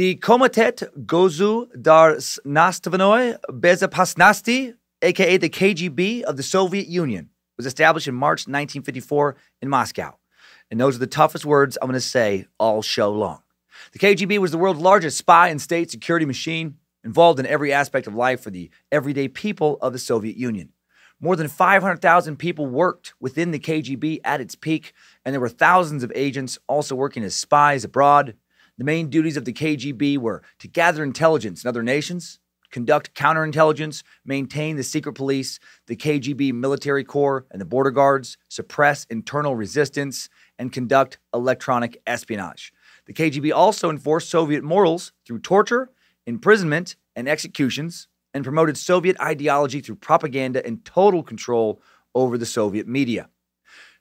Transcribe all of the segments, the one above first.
The Komitet Gozu dar Nastavnoy Bezopasnosti, aka the KGB of the Soviet Union, was established in March 1954 in Moscow. And those are the toughest words I'm going to say all show long. The KGB was the world's largest spy and state security machine, involved in every aspect of life for the everyday people of the Soviet Union. More than 500,000 people worked within the KGB at its peak, and there were thousands of agents also working as spies abroad. The main duties of the KGB were to gather intelligence in other nations, conduct counterintelligence, maintain the secret police, the KGB military corps, and the border guards, suppress internal resistance, and conduct electronic espionage. The KGB also enforced Soviet morals through torture, imprisonment, and executions, and promoted Soviet ideology through propaganda and total control over the Soviet media.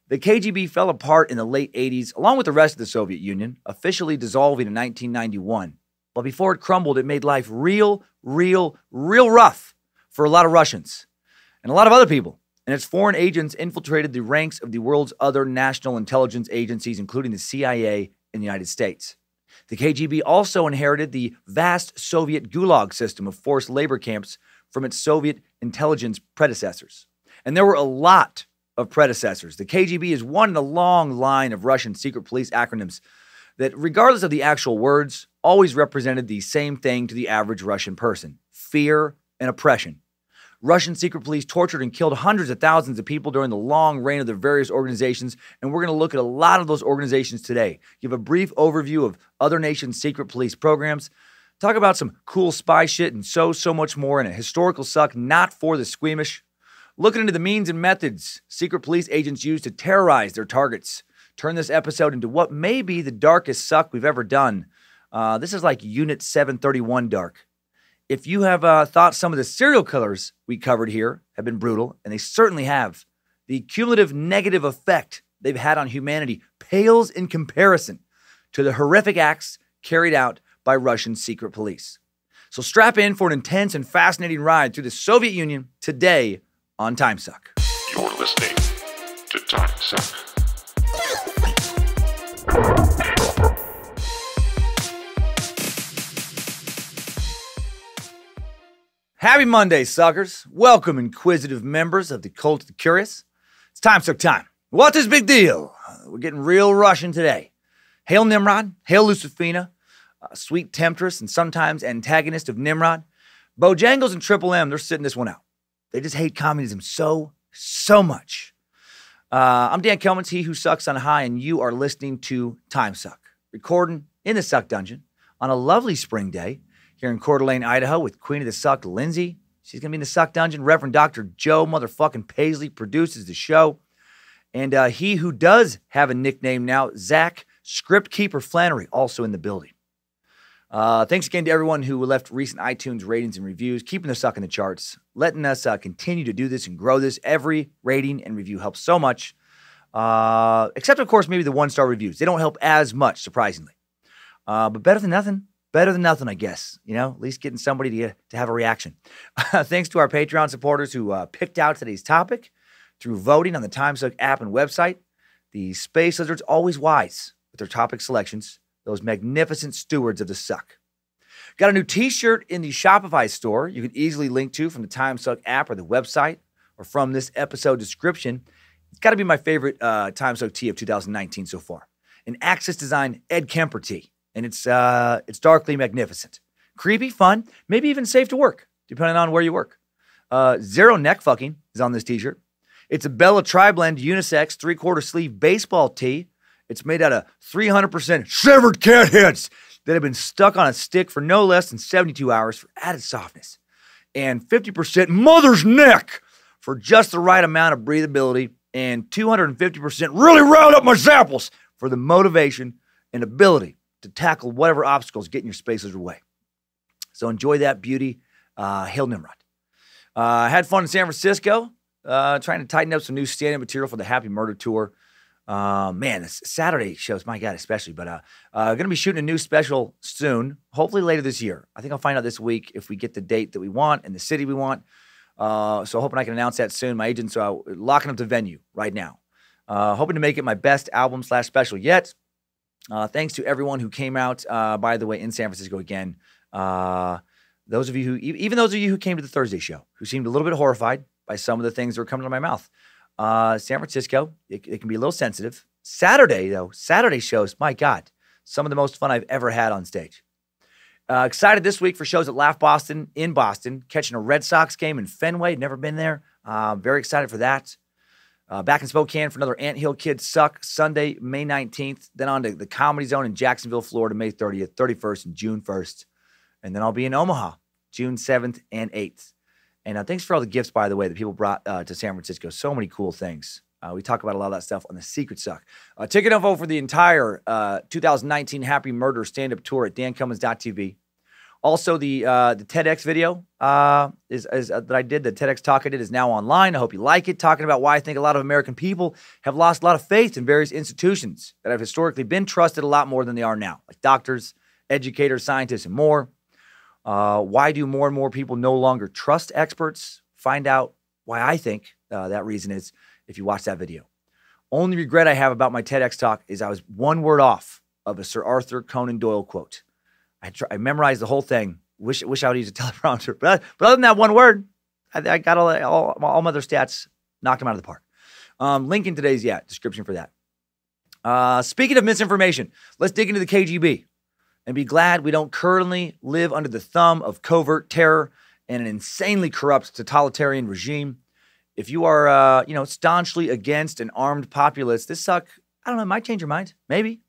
The KGB fell apart in the late 80s, along with the rest of the Soviet Union, officially dissolving in 1991. But before it crumbled, it made life real, real, real rough for a lot of Russians and a lot of other people. And its foreign agents infiltrated the ranks of the world's other national intelligence agencies, including the CIA in the United States. The KGB also inherited the vast Soviet Gulag system of forced labor camps from its Soviet intelligence predecessors. And there were a lot of predecessors. The KGB is one in a long line of Russian secret police acronyms that, regardless of the actual words, always represented the same thing to the average Russian person fear and oppression. Russian secret police tortured and killed hundreds of thousands of people during the long reign of their various organizations, and we're going to look at a lot of those organizations today. Give a brief overview of other nations' secret police programs, talk about some cool spy shit, and so, so much more in a historical suck not for the squeamish. Looking into the means and methods secret police agents use to terrorize their targets. Turn this episode into what may be the darkest suck we've ever done. Uh, this is like Unit 731 dark if you have uh, thought some of the serial killers we covered here have been brutal, and they certainly have, the cumulative negative effect they've had on humanity pales in comparison to the horrific acts carried out by Russian secret police. So strap in for an intense and fascinating ride through the Soviet Union today on Time Suck. You're listening to Time Suck. Happy Monday, suckers. Welcome, inquisitive members of the Cult of the Curious. It's time suck time. What is this big deal? We're getting real Russian today. Hail Nimrod, hail Lucifina, sweet temptress and sometimes antagonist of Nimrod. Bojangles and Triple M, they're sitting this one out. They just hate communism so, so much. Uh, I'm Dan Cummins, he who sucks on high, and you are listening to Time Suck, recording in the Suck Dungeon on a lovely spring day here in Coeur d'Alene, Idaho, with Queen of the Suck, Lindsay. She's going to be in the Suck Dungeon. Reverend Dr. Joe motherfucking Paisley produces the show. And uh, he who does have a nickname now, Zach Script Keeper Flannery, also in the building. Uh, thanks again to everyone who left recent iTunes ratings and reviews, keeping the suck in the charts, letting us uh, continue to do this and grow this. Every rating and review helps so much. Uh, except, of course, maybe the one star reviews. They don't help as much, surprisingly. Uh, but better than nothing better than nothing, I guess. You know, at least getting somebody to, to have a reaction. Thanks to our Patreon supporters who uh, picked out today's topic through voting on the TimeSuck app and website. The Space Lizards always wise with their topic selections, those magnificent stewards of the suck. Got a new t shirt in the Shopify store you can easily link to from the TimeSuck app or the website or from this episode description. It's got to be my favorite uh, TimeSuck tee of 2019 so far. An Axis Design Ed Kemper tee and it's uh, it's darkly magnificent, creepy, fun, maybe even safe to work, depending on where you work. Uh, zero neck fucking is on this T-shirt. It's a Bella Tri-Blend unisex three-quarter sleeve baseball tee. It's made out of 300% severed cat heads that have been stuck on a stick for no less than 72 hours for added softness, and 50% mother's neck for just the right amount of breathability, and 250% really round up my samples for the motivation and ability to tackle whatever obstacles get in your spaces way. So enjoy that beauty. Uh, hail Nimrod. Uh, had fun in San Francisco, uh, trying to tighten up some new stand-up material for the Happy Murder Tour. Uh, man, this Saturday shows, my God, especially. But uh, uh, going to be shooting a new special soon, hopefully later this year. I think I'll find out this week if we get the date that we want and the city we want. Uh, so hoping I can announce that soon. My agent's are locking up the venue right now. hoping to make it my best album slash special yet Uh, thanks to everyone who came out, uh, by the way, in San Francisco again. Uh, those of you who, even those of you who came to the Thursday show, who seemed a little bit horrified by some of the things that were coming of my mouth. Uh, San Francisco, it, it can be a little sensitive. Saturday, though, Saturday shows, my God, some of the most fun I've ever had on stage. Uh, excited this week for shows at Laugh Boston in Boston, catching a Red Sox game in Fenway. Never been there. Uh, very excited for that. Uh, back in Spokane for another Ant Hill Kids Suck Sunday, May 19th. Then on to the Comedy Zone in Jacksonville, Florida, May 30th, 31st, and June 1st. And then I'll be in Omaha, June 7th and 8th. And uh, thanks for all the gifts, by the way, that people brought uh, to San Francisco. So many cool things. Uh, we talk about a lot of that stuff on the Secret Suck. Uh, ticket info for the entire uh, 2019 Happy Murder stand up tour at dancummins.tv. Also, the uh, the TEDx video uh, is, is that I did, the TEDx talk I did, is now online. I hope you like it. Talking about why I think a lot of American people have lost a lot of faith in various institutions that have historically been trusted a lot more than they are now, like doctors, educators, scientists, and more. Uh, why do more and more people no longer trust experts? Find out why I think uh, that reason is if you watch that video. Only regret I have about my TEDx talk is I was one word off of a Sir Arthur Conan Doyle quote. I, try, I memorized the whole thing. Wish wish I would use a teleprompter, but, but other than that one word, I, I got all, all all my other stats knocked them out of the park. Um, link in today's yeah description for that. Uh, speaking of misinformation, let's dig into the KGB and be glad we don't currently live under the thumb of covert terror and an insanely corrupt totalitarian regime. If you are, uh, you know, staunchly against an armed populace, this suck. I don't know. It might change your mind. Maybe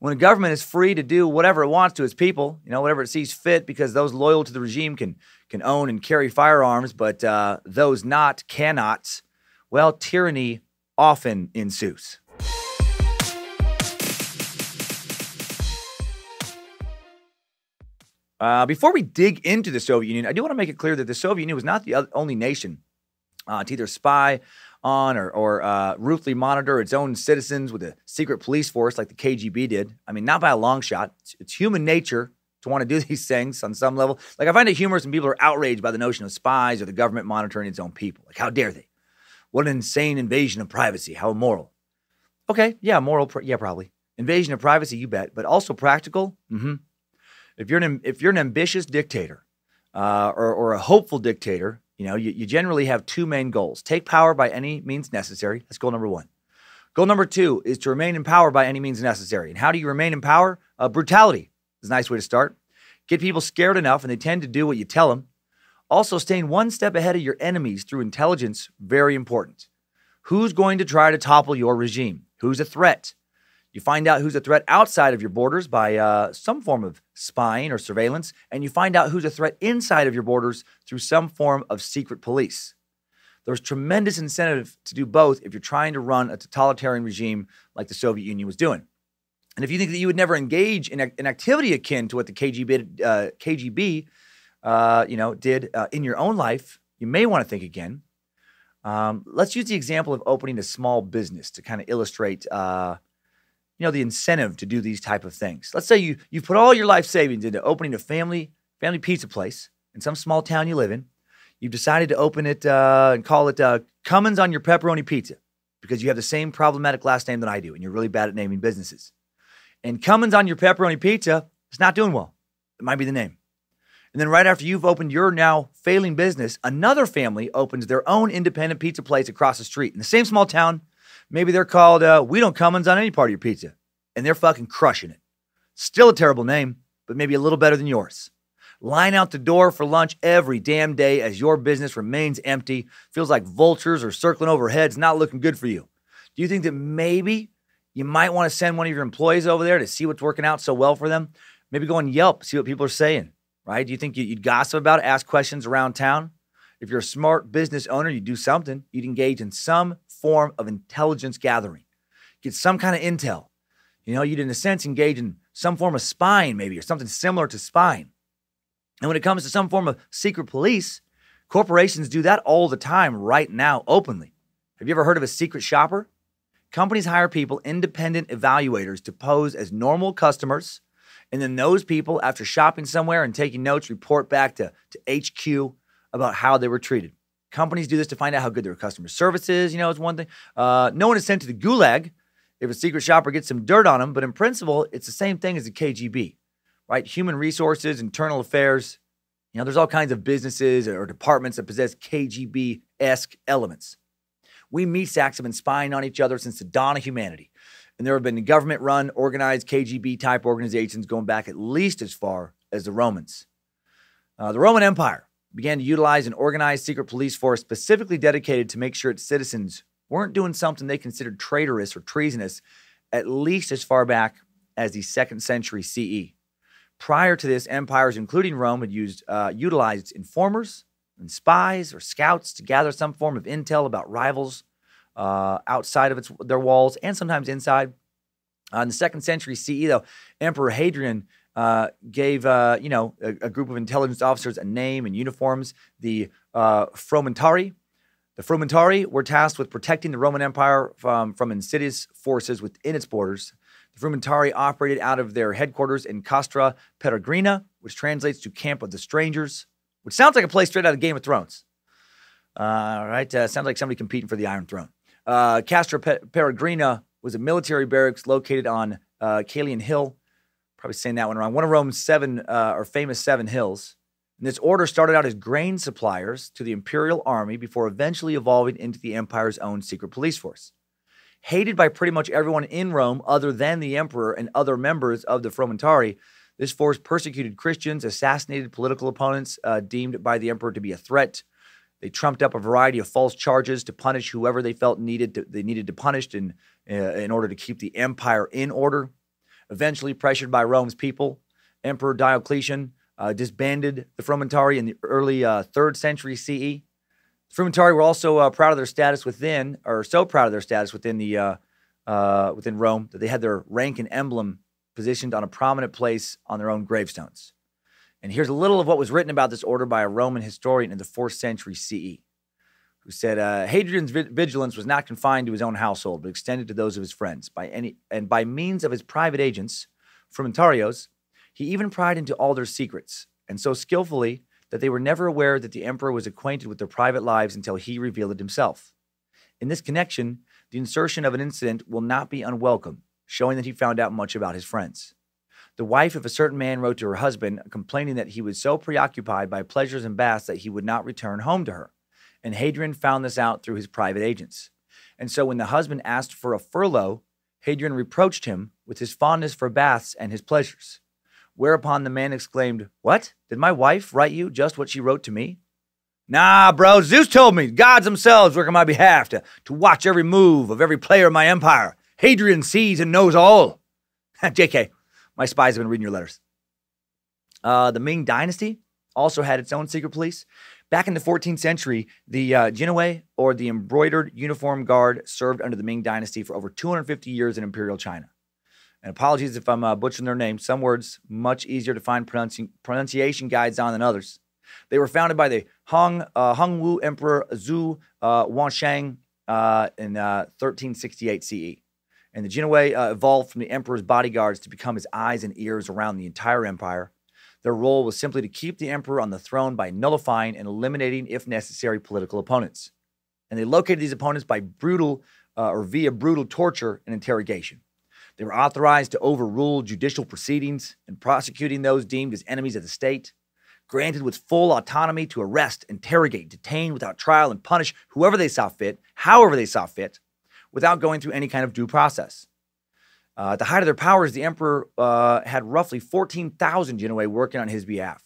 when a government is free to do whatever it wants to its people, you know, whatever it sees fit, because those loyal to the regime can can own and carry firearms, but uh, those not cannot. Well, tyranny often ensues. Uh, before we dig into the Soviet Union, I do want to make it clear that the Soviet Union was not the only nation uh, to either spy on or, or uh, ruthlessly monitor its own citizens with a secret police force like the KGB did. I mean, not by a long shot. It's, it's human nature to want to do these things on some level. Like, I find it humorous when people are outraged by the notion of spies or the government monitoring its own people. Like, how dare they? What an insane invasion of privacy. How immoral. Okay, yeah, moral, yeah, probably. Invasion of privacy, you bet. But also practical? Mm-hmm. If you're an, if you're an ambitious dictator uh, or, or a hopeful dictator, you know, you, you generally have two main goals take power by any means necessary. That's goal number one. Goal number two is to remain in power by any means necessary. And how do you remain in power? Uh, brutality is a nice way to start. Get people scared enough and they tend to do what you tell them. Also, staying one step ahead of your enemies through intelligence, very important. Who's going to try to topple your regime? Who's a threat? You find out who's a threat outside of your borders by uh, some form of spying or surveillance, and you find out who's a threat inside of your borders through some form of secret police. There's tremendous incentive to do both if you're trying to run a totalitarian regime like the Soviet Union was doing. And if you think that you would never engage in an activity akin to what the KGB, uh, KGB uh, you know, did uh, in your own life, you may want to think again. Um, let's use the example of opening a small business to kind of illustrate uh, you know the incentive to do these type of things. Let's say you you put all your life savings into opening a family family pizza place in some small town you live in. You've decided to open it uh, and call it uh, Cummins on your pepperoni pizza because you have the same problematic last name that I do, and you're really bad at naming businesses. And Cummins on your pepperoni pizza is not doing well. It might be the name. And then right after you've opened your now failing business, another family opens their own independent pizza place across the street in the same small town Maybe they're called uh, We Don't Cummins on any part of your pizza, and they're fucking crushing it. Still a terrible name, but maybe a little better than yours. Line out the door for lunch every damn day as your business remains empty, feels like vultures are circling overhead, it's not looking good for you. Do you think that maybe you might want to send one of your employees over there to see what's working out so well for them? Maybe go on Yelp, see what people are saying, right? Do you think you'd gossip about it, ask questions around town? If you're a smart business owner, you'd do something. You'd engage in some form of intelligence gathering, get some kind of intel. You know, you'd in a sense engage in some form of spying, maybe, or something similar to spying. And when it comes to some form of secret police, corporations do that all the time right now, openly. Have you ever heard of a secret shopper? Companies hire people, independent evaluators, to pose as normal customers. And then those people, after shopping somewhere and taking notes, report back to, to HQ about how they were treated. Companies do this to find out how good their customer service is. You know, it's one thing. Uh, no one is sent to the gulag if a secret shopper gets some dirt on them, but in principle, it's the same thing as the KGB, right? Human resources, internal affairs. You know, there's all kinds of businesses or departments that possess KGB esque elements. We meat sacks have been spying on each other since the dawn of humanity. And there have been government run, organized KGB type organizations going back at least as far as the Romans. Uh, the Roman Empire began to utilize an organized secret police force specifically dedicated to make sure its citizens weren't doing something they considered traitorous or treasonous, at least as far back as the second century CE. Prior to this, empires, including Rome, had used uh, utilized informers and spies or scouts to gather some form of intel about rivals uh, outside of its their walls and sometimes inside. Uh, in the second century CE, though, Emperor Hadrian uh, gave uh, you know a, a, group of intelligence officers a name and uniforms, the uh, Frumentarii. The Frumentarii were tasked with protecting the Roman Empire from, from insidious forces within its borders. The Frumentarii operated out of their headquarters in Castra Peregrina, which translates to Camp of the Strangers, which sounds like a place straight out of Game of Thrones. Uh, right, uh, sounds like somebody competing for the Iron Throne. Uh, Castra Pe- Peregrina was a military barracks located on uh, Caelian Hill probably saying that one wrong. One of Rome's seven uh, or famous seven hills. And this order started out as grain suppliers to the imperial army before eventually evolving into the empire's own secret police force. Hated by pretty much everyone in Rome other than the emperor and other members of the Frumentarii, this force persecuted Christians, assassinated political opponents uh, deemed by the emperor to be a threat. They trumped up a variety of false charges to punish whoever they felt needed to, they needed to punish in, uh, in order to keep the empire in order. Eventually, pressured by Rome's people, Emperor Diocletian uh, disbanded the Frumentarii in the early uh, third century CE. The Frumentarii were also uh, proud of their status within, or so proud of their status within the uh, uh, within Rome that they had their rank and emblem positioned on a prominent place on their own gravestones. And here's a little of what was written about this order by a Roman historian in the fourth century CE who said uh, Hadrian's vigilance was not confined to his own household, but extended to those of his friends. By any and by means of his private agents, from frumentarios, he even pried into all their secrets, and so skillfully that they were never aware that the emperor was acquainted with their private lives until he revealed it himself. In this connection, the insertion of an incident will not be unwelcome, showing that he found out much about his friends. The wife of a certain man wrote to her husband, complaining that he was so preoccupied by pleasures and baths that he would not return home to her. And Hadrian found this out through his private agents. And so when the husband asked for a furlough, Hadrian reproached him with his fondness for baths and his pleasures. Whereupon the man exclaimed, What? Did my wife write you just what she wrote to me? Nah, bro, Zeus told me gods themselves work on my behalf to, to watch every move of every player in my empire. Hadrian sees and knows all. JK, my spies have been reading your letters. Uh, the Ming Dynasty also had its own secret police. Back in the 14th century, the uh, Jinwei, or the embroidered uniform guard, served under the Ming Dynasty for over 250 years in imperial China. And apologies if I'm uh, butchering their name. Some words much easier to find pronunci- pronunciation guides on than others. They were founded by the Hong uh, Hongwu Emperor Zhu uh, Wansheng uh, in 1368 uh, CE. And the Jinwei uh, evolved from the emperor's bodyguards to become his eyes and ears around the entire empire their role was simply to keep the emperor on the throne by nullifying and eliminating, if necessary, political opponents. And they located these opponents by brutal uh, or via brutal torture and interrogation. They were authorized to overrule judicial proceedings and prosecuting those deemed as enemies of the state, granted with full autonomy to arrest, interrogate, detain without trial, and punish whoever they saw fit, however they saw fit, without going through any kind of due process. Uh, at the height of their powers, the emperor uh, had roughly 14,000 Jinwei working on his behalf.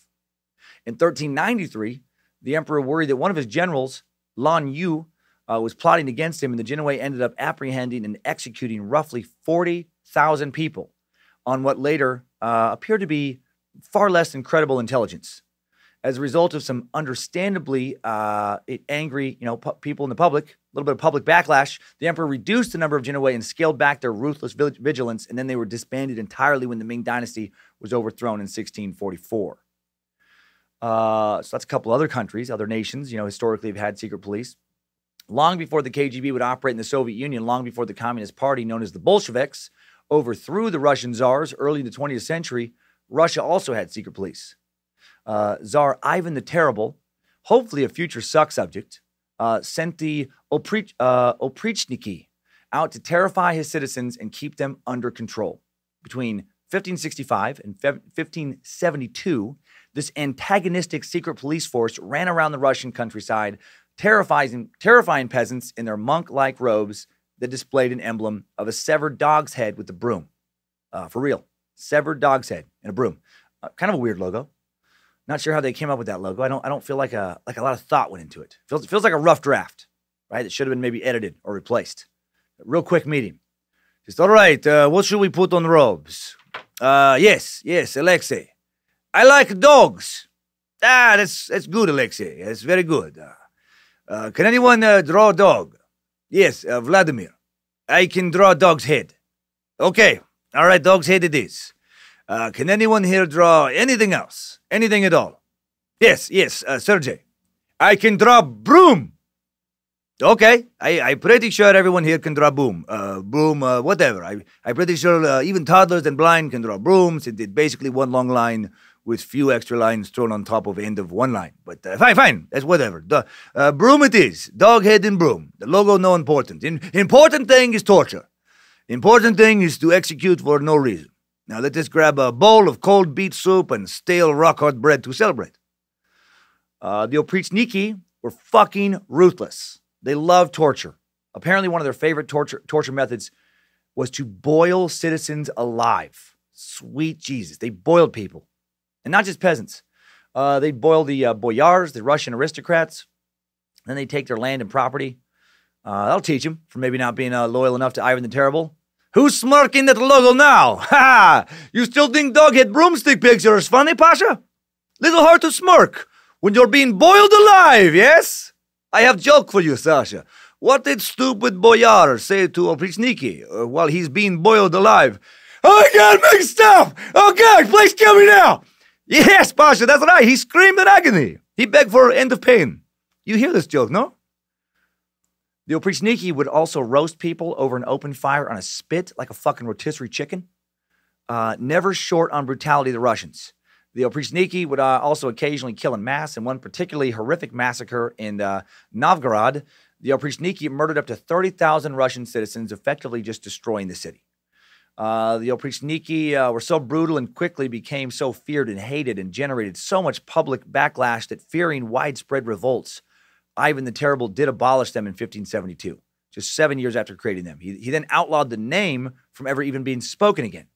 In 1393, the emperor worried that one of his generals, Lan Yu, uh, was plotting against him, and the Jinwei ended up apprehending and executing roughly 40,000 people on what later uh, appeared to be far less than credible intelligence as a result of some understandably uh, angry, you know, pu- people in the public, a little bit of public backlash, the emperor reduced the number of Jinwei and scaled back their ruthless vigilance, and then they were disbanded entirely when the Ming Dynasty was overthrown in 1644. Uh, so that's a couple other countries, other nations, you know, historically have had secret police. Long before the KGB would operate in the Soviet Union, long before the Communist Party, known as the Bolsheviks, overthrew the Russian czars early in the 20th century, Russia also had secret police uh, Tsar Ivan the Terrible, hopefully a future suck subject, uh, sent the Oprich, uh, Oprichniki out to terrify his citizens and keep them under control. Between 1565 and 1572, this antagonistic secret police force ran around the Russian countryside, terrifying, terrifying peasants in their monk like robes that displayed an emblem of a severed dog's head with a broom. Uh, for real, severed dog's head and a broom. Uh, kind of a weird logo. Not sure how they came up with that logo. I don't. I don't feel like a like a lot of thought went into it. Feels feels like a rough draft, right? That should have been maybe edited or replaced. Real quick meeting. Just all right. Uh, what should we put on robes? Uh, yes, yes, Alexei. I like dogs. Ah, that's that's good, Alexei. That's very good. Uh, uh, can anyone uh, draw a dog? Yes, uh, Vladimir. I can draw a dog's head. Okay, all right, dog's head it is. Uh, can anyone here draw anything else? Anything at all? Yes, yes, uh, Sergey. I can draw broom. Okay, I, I'm pretty sure everyone here can draw boom. Uh, boom, uh, whatever. I, I'm pretty sure uh, even toddlers and blind can draw brooms. It, it's basically one long line with few extra lines thrown on top of end of one line. But uh, fine, fine, that's whatever. Uh, broom it is. Dog head and broom. The logo no important. In, important thing is torture. Important thing is to execute for no reason. Now let us grab a bowl of cold beet soup and stale rock hard bread to celebrate. Uh, the Oprichniki were fucking ruthless. They loved torture. Apparently, one of their favorite torture, torture methods was to boil citizens alive. Sweet Jesus. They boiled people. And not just peasants. Uh, they'd boil the uh, boyars, the Russian aristocrats. Then they'd take their land and property. Uh, that'll teach them for maybe not being uh, loyal enough to Ivan the Terrible. Who's smirking at the logo now? Ha! You still think doghead broomstick picture is funny, Pasha? Little hard to smirk when you're being boiled alive, yes? I have joke for you, Sasha. What did stupid Boyar say to Oprichniki uh, while he's being boiled alive? I got mixed up! Oh God, please kill me now! Yes, Pasha, that's right. He screamed in agony. He begged for end of pain. You hear this joke, no? The Oprichniki would also roast people over an open fire on a spit like a fucking rotisserie chicken. Uh, never short on brutality, the Russians. The Oprichniki would uh, also occasionally kill in mass. In one particularly horrific massacre in uh, Novgorod, the Oprichniki murdered up to 30,000 Russian citizens, effectively just destroying the city. Uh, the Oprichniki uh, were so brutal and quickly became so feared and hated and generated so much public backlash that fearing widespread revolts, Ivan the Terrible did abolish them in 1572, just seven years after creating them. He, he then outlawed the name from ever even being spoken again.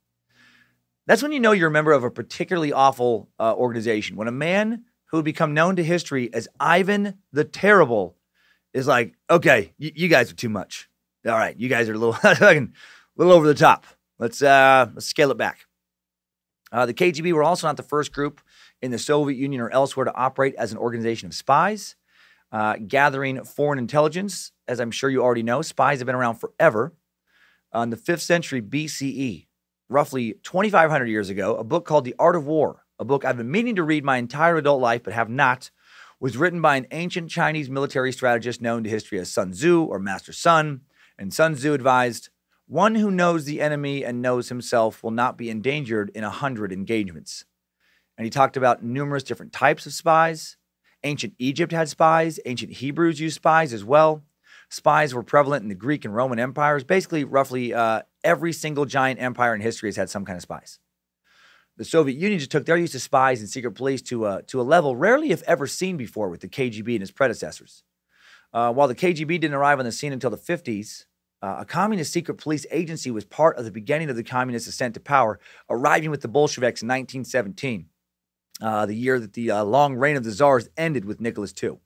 That's when you know you're a member of a particularly awful uh, organization. When a man who would become known to history as Ivan the Terrible is like, okay, y- you guys are too much. All right, you guys are a little, a little over the top. Let's uh, let's scale it back. Uh, the KGB were also not the first group in the Soviet Union or elsewhere to operate as an organization of spies, uh, gathering foreign intelligence. As I'm sure you already know, spies have been around forever. Uh, in the fifth century BCE, roughly 2,500 years ago, a book called The Art of War, a book I've been meaning to read my entire adult life but have not, was written by an ancient Chinese military strategist known to history as Sun Tzu or Master Sun. And Sun Tzu advised one who knows the enemy and knows himself will not be endangered in a hundred engagements. And he talked about numerous different types of spies. Ancient Egypt had spies, ancient Hebrews used spies as well. Spies were prevalent in the Greek and Roman empires. Basically, roughly uh, every single giant empire in history has had some kind of spies. The Soviet Union just took their use of spies and secret police to, uh, to a level rarely, if ever, seen before with the KGB and its predecessors. Uh, while the KGB didn't arrive on the scene until the 50s, uh, a communist secret police agency was part of the beginning of the communist ascent to power, arriving with the Bolsheviks in 1917, uh, the year that the uh, long reign of the czars ended with Nicholas II. A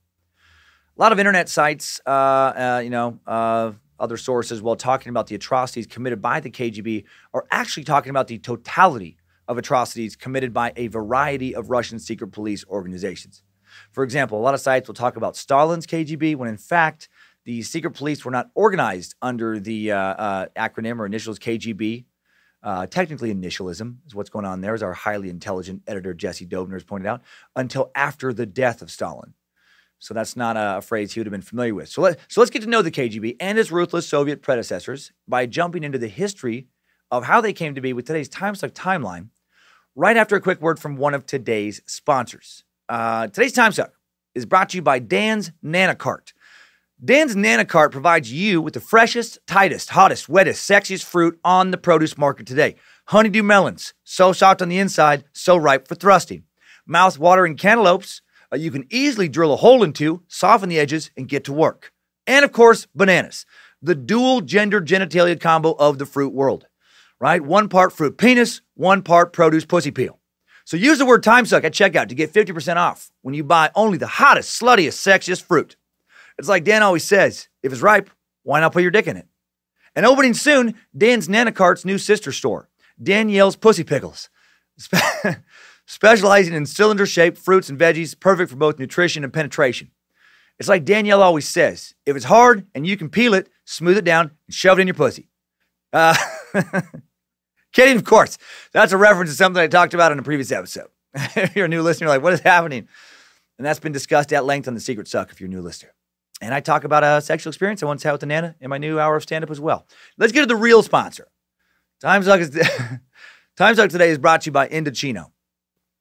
lot of internet sites, uh, uh, you know, uh, other sources, while talking about the atrocities committed by the KGB, are actually talking about the totality of atrocities committed by a variety of Russian secret police organizations. For example, a lot of sites will talk about Stalin's KGB when in fact the secret police were not organized under the uh, uh, acronym or initials KGB. Uh, technically, initialism is what's going on there, as our highly intelligent editor Jesse Dobner has pointed out, until after the death of Stalin. So that's not a, phrase he would have been familiar with. So, let, so let's get to know the KGB and its ruthless Soviet predecessors by jumping into the history of how they came to be with today's Time Suck timeline, right after a quick word from one of today's sponsors. Uh, today's Time Suck is brought to you by Dan's Nana Cart. Dan's Nana Cart provides you with the freshest, tightest, hottest, wettest, sexiest fruit on the produce market today. Honeydew melons, so soft on the inside, so ripe for thrusting. Mouth watering cantaloupes, uh, you can easily drill a hole into, soften the edges, and get to work. And of course, bananas, the dual gender genitalia combo of the fruit world, right? One part fruit penis, one part produce pussy peel. So use the word timesuck at checkout to get 50% off when you buy only the hottest, sluttiest, sexiest fruit. It's like Dan always says if it's ripe, why not put your dick in it? And opening soon, Dan's Nanacart's new sister store, Danielle's Pussy Pickles. Spe- specializing in cylinder shaped fruits and veggies, perfect for both nutrition and penetration. It's like Danielle always says if it's hard and you can peel it, smooth it down and shove it in your pussy. Uh, kidding, of course. That's a reference to something I talked about in a previous episode. if you're a new listener, like, what is happening? And that's been discussed at length on The Secret Suck if you're a new listener. And I talk about a sexual experience I once had with the Nana in my new hour of stand up as well. Let's get to the real sponsor. Time Suck, is, Time today is brought to you by Indochino.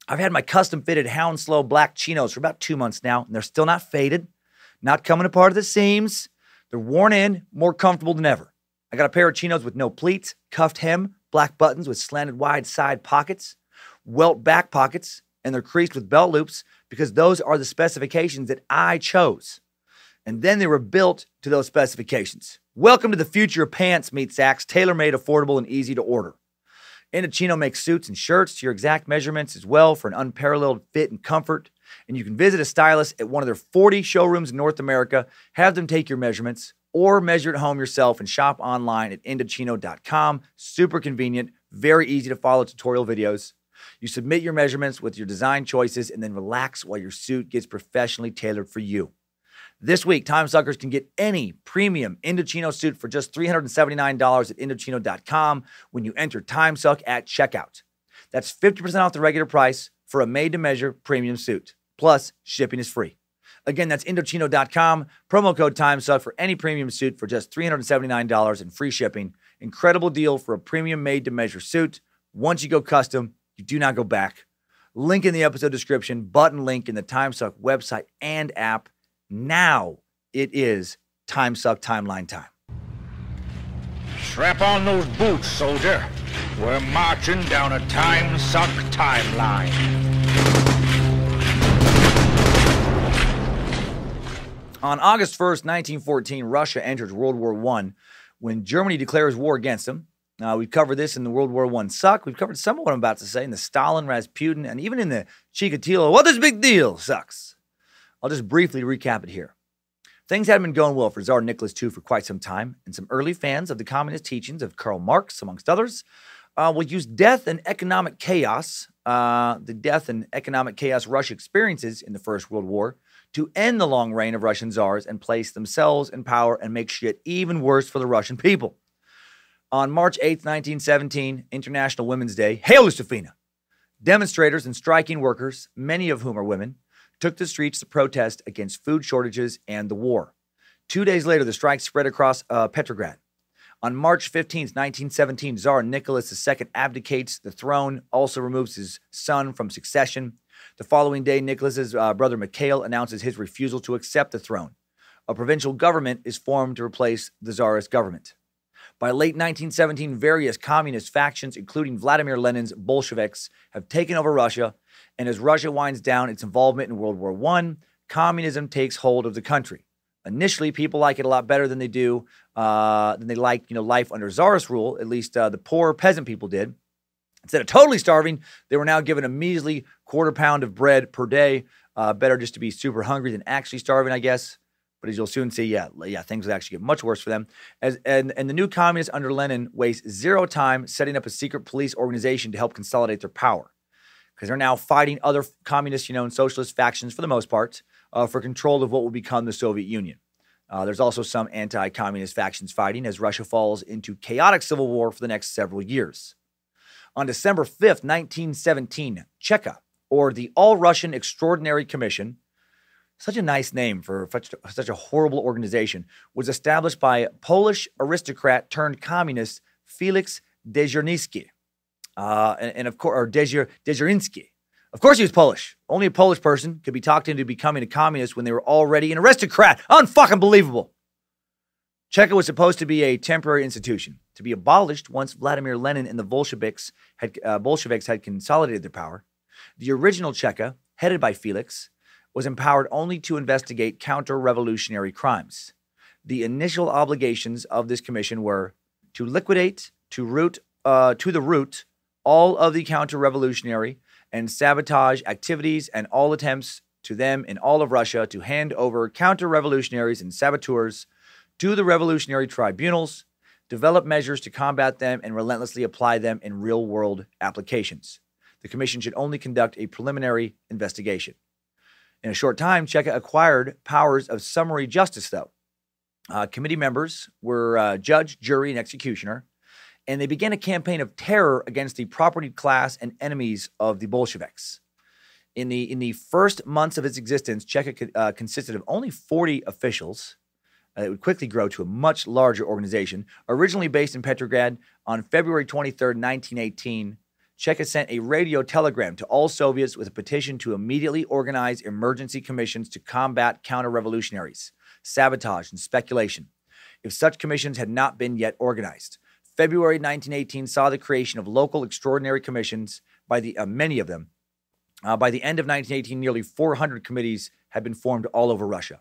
I've had my custom fitted Hounslow black chinos for about two months now, and they're still not faded, not coming apart at the seams. They're worn in, more comfortable than ever. I got a pair of chinos with no pleats, cuffed hem, black buttons with slanted wide side pockets, welt back pockets, and they're creased with belt loops because those are the specifications that I chose and then they were built to those specifications. Welcome to the future of pants, meat sacks, tailor made, affordable, and easy to order. Indochino makes suits and shirts to your exact measurements as well for an unparalleled fit and comfort. And you can visit a stylist at one of their 40 showrooms in North America, have them take your measurements, or measure at home yourself and shop online at Indochino.com. Super convenient, very easy to follow tutorial videos. You submit your measurements with your design choices and then relax while your suit gets professionally tailored for you. This week, time suckers can get any premium Indochino suit for just $379 at Indochino.com when you enter TimeSuck at checkout. That's 50% off the regular price for a made to measure premium suit. Plus, shipping is free. Again, that's Indochino.com, promo code TimeSuck for any premium suit for just $379 and free shipping. Incredible deal for a premium made to measure suit. Once you go custom, you do not go back. Link in the episode description, button link in the TimeSuck website and app. Now it is time suck timeline time. Strap on those boots, soldier. We're marching down a time suck timeline. On August 1st, 1914, Russia enters World War I when Germany declares war against them. Uh, we've covered this in the World War I suck. We've covered some of what I'm about to say in the Stalin, Rasputin, and even in the Chikatilo. What is big deal? Sucks. I'll just briefly recap it here. Things hadn't been going well for Tsar Nicholas II for quite some time, and some early fans of the communist teachings of Karl Marx, amongst others, uh, will use death and economic chaos, uh, the death and economic chaos Russia experiences in the First World War, to end the long reign of Russian czars and place themselves in power and make shit even worse for the Russian people. On March 8, 1917, International Women's Day, hail Josefina! Demonstrators and striking workers, many of whom are women, took the streets to protest against food shortages and the war. Two days later, the strike spread across uh, Petrograd. On March 15, 1917, Tsar Nicholas II abdicates the throne, also removes his son from succession. The following day, Nicholas's uh, brother Mikhail announces his refusal to accept the throne. A provincial government is formed to replace the Tsarist government. By late 1917, various communist factions, including Vladimir Lenin's Bolsheviks, have taken over Russia and as Russia winds down its involvement in World War I, communism takes hold of the country. Initially, people like it a lot better than they do uh, than they like, you know, life under Tsarist rule. At least uh, the poor peasant people did. Instead of totally starving, they were now given a measly quarter pound of bread per day. Uh, better just to be super hungry than actually starving, I guess. But as you'll soon see, yeah, yeah, things would actually get much worse for them. As and, and the new communists under Lenin waste zero time setting up a secret police organization to help consolidate their power because they're now fighting other communist, you know, and socialist factions for the most part uh, for control of what will become the Soviet Union. Uh, there's also some anti communist factions fighting as Russia falls into chaotic civil war for the next several years. On December 5th, 1917, Cheka, or the All Russian Extraordinary Commission, such a nice name for such, a horrible organization, was established by Polish aristocrat turned communist Felix Dzierżyński uh, and, and, of course, or Dezhir, Of course, he was Polish. Only a Polish person could be talked into becoming a communist when they were already an aristocrat. Unfucking believable. Cheka was supposed to be a temporary institution to be abolished once Vladimir Lenin and the Bolsheviks had, uh, Bolsheviks had consolidated their power. The original Cheka, headed by Felix, was empowered only to investigate counter revolutionary crimes. The initial obligations of this commission were to liquidate to root uh, to the root all of the counter revolutionary and sabotage activities and all attempts to them in all of Russia to hand over counter revolutionaries and saboteurs to the revolutionary tribunals, develop measures to combat them, and relentlessly apply them in real world applications. The commission should only conduct a preliminary investigation. In a short time, Cheka acquired powers of summary justice, though. Uh, committee members were uh, judge, jury, and executioner, and they began a campaign of terror against the propertied class and enemies of the Bolsheviks. In the, in the first months of its existence, Cheka uh, consisted of only 40 officials. Uh, it would quickly grow to a much larger organization. Originally based in Petrograd, on February 23, 1918, Cheka sent a radio telegram to all Soviets with a petition to immediately organize emergency commissions to combat counter revolutionaries, sabotage, and speculation. If such commissions had not been yet organized, February 1918 saw the creation of local extraordinary commissions by the uh, many of them. Uh, by the end of 1918, nearly 400 committees had been formed all over Russia.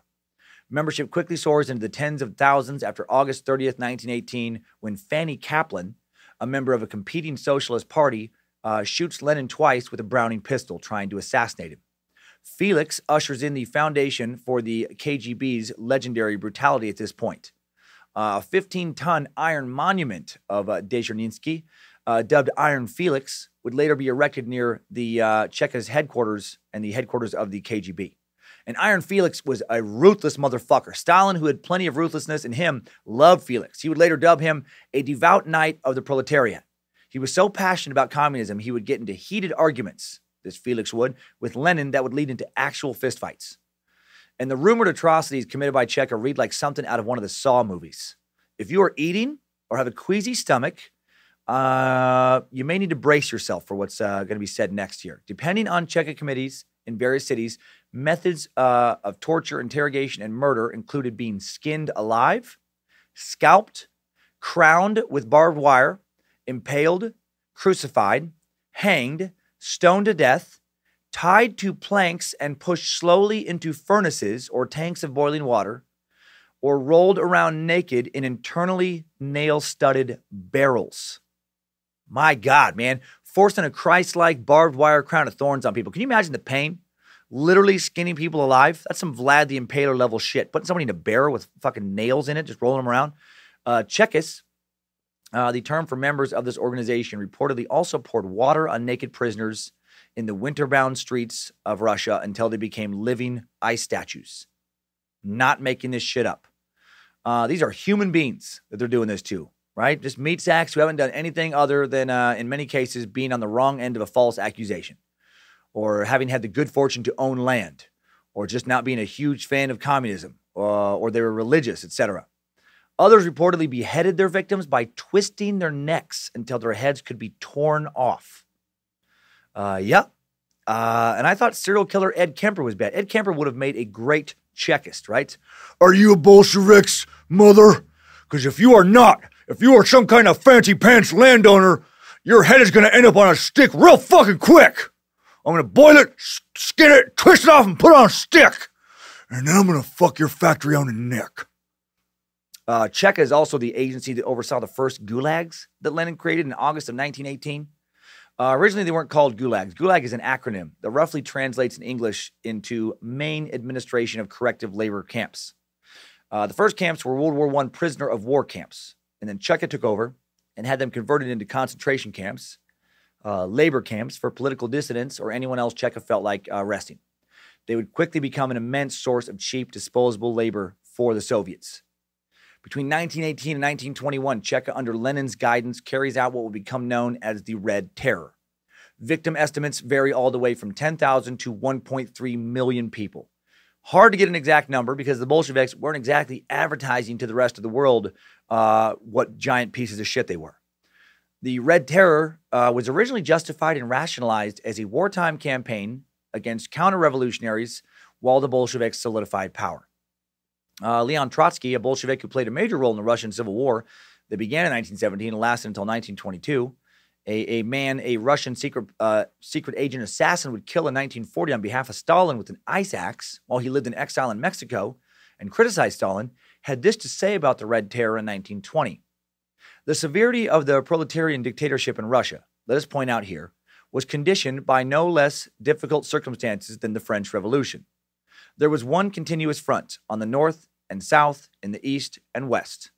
Membership quickly soars into the tens of thousands after August 30th, 1918, when Fanny Kaplan, a member of a competing socialist party, uh, shoots Lenin twice with a Browning pistol, trying to assassinate him. Felix ushers in the foundation for the KGB's legendary brutality at this point a 15 ton iron monument of uh, uh, dubbed Iron Felix, would later be erected near the uh, Cheka's headquarters and the headquarters of the KGB. And Iron Felix was a ruthless motherfucker. Stalin, who had plenty of ruthlessness in him, loved Felix. He would later dub him a devout knight of the proletariat. He was so passionate about communism, he would get into heated arguments, this Felix would, with Lenin that would lead into actual fistfights. And the rumored atrocities committed by Cheka read like something out of one of the Saw movies. If you are eating or have a queasy stomach, uh, you may need to brace yourself for what's uh, going to be said next here. Depending on Cheka committees in various cities, methods uh, of torture, interrogation, and murder included being skinned alive, scalped, crowned with barbed wire, impaled, crucified, hanged, stoned to death, tied to planks and pushed slowly into furnaces or tanks of boiling water, or rolled around naked in internally nail studded barrels. My God, man, forcing a Christ like barbed wire crown of thorns on people. Can you imagine the pain? Literally skinning people alive. That's some Vlad the Impaler level shit. Putting somebody in a barrel with fucking nails in it, just rolling them around. Uh, Chekis, uh, the term for members of this organization, reportedly also poured water on naked prisoners in the winter bound streets of Russia until they became living ice statues. Not making this shit up. Uh, these are human beings that they're doing this to, right? Just meat sacks who haven't done anything other than, uh, in many cases, being on the wrong end of a false accusation or having had the good fortune to own land or just not being a huge fan of communism uh, or they were religious, etc. Others reportedly beheaded their victims by twisting their necks until their heads could be torn off. Uh, yep. Uh, and I thought serial killer Ed Kemper was bad. Ed Kemper would have made a great Chekist, right? Are you a Bolshevik's mother? Because if you are not, if you are some kind of fancy pants landowner, your head is going to end up on a stick real fucking quick. I'm going to boil it, skin it, twist it off, and put it on a stick. And then I'm going to fuck your factory on the neck. Uh, Cheka is also the agency that oversaw the first gulags that Lenin created in August of 1918. Uh, originally, they weren't called gulags. Gulag is an acronym that roughly translates in English into Main Administration of Corrective Labor Camps. Uh, the first camps were World War I prisoner of war camps, and then Cheka took over and had them converted into concentration camps, uh, labor camps for political dissidents or anyone else Cheka felt like uh, arresting. They would quickly become an immense source of cheap, disposable labor for the Soviets. Between 1918 and 1921, Cheka, under Lenin's guidance, carries out what will become known as the Red Terror. Victim estimates vary all the way from 10,000 to 1.3 million people. Hard to get an exact number because the Bolsheviks weren't exactly advertising to the rest of the world uh, what giant pieces of shit they were. The Red Terror uh, was originally justified and rationalized as a wartime campaign against counter revolutionaries while the Bolsheviks solidified power. Uh, Leon Trotsky, a Bolshevik who played a major role in the Russian Civil War that began in 1917 and lasted until 1922, a, a man, a Russian secret uh, secret agent assassin, would kill in 1940 on behalf of Stalin with an ice axe while he lived in exile in Mexico and criticized Stalin, had this to say about the Red Terror in 1920. The severity of the proletarian dictatorship in Russia, let us point out here, was conditioned by no less difficult circumstances than the French Revolution. There was one continuous front on the north and south, in the east and west.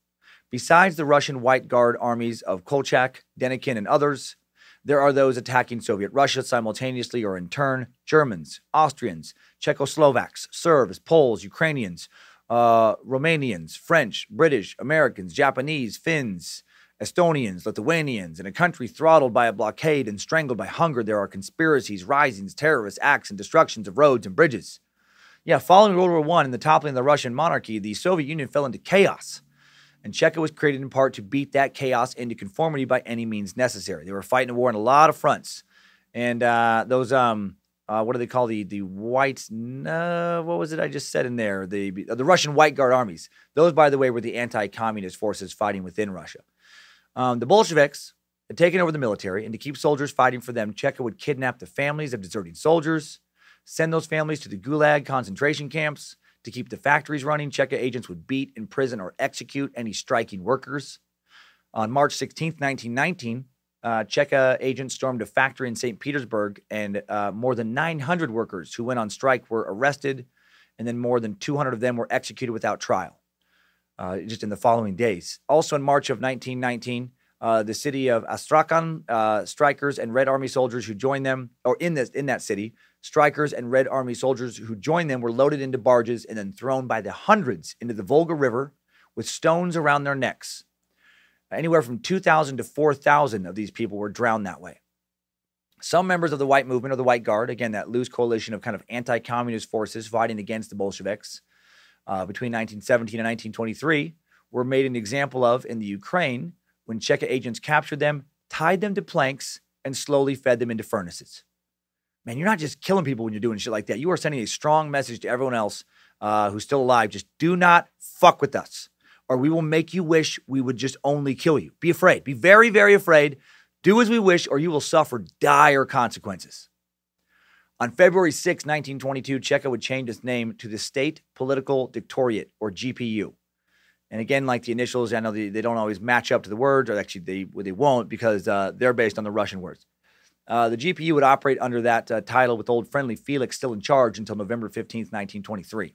Besides the Russian White Guard armies of Kolchak, Denikin, and others, there are those attacking Soviet Russia simultaneously or in turn Germans, Austrians, Czechoslovaks, Serbs, Poles, Ukrainians, uh, Romanians, French, British, Americans, Japanese, Finns, Estonians, Lithuanians. In a country throttled by a blockade and strangled by hunger, there are conspiracies, risings, terrorist acts, and destructions of roads and bridges. Yeah, following World War I and the toppling of the Russian monarchy, the Soviet Union fell into chaos. And Cheka was created in part to beat that chaos into conformity by any means necessary. They were fighting a war on a lot of fronts. And uh, those, um, uh, what do they call the the whites? What was it I just said in there? The the Russian White Guard armies. Those, by the way, were the anti-communist forces fighting within Russia. Um, the Bolsheviks had taken over the military, and to keep soldiers fighting for them, Cheka would kidnap the families of deserting soldiers, send those families to the Gulag concentration camps, to keep the factories running, Cheka agents would beat, imprison, or execute any striking workers. On March 16, 1919, uh, Cheka agents stormed a factory in St. Petersburg, and uh, more than 900 workers who went on strike were arrested, and then more than 200 of them were executed without trial, uh, just in the following days. Also, in March of 1919, uh, the city of Astrakhan, uh, strikers and Red Army soldiers who joined them, or in this in that city, strikers and Red Army soldiers who joined them were loaded into barges and then thrown by the hundreds into the Volga River with stones around their necks. Anywhere from 2,000 to 4,000 of these people were drowned that way. Some members of the White Movement or the White Guard, again, that loose coalition of kind of anti communist forces fighting against the Bolsheviks uh, between 1917 and 1923, were made an example of in the Ukraine when Cheka agents captured them, tied them to planks, and slowly fed them into furnaces. Man, you're not just killing people when you're doing shit like that. You are sending a strong message to everyone else uh, who's still alive. Just do not fuck with us, or we will make you wish we would just only kill you. Be afraid. Be very, very afraid. Do as we wish, or you will suffer dire consequences. On February 6, 1922, Cheka would change its name to the State Political Dictatorate, or GPU. And again, like the initials, I know they, they don't always match up to the words, or actually they, they won't because uh, they're based on the Russian words. Uh, the GPU would operate under that uh, title with old friendly Felix still in charge until November 15, 1923.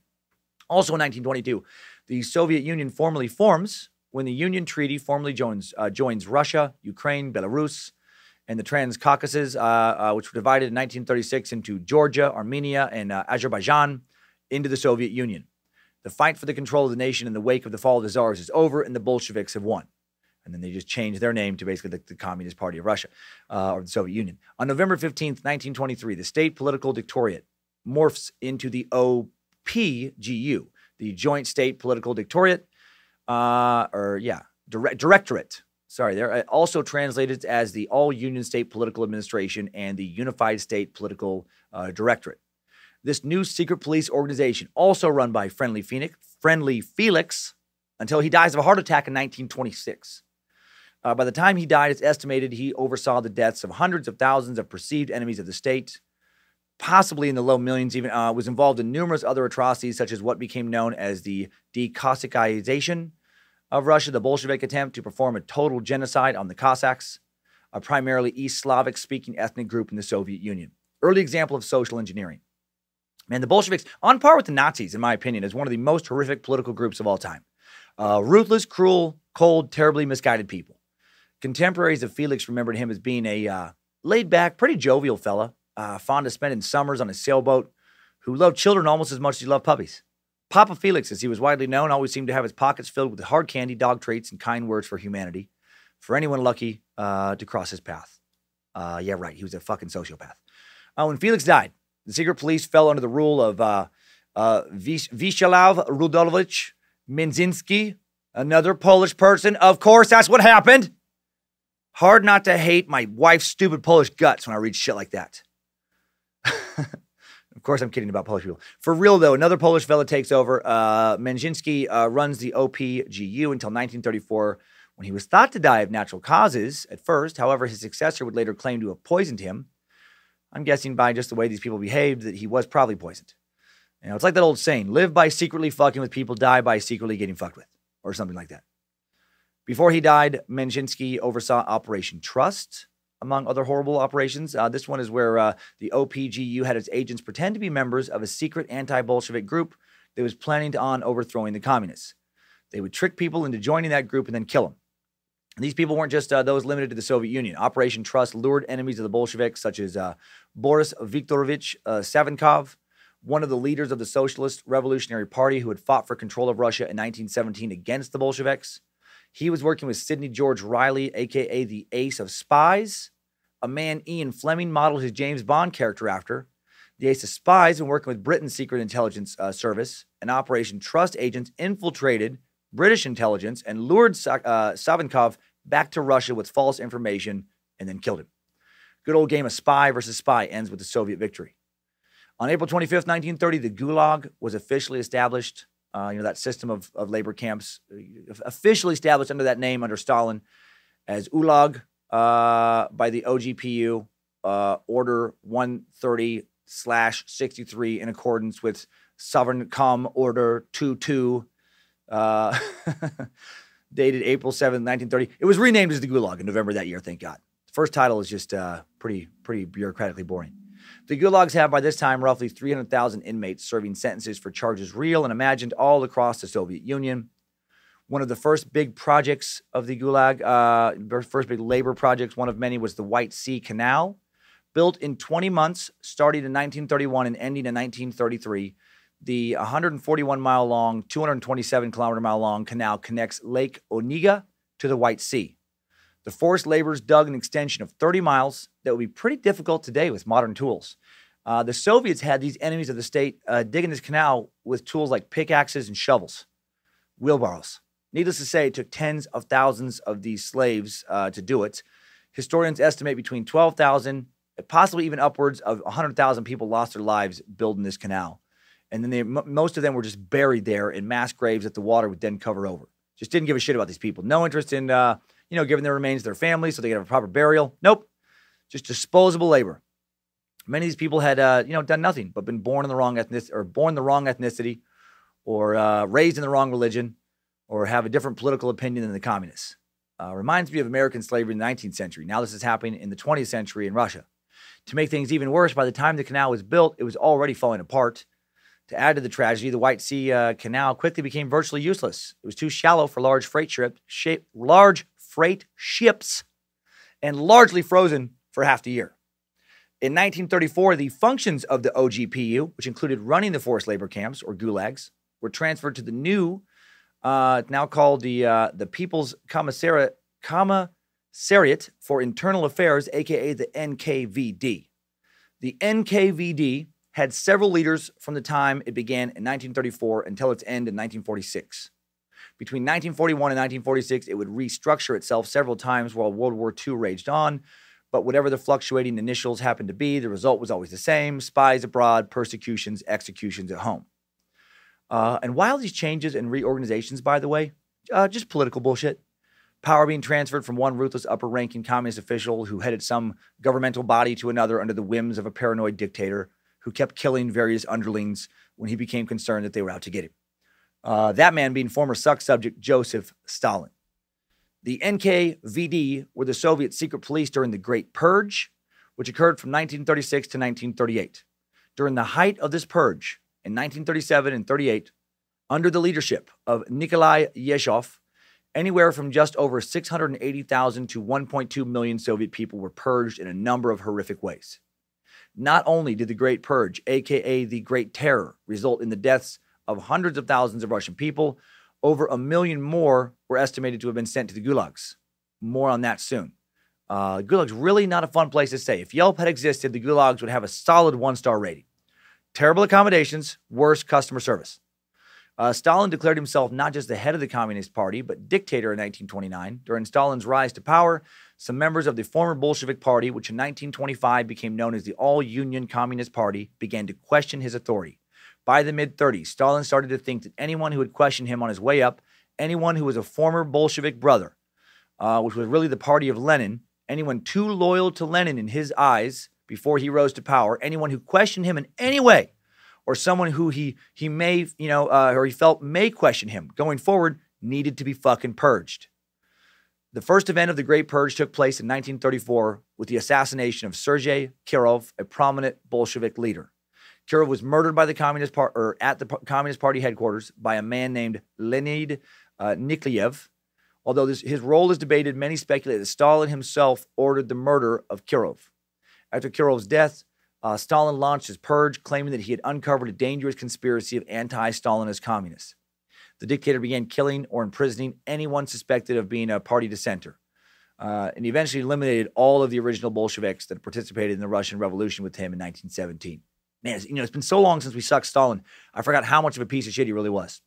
Also in 1922, the Soviet Union formally forms when the Union Treaty formally joins, uh, joins Russia, Ukraine, Belarus, and the Transcaucasus, uh, uh, which were divided in 1936 into Georgia, Armenia, and uh, Azerbaijan, into the Soviet Union. The fight for the control of the nation in the wake of the fall of the Tsars is over, and the Bolsheviks have won. And then they just changed their name to basically the, the Communist Party of Russia uh, or the Soviet Union. On November 15th, 1923, the state political dictatorate morphs into the OPGU, the Joint State Political Dictatorate, uh, or yeah, dire- Directorate. Sorry, they're uh, also translated as the All Union State Political Administration and the Unified State Political uh, Directorate. This new secret police organization, also run by Friendly Phoenix, Friendly Felix, until he dies of a heart attack in 1926. Uh, by the time he died, it's estimated he oversaw the deaths of hundreds of thousands of perceived enemies of the state, possibly in the low millions, even uh, was involved in numerous other atrocities, such as what became known as the decossacization of Russia, the Bolshevik attempt to perform a total genocide on the Cossacks, a primarily East Slavic speaking ethnic group in the Soviet Union. Early example of social engineering. Man, the Bolsheviks, on par with the Nazis, in my opinion, is one of the most horrific political groups of all time. Uh, ruthless, cruel, cold, terribly misguided people. Contemporaries of Felix remembered him as being a uh, laid back, pretty jovial fella, uh, fond of spending summers on a sailboat, who loved children almost as much as he loved puppies. Papa Felix, as he was widely known, always seemed to have his pockets filled with hard candy, dog treats, and kind words for humanity, for anyone lucky uh, to cross his path. Uh, yeah, right, he was a fucking sociopath. Uh, when Felix died, the secret police fell under the rule of uh, uh, Rudolfovich Menzhinsky, another Polish person. Of course, that's what happened. Hard not to hate my wife's stupid Polish guts when I read shit like that. of course, I'm kidding about Polish people. For real, though, another Polish fella takes over. Uh, Menzhinsky uh, runs the OPGU until 1934 when he was thought to die of natural causes at first. However, his successor would later claim to have poisoned him. I'm guessing by just the way these people behaved that he was probably poisoned. You know, it's like that old saying live by secretly fucking with people, die by secretly getting fucked with, or something like that. Before he died, Menzhinsky oversaw Operation Trust, among other horrible operations. Uh, this one is where uh, the OPGU had its agents pretend to be members of a secret anti Bolshevik group that was planning on overthrowing the communists. They would trick people into joining that group and then kill them. And These people weren't just uh, those limited to the Soviet Union. Operation Trust lured enemies of the Bolsheviks, such as uh, Boris Viktorovich uh, Savinkov, one of the leaders of the Socialist Revolutionary Party who had fought for control of Russia in 1917 against the Bolsheviks. He was working with Sidney George Reilly, aka the Ace of Spies, a man Ian Fleming modeled his James Bond character after. The Ace of Spies been working with Britain's Secret Intelligence uh, Service, and Operation Trust agents infiltrated British intelligence and lured uh, Savinkov back to Russia with false information and then killed him. Good old game of spy versus spy ends with the Soviet victory. On April 25th, 1930, the Gulag was officially established. Uh, you know, that system of, of labor camps uh, officially established under that name under Stalin as Ulag uh, by the OGPU, uh, Order 130 slash 63 in accordance with Sovnarkom Order 22, uh, dated April 7th, 1930. It was renamed as the Gulag in November that year, thank God. First title is just pretty, pretty bureaucratically boring. The gulags have by this time roughly 300,000 inmates serving sentences for charges real and imagined all across the Soviet Union. One of the first big projects of the Gulag, uh, first big labor projects, one of many, was the White Sea Canal. Built in 20 months, starting in 1931 and ending in 1933, the 141 mile long, 227 kilometer mile long canal connects Lake Onega to the White Sea. The forced laborers dug an extension of 30 miles that would be pretty difficult today with modern tools. Uh, the Soviets had these enemies of the state uh, digging this canal with tools like pickaxes and shovels, wheelbarrows. Needless to say, it took tens of thousands of these slaves uh, to do it. Historians estimate between 12,000, possibly even upwards of 100,000 people lost their lives building this canal. And then they, m- most of them were just buried there in mass graves that the water would then cover over. Just didn't give a shit about these people. No interest in uh, you know, giving their remains to their families so they can have a proper burial. Nope, just disposable labor. Many of these people had, uh, you know, done nothing but been born in the wrong ethnic or born the wrong ethnicity, or uh, raised in the wrong religion, or have a different political opinion than the communists. Uh, reminds me of American slavery in the 19th century. Now this is happening in the 20th century in Russia. To make things even worse, by the time the canal was built, it was already falling apart. To add to the tragedy, the White Sea uh, Canal quickly became virtually useless. It was too shallow for large freight ship, shape, large freight ships and largely frozen for half the year. In 1934, the functions of the OGPU, which included running the forced labor camps or gulags, were transferred to the new, uh, now called the uh, the People's Commissariat, Commissariat for Internal Affairs, aka the NKVD. The NKVD had several leaders from the time it began in 1934 until its end in 1946. Between 1941 and 1946, it would restructure itself several times while World War II raged on. But whatever the fluctuating initials happened to be, the result was always the same spies abroad, persecutions, executions at home. Uh, and while these changes and reorganizations, by the way, uh, just political bullshit, power being transferred from one ruthless upper ranking communist official who headed some governmental body to another under the whims of a paranoid dictator who kept killing various underlings when he became concerned that they were out to get him. Uh, that man being former suck subject Joseph Stalin. The NKVD were the Soviet secret police during the Great Purge, which occurred from 1936 to 1938. During the height of this purge, in 1937 and 38, under the leadership of Nikolai Yezhov, anywhere from just over 680,000 to 1.2 million Soviet people were purged in a number of horrific ways. Not only did the Great Purge, aka the Great Terror, result in the deaths of hundreds of thousands of Russian people. Over a million more were estimated to have been sent to the gulags. More on that soon. Uh, gulag's really not a fun place to stay. If Yelp had existed, the gulags would have a solid one star rating. Terrible accommodations, worse customer service. Uh, Stalin declared himself not just the head of the Communist Party, but dictator in 1929. During Stalin's rise to power, some members of the former Bolshevik Party, which in 1925 became known as the All Union Communist Party, began to question his authority. By the mid 30s, Stalin started to think that anyone who would question him on his way up, anyone who was a former Bolshevik brother, uh, which was really the party of Lenin, anyone too loyal to Lenin in his eyes before he rose to power, anyone who questioned him in any way, or someone who he he may you know uh, or he felt may question him going forward needed to be fucking purged. The first event of the Great Purge took place in 1934 with the assassination of Sergei Kirov, a prominent Bolshevik leader. Kirov was murdered by the Communist Party or at the Communist Party headquarters by a man named Leonid uh, Nikolaev. Although this, his role is debated, many speculate that Stalin himself ordered the murder of Kirov. After Kirov's death, uh, Stalin launched his purge, claiming that he had uncovered a dangerous conspiracy of anti Stalinist communists. The dictator began killing or imprisoning anyone suspected of being a party dissenter. Uh, and eventually eliminated all of the original Bolsheviks that participated in the Russian Revolution with him in 1917. Man, you know, it's been so long since we sucked Stalin. I forgot how much of a piece of shit he really was.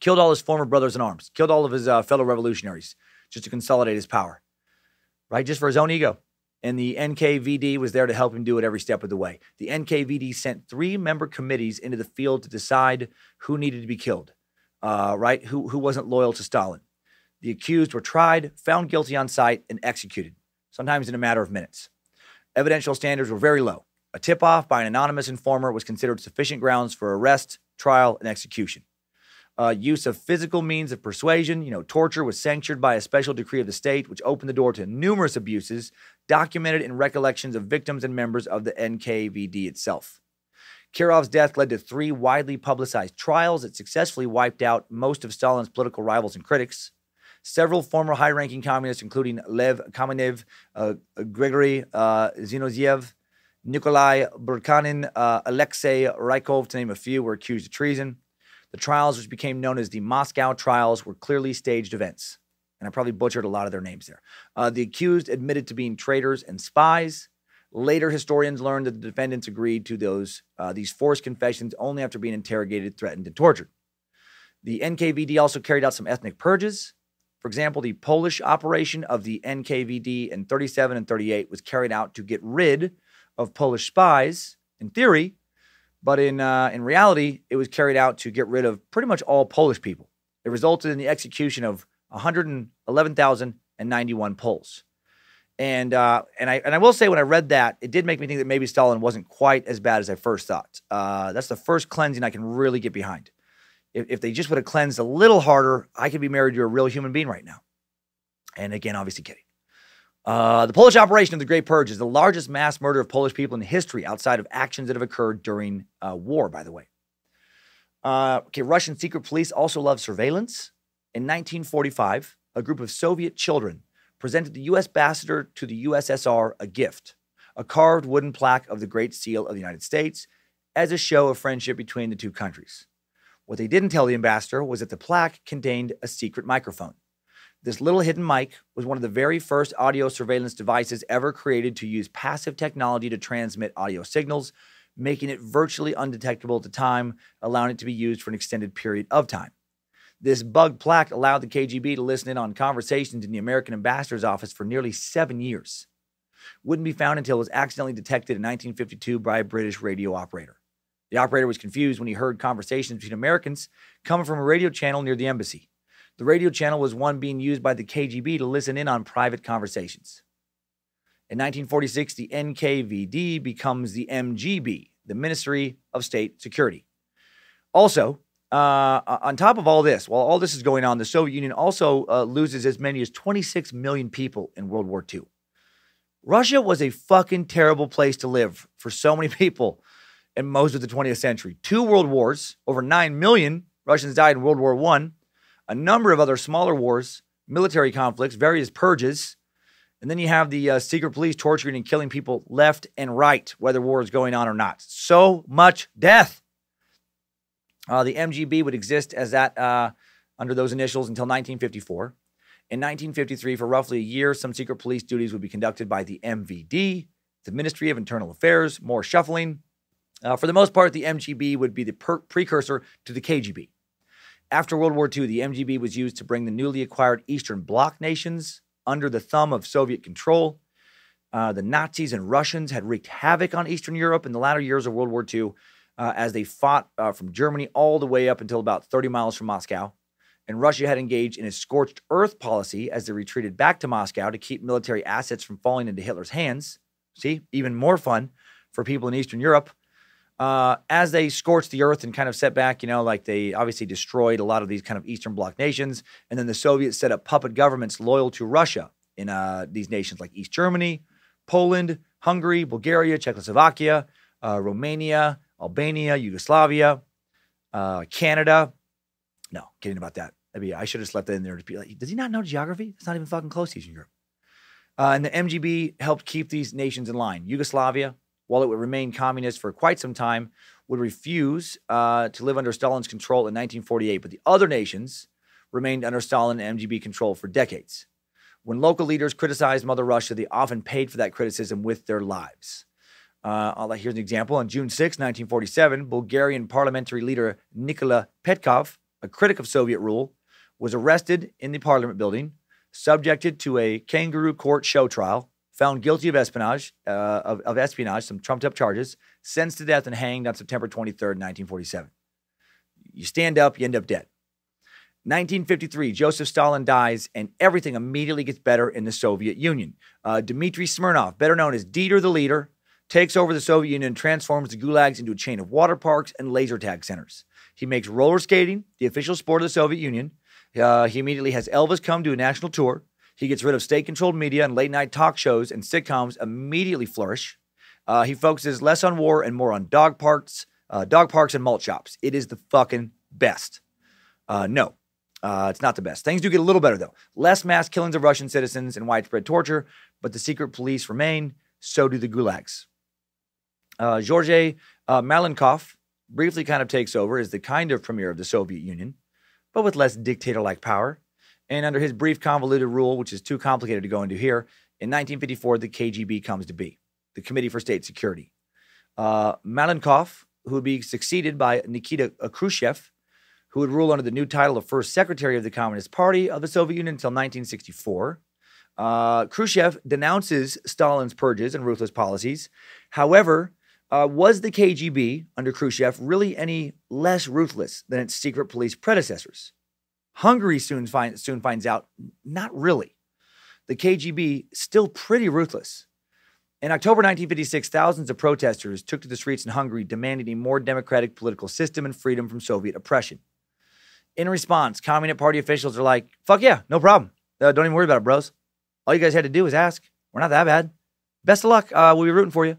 Killed all his former brothers in arms, killed all of his uh, fellow revolutionaries just to consolidate his power, right? Just for his own ego and the NKVD was there to help him do it every step of the way. The NKVD sent three member committees into the field to decide who needed to be killed, uh, right? Who, who wasn't loyal to Stalin. The accused were tried, found guilty on site, and executed, sometimes in a matter of minutes. Evidential standards were very low. A tip off by an anonymous informer was considered sufficient grounds for arrest, trial, and execution. Uh, use of physical means of persuasion, you know, torture was sanctioned by a special decree of the state, which opened the door to numerous abuses documented in recollections of victims and members of the NKVD itself. Kirov's death led to three widely publicized trials that successfully wiped out most of Stalin's political rivals and critics. Several former high ranking communists, including Lev Kamenev, uh, Gregory uh, Zinoviev, Nikolai Burkanin, uh, Alexei Rykov, to name a few, were accused of treason. The trials, which became known as the Moscow trials, were clearly staged events. And I probably butchered a lot of their names there. Uh, the accused admitted to being traitors and spies. Later, historians learned that the defendants agreed to those uh, these forced confessions only after being interrogated, threatened, and tortured. The NKVD also carried out some ethnic purges. For example, the Polish operation of the NKVD in 37 and 38 was carried out to get rid of Polish spies, in theory, but in, uh, in reality, it was carried out to get rid of pretty much all Polish people. It resulted in the execution of 111,091 Poles. And uh, and I and I will say when I read that, it did make me think that maybe Stalin wasn't quite as bad as I first thought. Uh, that's the first cleansing I can really get behind. If, if they just would have cleansed a little harder, I could be married to a real human being right now. And again, obviously kidding. Uh, the Polish operation of the Great Purge is the largest mass murder of Polish people in history outside of actions that have occurred during uh, war, by the way. Uh, okay, Russian secret police also love surveillance. In 1945, a group of Soviet children presented the U.S. ambassador to the USSR a gift, a carved wooden plaque of the Great Seal of the United States, as a show of friendship between the two countries. What they didn't tell the ambassador was that the plaque contained a secret microphone. This little hidden mic was one of the very first audio surveillance devices ever created to use passive technology to transmit audio signals, making it virtually undetectable at the time, allowing it to be used for an extended period of time. This bug plaque allowed the KGB to listen in on conversations in the American ambassador's office for nearly seven years. Wouldn't be found until it was accidentally detected in 1952 by a British radio operator. The operator was confused when he heard conversations between Americans coming from a radio channel near the embassy. The radio channel was one being used by the KGB to listen in on private conversations. In 1946, the NKVD becomes the MGB, the Ministry of State Security. Also, uh, on top of all this, while all this is going on, the Soviet Union also uh, loses as many as 26 million people in World War II. Russia was a fucking terrible place to live for so many people in most of the 20th century. Two world wars, over 9 million Russians died in World War I, a number of other smaller wars, military conflicts, various purges. And then you have the uh, secret police torturing and killing people left and right, whether war is going on or not. So much death. Uh, the MGB would exist as that uh, under those initials until 1954. In 1953, for roughly a year, some secret police duties would be conducted by the MVD, the Ministry of Internal Affairs, more shuffling. Uh, for the most part, the MGB would be the per- precursor to the KGB. After World War II, the MGB was used to bring the newly acquired Eastern Bloc nations under the thumb of Soviet control. Uh, the Nazis and Russians had wreaked havoc on Eastern Europe in the latter years of World War II uh, as they fought uh, from Germany all the way up until about 30 miles from Moscow. And Russia had engaged in a scorched earth policy as they retreated back to Moscow to keep military assets from falling into Hitler's hands. See, even more fun for people in Eastern Europe. Uh, as they scorched the earth and kind of set back, you know, like they obviously destroyed a lot of these kind of Eastern Bloc nations. And then the Soviets set up puppet governments loyal to Russia in uh, these nations like East Germany, Poland, Hungary, Bulgaria, Czechoslovakia, uh, Romania, Albania, Yugoslavia, uh, Canada. No, kidding about that. I mean, I should have slept in there to be like, does he not know geography? It's not even fucking close to Eastern Europe. Uh, and the MGB helped keep these nations in line. Yugoslavia, while it would remain communist for quite some time, would refuse uh, to live under Stalin's control in 1948. But the other nations remained under Stalin and MGB control for decades. When local leaders criticized Mother Russia, they often paid for that criticism with their lives. Uh, here's an example. On June 6, 1947, Bulgarian parliamentary leader Nikola Petkov, a critic of Soviet rule, was arrested in the parliament building, subjected to a kangaroo court show trial, found guilty of espionage, uh, of, of, espionage, some trumped up charges, sentenced to death and hanged on September 23rd, 1947. You stand up, you end up dead. 1953, Joseph Stalin dies, and everything immediately gets better in the Soviet Union. Uh, Dmitry Smirnov, better known as Dieter the Leader, takes over the Soviet Union and transforms the gulags into a chain of water parks and laser tag centers. He makes roller skating the official sport of the Soviet Union. Uh, he immediately has Elvis come to a national tour. He gets rid of state controlled media and late night talk shows, and sitcoms immediately flourish. Uh, he focuses less on war and more on dog parks, uh, dog parks and malt shops. It is the fucking best. Uh, no, uh, it's not the best. Things do get a little better though. Less mass killings of Russian citizens and widespread torture, but the secret police remain. So do the gulags. Uh, Georgy uh, Malenkov briefly kind of takes over as the kind of premier of the Soviet Union, but with less dictator like power. And under his brief, convoluted rule, which is too complicated to go into here, in 1954, the KGB comes to be, the Committee for State Security. Uh, Malenkov, who would be succeeded by Nikita Khrushchev, who would rule under the new title of First Secretary of the Communist Party of the Soviet Union until 1964. Uh, Khrushchev denounces Stalin's purges and ruthless policies. However, uh, was the KGB under Khrushchev really any less ruthless than its secret police predecessors? Hungary soon, find, soon finds out not really. The KGB still pretty ruthless. In October 1956, thousands of protesters took to the streets in Hungary demanding a more democratic political system and freedom from Soviet oppression. In response, Communist Party officials are like, fuck yeah, no problem. Uh, don't even worry about it, bros. All you guys had to do was ask. We're not that bad. Best of luck. Uh, we'll be rooting for you.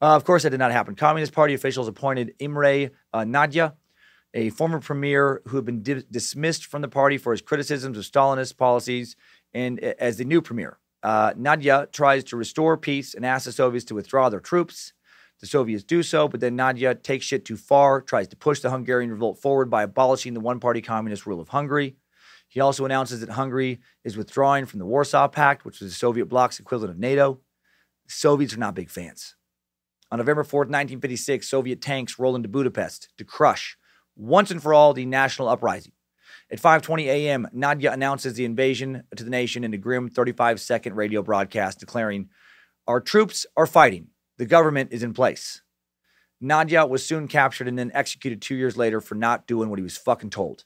Uh, of course, that did not happen. Communist Party officials appointed Imre uh, Nagy a former premier who had been di- dismissed from the party for his criticisms of Stalinist policies, and as the new premier. Uh, Nagy tries to restore peace and asks the Soviets to withdraw their troops. The Soviets do so, but then Nagy takes shit too far, tries to push the Hungarian revolt forward by abolishing the one party communist rule of Hungary. He also announces that Hungary is withdrawing from the Warsaw Pact, which was the Soviet bloc's equivalent of NATO. The Soviets are not big fans. On November 4th, 1956, Soviet tanks roll into Budapest to crush once and for all the national uprising. At 5:20 a.m., Nagy announces the invasion to the nation in a grim 35-second radio broadcast declaring, "Our troops are fighting. The government is in place." Nagy was soon captured and then executed 2 years later for not doing what he was fucking told.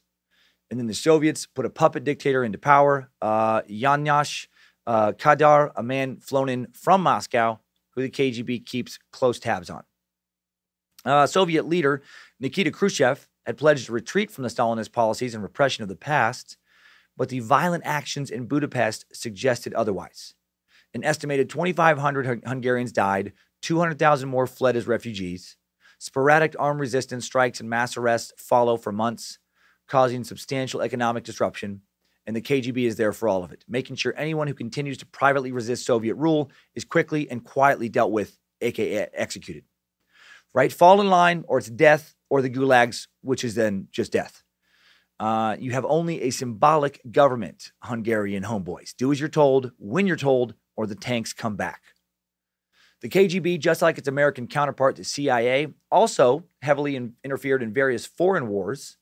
And then the Soviets put a puppet dictator into power, uh, János uh, Kadar, a man flown in from Moscow, who the KGB keeps close tabs on. Uh, Soviet leader Nikita Khrushchev had pledged to retreat from the Stalinist policies and repression of the past, but the violent actions in Budapest suggested otherwise. An estimated 2,500 Hungarians died, 200,000 more fled as refugees. Sporadic armed resistance strikes and mass arrests follow for months, causing substantial economic disruption. And the KGB is there for all of it, making sure anyone who continues to privately resist Soviet rule is quickly and quietly dealt with, aka executed. Right? Fall in line or it's death or the gulags, which is then just death. Uh, you have only a symbolic government, Hungarian homeboys. Do as you're told, when you're told, or the tanks come back. The KGB, just like its American counterpart, the CIA, also heavily in, interfered in various foreign wars.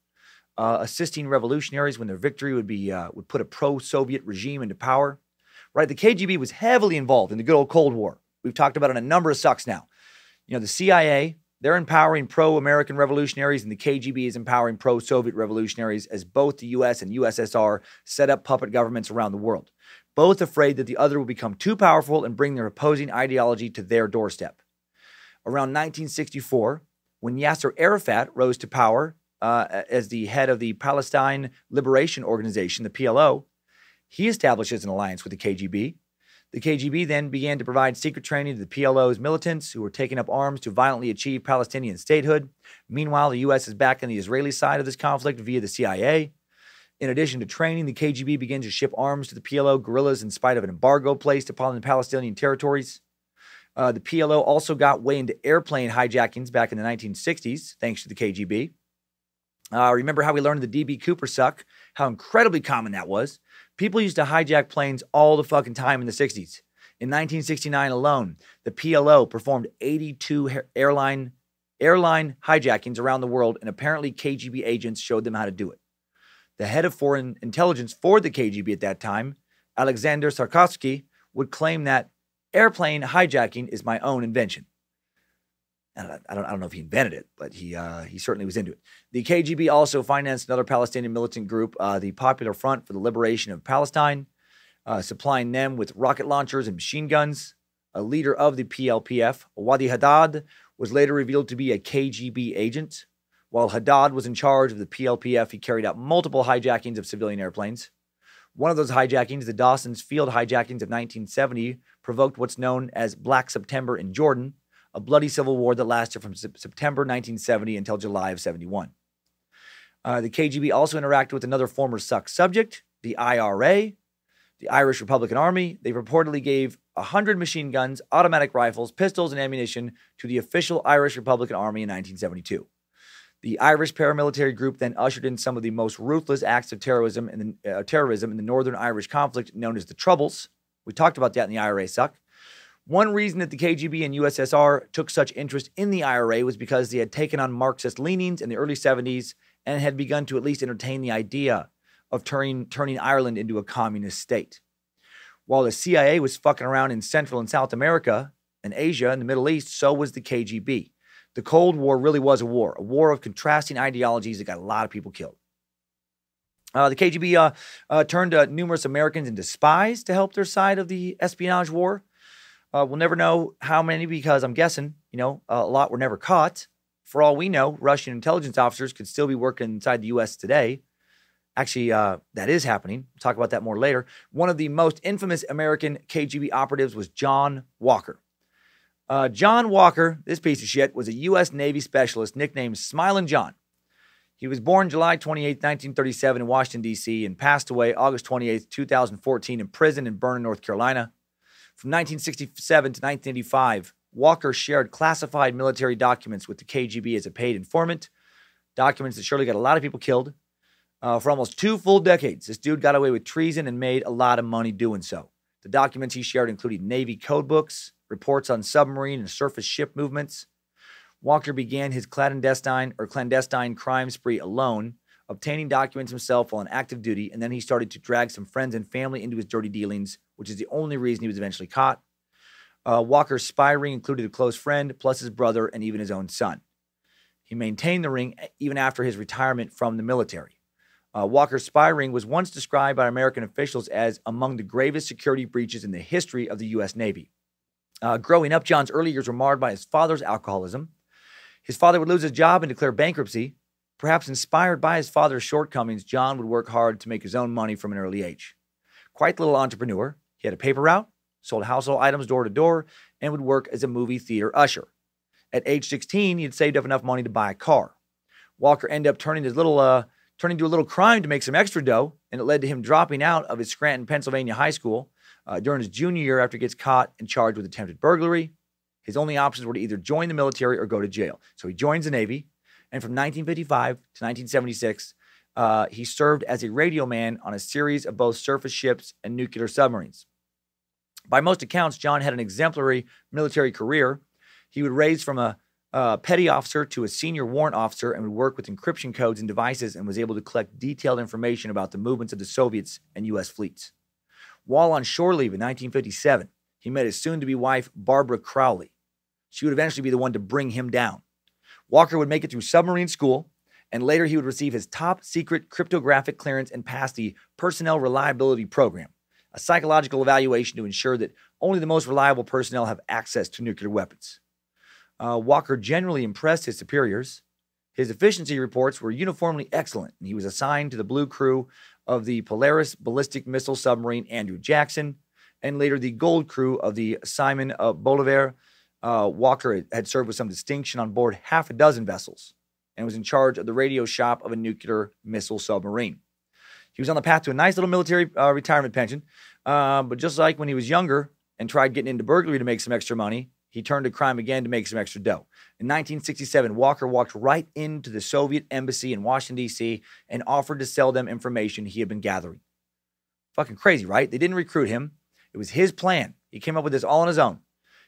uh, assisting revolutionaries when their victory would be uh, would put a pro-Soviet regime into power. Right, the KGB was heavily involved in the good old Cold War. We've talked about it in a number of sucks now. You know, the CIA they're empowering pro-American revolutionaries, and the KGB is empowering pro-Soviet revolutionaries as both the U.S. and USSR set up puppet governments around the world, both afraid that the other will become too powerful and bring their opposing ideology to their doorstep. Around 1964, when Yasser Arafat rose to power uh, as the head of the Palestine Liberation Organization, the PLO, he establishes an alliance with the KGB. The KGB then began to provide secret training to the PLO's militants who were taking up arms to violently achieve Palestinian statehood. Meanwhile, the U.S. is back on the Israeli side of this conflict via the CIA. In addition to training, the KGB began to ship arms to the PLO guerrillas in spite of an embargo placed upon the Palestinian territories. Uh, the PLO also got way into airplane hijackings back in the 1960s, thanks to the KGB. Uh, remember how we learned the DB Cooper suck? How incredibly common that was. People used to hijack planes all the fucking time in the 60s. In 1969 alone, the PLO performed 82 airline airline hijackings around the world, and apparently KGB agents showed them how to do it. The head of foreign intelligence for the KGB at that time, Alexander Sakharovsky, would claim that airplane hijacking is my own invention. I don't, I don't, I don't know if he invented it, but he uh, he certainly was into it. The KGB also financed another Palestinian militant group, uh, the Popular Front for the Liberation of Palestine, uh, supplying them with rocket launchers and machine guns. A leader of the PLPF, Wadi Haddad, was later revealed to be a KGB agent. While Haddad was in charge of the PLPF, he carried out multiple hijackings of civilian airplanes. One of those hijackings, the Dawson's Field hijackings of 1970, provoked what's known as Black September in Jordan, a bloody civil war that lasted from September 1970 until July of 71. Uh, the KGB also interacted with another former suck subject, the IRA, the Irish Republican Army. They reportedly gave 100 machine guns, automatic rifles, pistols, and ammunition to the official Irish Republican Army in 1972. The Irish paramilitary group then ushered in some of the most ruthless acts of terrorism in the, uh, terrorism in the Northern Irish conflict, known as the Troubles. We talked about that in the IRA suck. One reason that the KGB and USSR took such interest in the IRA was because they had taken on Marxist leanings in the early 70s and had begun to at least entertain the idea of turning, turning Ireland into a communist state. While the CIA was fucking around in Central and South America and Asia and the Middle East, so was the KGB. The Cold War really was a war, a war of contrasting ideologies that got a lot of people killed. Uh, the KGB uh, uh, turned uh, numerous Americans into spies to help their side of the espionage war. Uh, we'll never know how many because I'm guessing, you know, a lot were never caught. For all we know, Russian intelligence officers could still be working inside the U.S. today. Actually, uh, that is happening. We'll talk about that more later. One of the most infamous American KGB operatives was John Walker. Uh, John Walker, this piece of shit, was a U.S. Navy specialist nicknamed Smiling John. He was born July 28, 1937, in Washington, D.C., and passed away August 28, 2014, in prison in Vernon, North Carolina. From 1967 to 1985, Walker shared classified military documents with the KGB as a paid informant, documents that surely got a lot of people killed. Uh, for almost two full decades, this dude got away with treason and made a lot of money doing so. The documents he shared included Navy codebooks, reports on submarine and surface ship movements. Walker began his clandestine or clandestine crime spree alone, obtaining documents himself while on active duty, and then he started to drag some friends and family into his dirty dealings, which is the only reason he was eventually caught. Uh, Walker's spy ring included a close friend, plus his brother, and even his own son. He maintained the ring even after his retirement from the military. Uh, Walker's spy ring was once described by American officials as among the gravest security breaches in the history of the U.S. Navy. Uh, growing up, John's early years were marred by his father's alcoholism. His father would lose his job and declare bankruptcy. Perhaps inspired by his father's shortcomings, John would work hard to make his own money from an early age. Quite the little entrepreneur, he had a paper route, sold household items door to door, and would work as a movie theater usher. At age 16, he had saved up enough money to buy a car. Walker ended up turning his little uh, turning to a little crime to make some extra dough, and it led to him dropping out of his Scranton, Pennsylvania high school uh, during his junior year after he gets caught and charged with attempted burglary. His only options were to either join the military or go to jail. So he joins the Navy, and from 1955 to 1976, uh, he served as a radio man on a series of both surface ships and nuclear submarines. By most accounts, John had an exemplary military career. He would raise from a uh, petty officer to a senior warrant officer and would work with encryption codes and devices and was able to collect detailed information about the movements of the Soviets and U.S. fleets. While on shore leave in 1957, he met his soon to be wife, Barbara Crowley. She would eventually be the one to bring him down. Walker would make it through submarine school, and later he would receive his top secret cryptographic clearance and pass the Personnel Reliability Program, a psychological evaluation to ensure that only the most reliable personnel have access to nuclear weapons. Uh, Walker generally impressed his superiors. His efficiency reports were uniformly excellent, and he was assigned to the blue crew of the Polaris ballistic missile submarine Andrew Jackson, and later the gold crew of the Simon uh, Bolivar. Uh, Walker had served with some distinction on board half a dozen vessels and was in charge of the radio shop of a nuclear missile submarine. He was on the path to a nice little military uh, retirement pension, uh, but just like when he was younger and tried getting into burglary to make some extra money, he turned to crime again to make some extra dough. In 1967, Walker walked right into the Soviet embassy in Washington, D.C., and offered to sell them information he had been gathering. Fucking crazy, right? They didn't recruit him. It was his plan. He came up with this all on his own.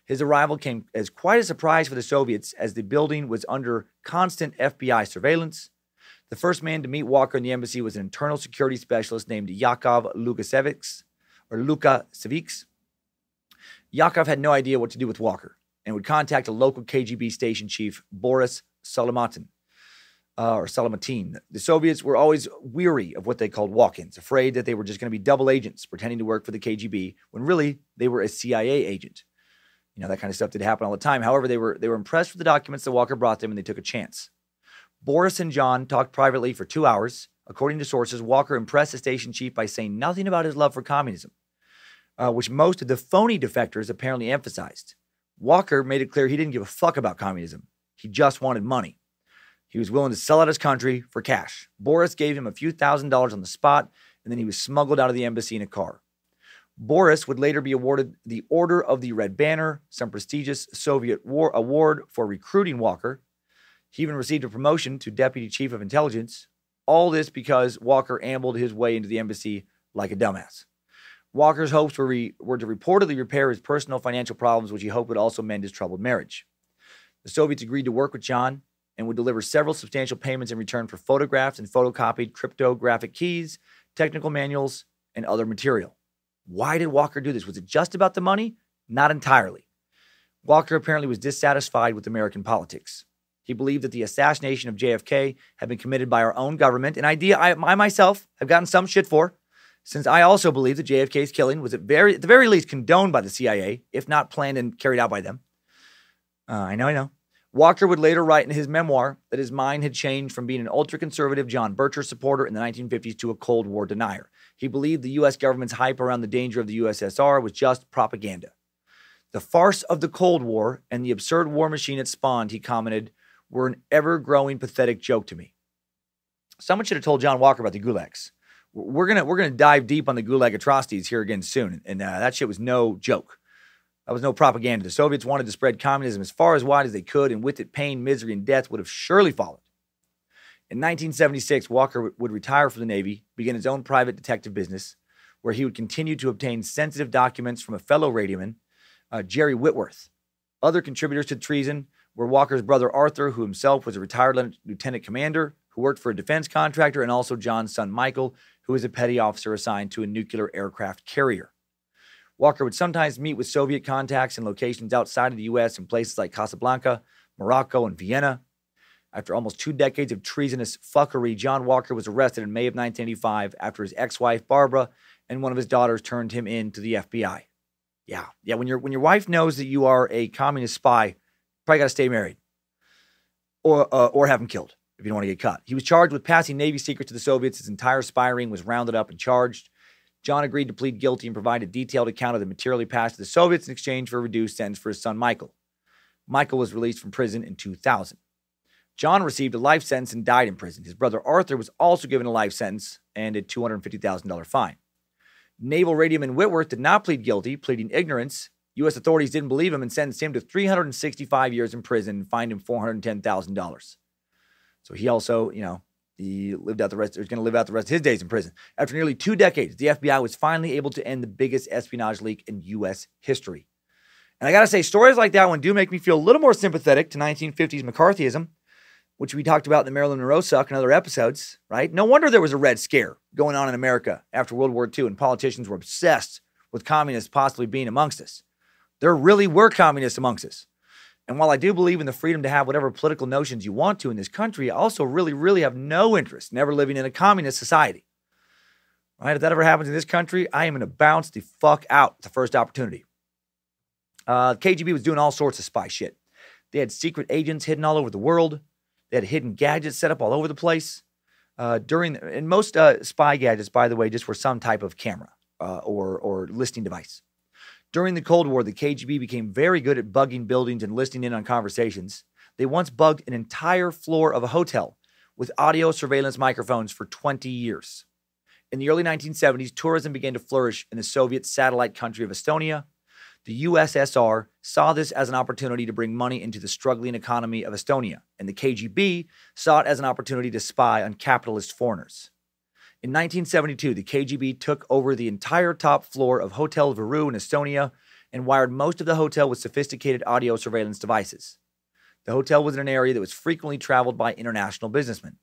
His arrival came as quite a surprise for the Soviets as the building was under constant FBI surveillance. The first man to meet Walker in the embassy was an internal security specialist named Yakov Lukasevich, or Lukasevich. Yakov had no idea what to do with Walker and would contact a local KGB station chief, Boris Solomatin, uh, or Solomatin. The Soviets were always weary of what they called walk ins, afraid that they were just going to be double agents pretending to work for the KGB when really they were a CIA agent. You know, that kind of stuff did happen all the time. However, they were, they were impressed with the documents that Walker brought them and they took a chance. Boris and John talked privately for two hours. According to sources, Walker impressed the station chief by saying nothing about his love for communism uh, which most of the phony defectors apparently emphasized. Walker made it clear he didn't give a fuck about communism. He just wanted money. He was willing to sell out his country for cash. Boris gave him a few thousand dollars on the spot, and then he was smuggled out of the embassy in a car. Boris would later be awarded the Order of the Red Banner, some prestigious Soviet war award for recruiting Walker. He even received a promotion to Deputy Chief of Intelligence. All this because Walker ambled his way into the embassy like a dumbass. Walker's hopes were, re- were to reportedly repair his personal financial problems, which he hoped would also mend his troubled marriage. The Soviets agreed to work with John and would deliver several substantial payments in return for photographs and photocopied cryptographic keys, technical manuals, and other material. Why did Walker do this? Was it just about the money? Not entirely. Walker apparently was dissatisfied with American politics. He believed that the assassination of JFK had been committed by our own government, an idea I, I myself have gotten some shit for since I also believe that JFK's killing was at very at the very least condoned by the CIA, if not planned and carried out by them. Uh, I know, I know. Walker would later write in his memoir that his mind had changed from being an ultra conservative John Bircher supporter in the 1950s to a Cold War denier. He believed the U.S. government's hype around the danger of the USSR was just propaganda. The farce of the Cold War and the absurd war machine it spawned, he commented, were an ever growing pathetic joke to me. Someone should have told John Walker about the gulags we're gonna we're gonna dive deep on the Gulag atrocities here again soon, and uh, that shit was no joke. That was no propaganda. The Soviets wanted to spread communism as far as wide as they could, and with it, pain, misery, and death would have surely followed. In 1976, Walker would retire from the Navy, begin his own private detective business, where he would continue to obtain sensitive documents from a fellow radioman, uh, Jerry Whitworth. Other contributors to treason were Walker's brother Arthur, who himself was a retired lieutenant commander who worked for a defense contractor, and also John's son Michael, who was a petty officer assigned to a nuclear aircraft carrier. Walker would sometimes meet with Soviet contacts in locations outside of the U.S. in places like Casablanca, Morocco, and Vienna. After almost two decades of treasonous fuckery, John Walker was arrested in May of 1985 after his ex-wife Barbara and one of his daughters turned him in to the FBI. Yeah, yeah. When your when your wife knows that you are a communist spy, probably got to stay married, or uh, or have him killed if you don't want to get caught. He was charged with passing Navy secrets to the Soviets. His entire spy ring was rounded up and charged. John agreed to plead guilty and provide a detailed account of the material he passed to the Soviets in exchange for a reduced sentence for his son Michael. Michael was released from prison in 2000. John received a life sentence and died in prison. His brother Arthur was also given a life sentence and a $250,000 fine. Naval radioman Whitworth did not plead guilty, pleading ignorance. U.S. authorities didn't believe him and sentenced him to 365 years in prison and fined him $410,000. So he also, you know, he lived out the rest, was going to live out the rest of his days in prison. After nearly two decades, the FBI was finally able to end the biggest espionage leak in U.S. history. And I got to say, stories like that one do make me feel a little more sympathetic to 1950s McCarthyism, which we talked about in the Marilyn Monroe suck and other episodes, right? No wonder there was a Red Scare going on in America after World War II and politicians were obsessed with communists possibly being amongst us. There really were communists amongst us. And while I do believe in the freedom to have whatever political notions you want to in this country, I also really, really have no interest in ever living in a communist society. Right? If that ever happens in this country, I am going to bounce the fuck out the first opportunity. Uh, KGB was doing all sorts of spy shit. They had secret agents hidden all over the world. They had hidden gadgets set up all over the place. Uh, during the, and most uh, spy gadgets, by the way, just were some type of camera uh, or or listening device. During the Cold War, the KGB became very good at bugging buildings and listening in on conversations. They once bugged an entire floor of a hotel with audio surveillance microphones for 20 years. In the early 1970s, tourism began to flourish in the Soviet satellite country of Estonia. The USSR saw this as an opportunity to bring money into the struggling economy of Estonia, and the KGB saw it as an opportunity to spy on capitalist foreigners. In 1972, the KGB took over the entire top floor of Hotel Viru in Estonia and wired most of the hotel with sophisticated audio surveillance devices. The hotel was in an area that was frequently traveled by international businessmen.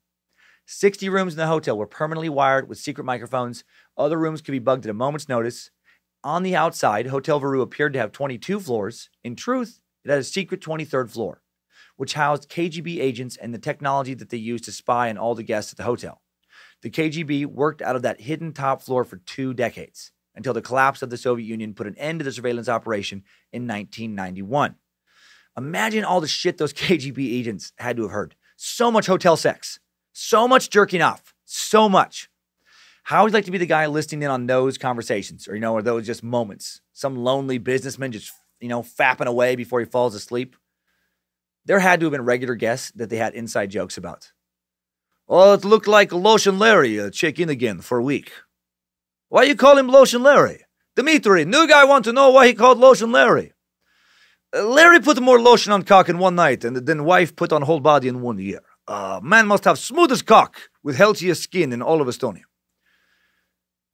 60 rooms in the hotel were permanently wired with secret microphones. Other rooms could be bugged at a moment's notice. On the outside, Hotel Viru appeared to have 22 floors. In truth, it had a secret 23rd floor, which housed KGB agents and the technology that they used to spy on all the guests at the hotel. The KGB worked out of that hidden top floor for two decades until the collapse of the Soviet Union put an end to the surveillance operation in 1991. Imagine all the shit those KGB agents had to have heard. So much hotel sex, so much jerking off, so much. How would you like to be the guy listening in on those conversations, or you know, or those just moments? Some lonely businessman just you know fapping away before he falls asleep. There had to have been regular guests that they had inside jokes about. Oh, it looked like Lotion Larry uh, check in again for a week. Why you call him Lotion Larry? Dimitri, new guy want to know why he called Lotion Larry. Uh, Larry put more lotion on cock in one night, and then wife put on whole body in one year. Uh, man must have smoothest cock with healthiest skin in all of Estonia.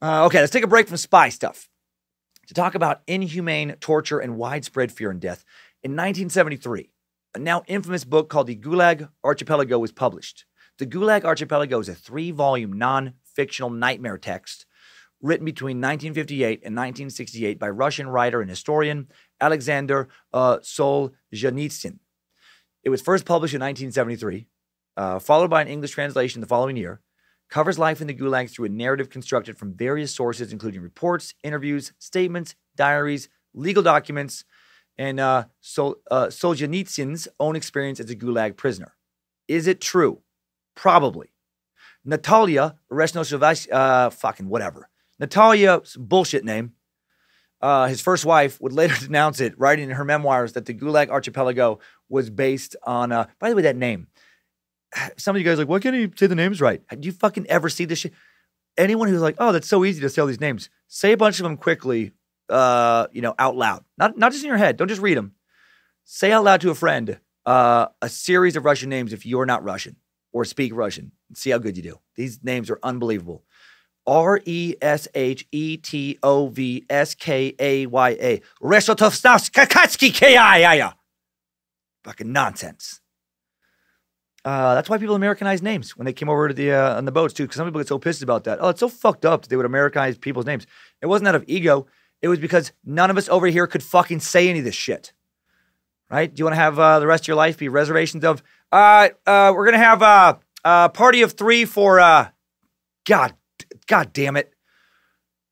Uh, okay, let's take a break from spy stuff to talk about inhumane torture and widespread fear and death. In 1973, a now infamous book called The Gulag Archipelago was published. The Gulag Archipelago is a three volume non fictional nightmare text written between 1958 and 1968 by Russian writer and historian Alexander uh, Solzhenitsyn. It was first published in 1973, uh, followed by an English translation the following year. Covers life in the Gulag through a narrative constructed from various sources, including reports, interviews, statements, diaries, legal documents, and uh, Sol- uh, Solzhenitsyn's own experience as a Gulag prisoner. Is it true? Probably. Natalia Resnosovas, uh, fucking whatever. Natalia's bullshit name, uh, his first wife, would later denounce it, writing in her memoirs that the Gulag Archipelago was based on, uh, by the way, that name. Some of you guys like, why can't you say the names right? Do you fucking ever see this shit? Anyone who's like, oh, that's so easy to say all these names, say a bunch of them quickly, uh, you know, out loud. Not, not just in your head. Don't just read them. Say out loud to a friend uh, a series of Russian names if you're not Russian or speak Russian. And see how good you do. These names are unbelievable. R E S H E T O V S K A Y A. Reshotovsky K I I. Fucking nonsense. Uh, that's why people Americanize names when they came over to the uh, on the boats too. Because some people get so pissed about that. Oh, it's so fucked up that they would Americanize people's names. It wasn't out of ego. It was because none of us over here could fucking say any of this shit. Right? Do you want to have uh, the rest of your life be reservations of uh, uh, we're gonna have a, a party of three for uh, God, God damn it,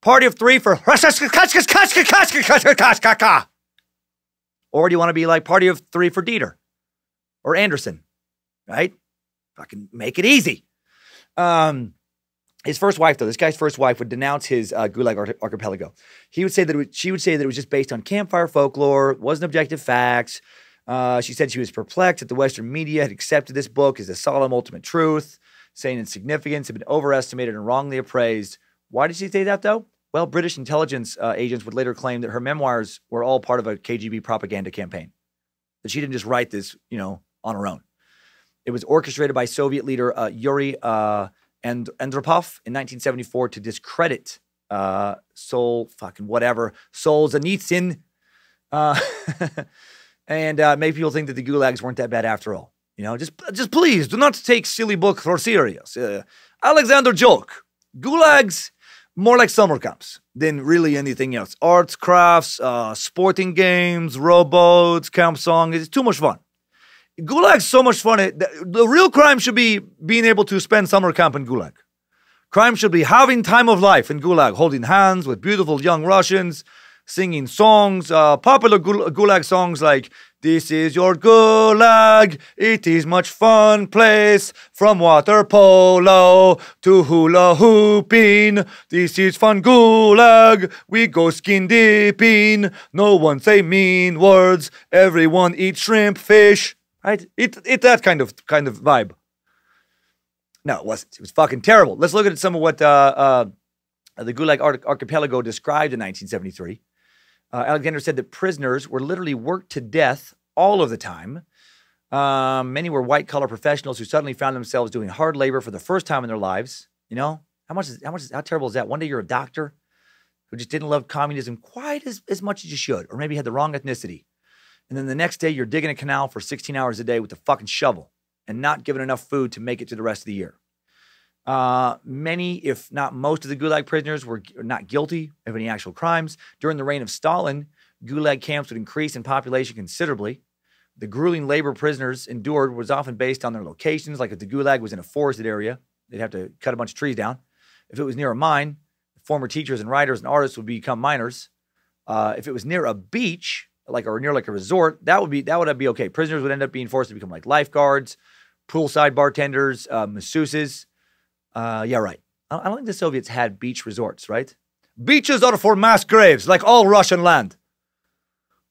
party of three for. Or do you want to be like party of three for Dieter or Anderson, right? Fucking make it easy. Um, his first wife, though, this guy's first wife would denounce his uh, Gulag archipelago. He would say that was, she would say that it was just based on campfire folklore, wasn't objective facts. Uh, she said she was perplexed that the Western media had accepted this book as a solemn ultimate truth, saying its significance had been overestimated and wrongly appraised. Why did she say that, though? Well, British intelligence uh, agents would later claim that her memoirs were all part of a KGB propaganda campaign, that she didn't just write this, you know, on her own. It was orchestrated by Soviet leader uh, Yuri uh, and Andropov in 1974 to discredit uh, Sol fucking whatever Solzhenitsyn uh, and uh, make people think that the gulags weren't that bad after all. You know, just just please do not take silly book for serious. Uh, Alexander joke. Gulags more like summer camps than really anything else. Arts, crafts, uh, sporting games, rowboats, camp song. It's too much fun. Gulag's so much fun. The, the real crime should be being able to spend summer camp in Gulag. Crime should be having time of life in Gulag, holding hands with beautiful young Russians, singing songs, uh, popular Gul- Gulag songs like "This is your Gulag, it is much fun place from water polo to hula hooping. This is fun Gulag, we go skin dipping. No one say mean words, everyone eat shrimp, fish." Right? It it that kind of kind of vibe. No, it wasn't. It was fucking terrible. Let's look at some of what uh, uh, the Gulag Archipelago described in 1973. Uh, Alexander said that prisoners were literally worked to death all of the time. Um, many were white collar professionals who suddenly found themselves doing hard labor for the first time in their lives. You know how much? Is, how much? Is, how terrible is that? One day you're a doctor who just didn't love communism quite as, as much as you should, or maybe had the wrong ethnicity. And then the next day you're digging a canal for 16 hours a day with a fucking shovel and not given enough food to make it to the rest of the year. Uh, many, if not most, of the Gulag prisoners were not guilty of any actual crimes. During the reign of Stalin, Gulag camps would increase in population considerably. The grueling labor prisoners endured was often based on their locations. Like if the Gulag was in a forested area, they'd have to cut a bunch of trees down. If it was near a mine, former teachers and writers and artists would become miners. Uh, if it was near a beach, like or near like a resort, that would be that would be okay. Prisoners would end up being forced to become like lifeguards, poolside bartenders, uh, masseuses. Uh, yeah, right. I don't think the Soviets had beach resorts, right? Beaches are for mass graves, like all Russian land.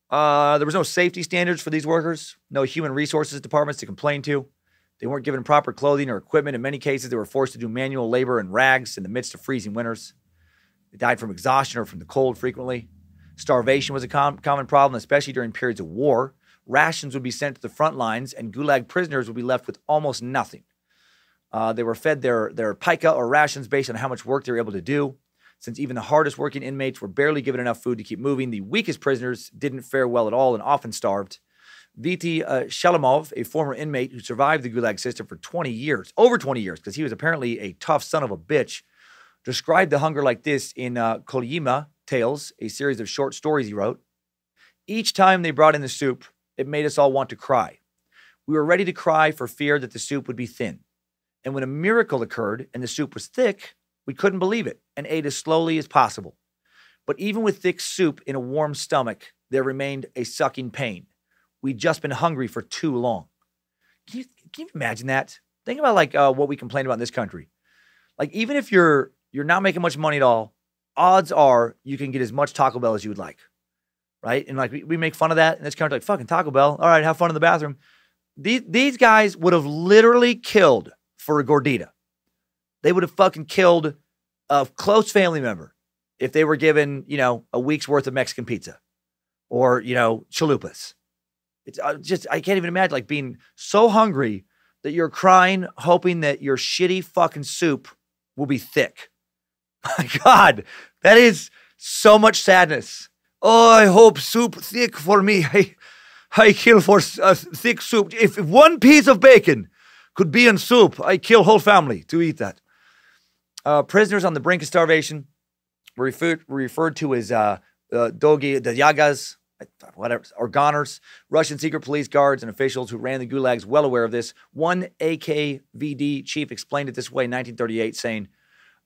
Uh, there was no safety standards for these workers, no human resources departments to complain to. They weren't given proper clothing or equipment. In many cases, they were forced to do manual labor in rags in the midst of freezing winters. They died from exhaustion or from the cold frequently. Starvation was a com- common problem, especially during periods of war. Rations would be sent to the front lines, and Gulag prisoners would be left with almost nothing. Uh, they were fed their, their pica or rations based on how much work they were able to do. Since even the hardest working inmates were barely given enough food to keep moving, the weakest prisoners didn't fare well at all and often starved. Viti uh, a former inmate who survived the Gulag system for 20 years, over 20 years, because he was apparently a tough son of a bitch, described the hunger like this in uh, Kolyma Tales, a series of short stories he wrote. Each time they brought in the soup, it made us all want to cry. We were ready to cry for fear that the soup would be thin. And when a miracle occurred and the soup was thick, we couldn't believe it and ate as slowly as possible. But even with thick soup in a warm stomach, there remained a sucking pain. We'd just been hungry for too long. Can you, can you imagine that? Think about like uh, what we complain about in this country. Like even if you're you're not making much money at all, odds are you can get as much Taco Bell as you would like, right? And like we, we make fun of that in this country, like fucking Taco Bell. All right, have fun in the bathroom. These these guys would have literally killed for a gordita. They would have fucking killed a close family member if they were given, you know, a week's worth of Mexican pizza or, you know, chalupas. It's uh, just, I can't even imagine like being so hungry that you're crying, hoping that your shitty fucking soup will be thick. My God, that is so much sadness. Oh, I hope soup thick for me. I, I kill for uh, thick soup. If one piece of bacon could be in soup, I kill whole family to eat that. Uh, prisoners on the brink of starvation were referred, referred to as uh, uh, dogi, the yagas, whatever, or goners. Russian secret police guards and officials who ran the gulags well aware of this. One NKVD chief explained it this way in 1938, saying,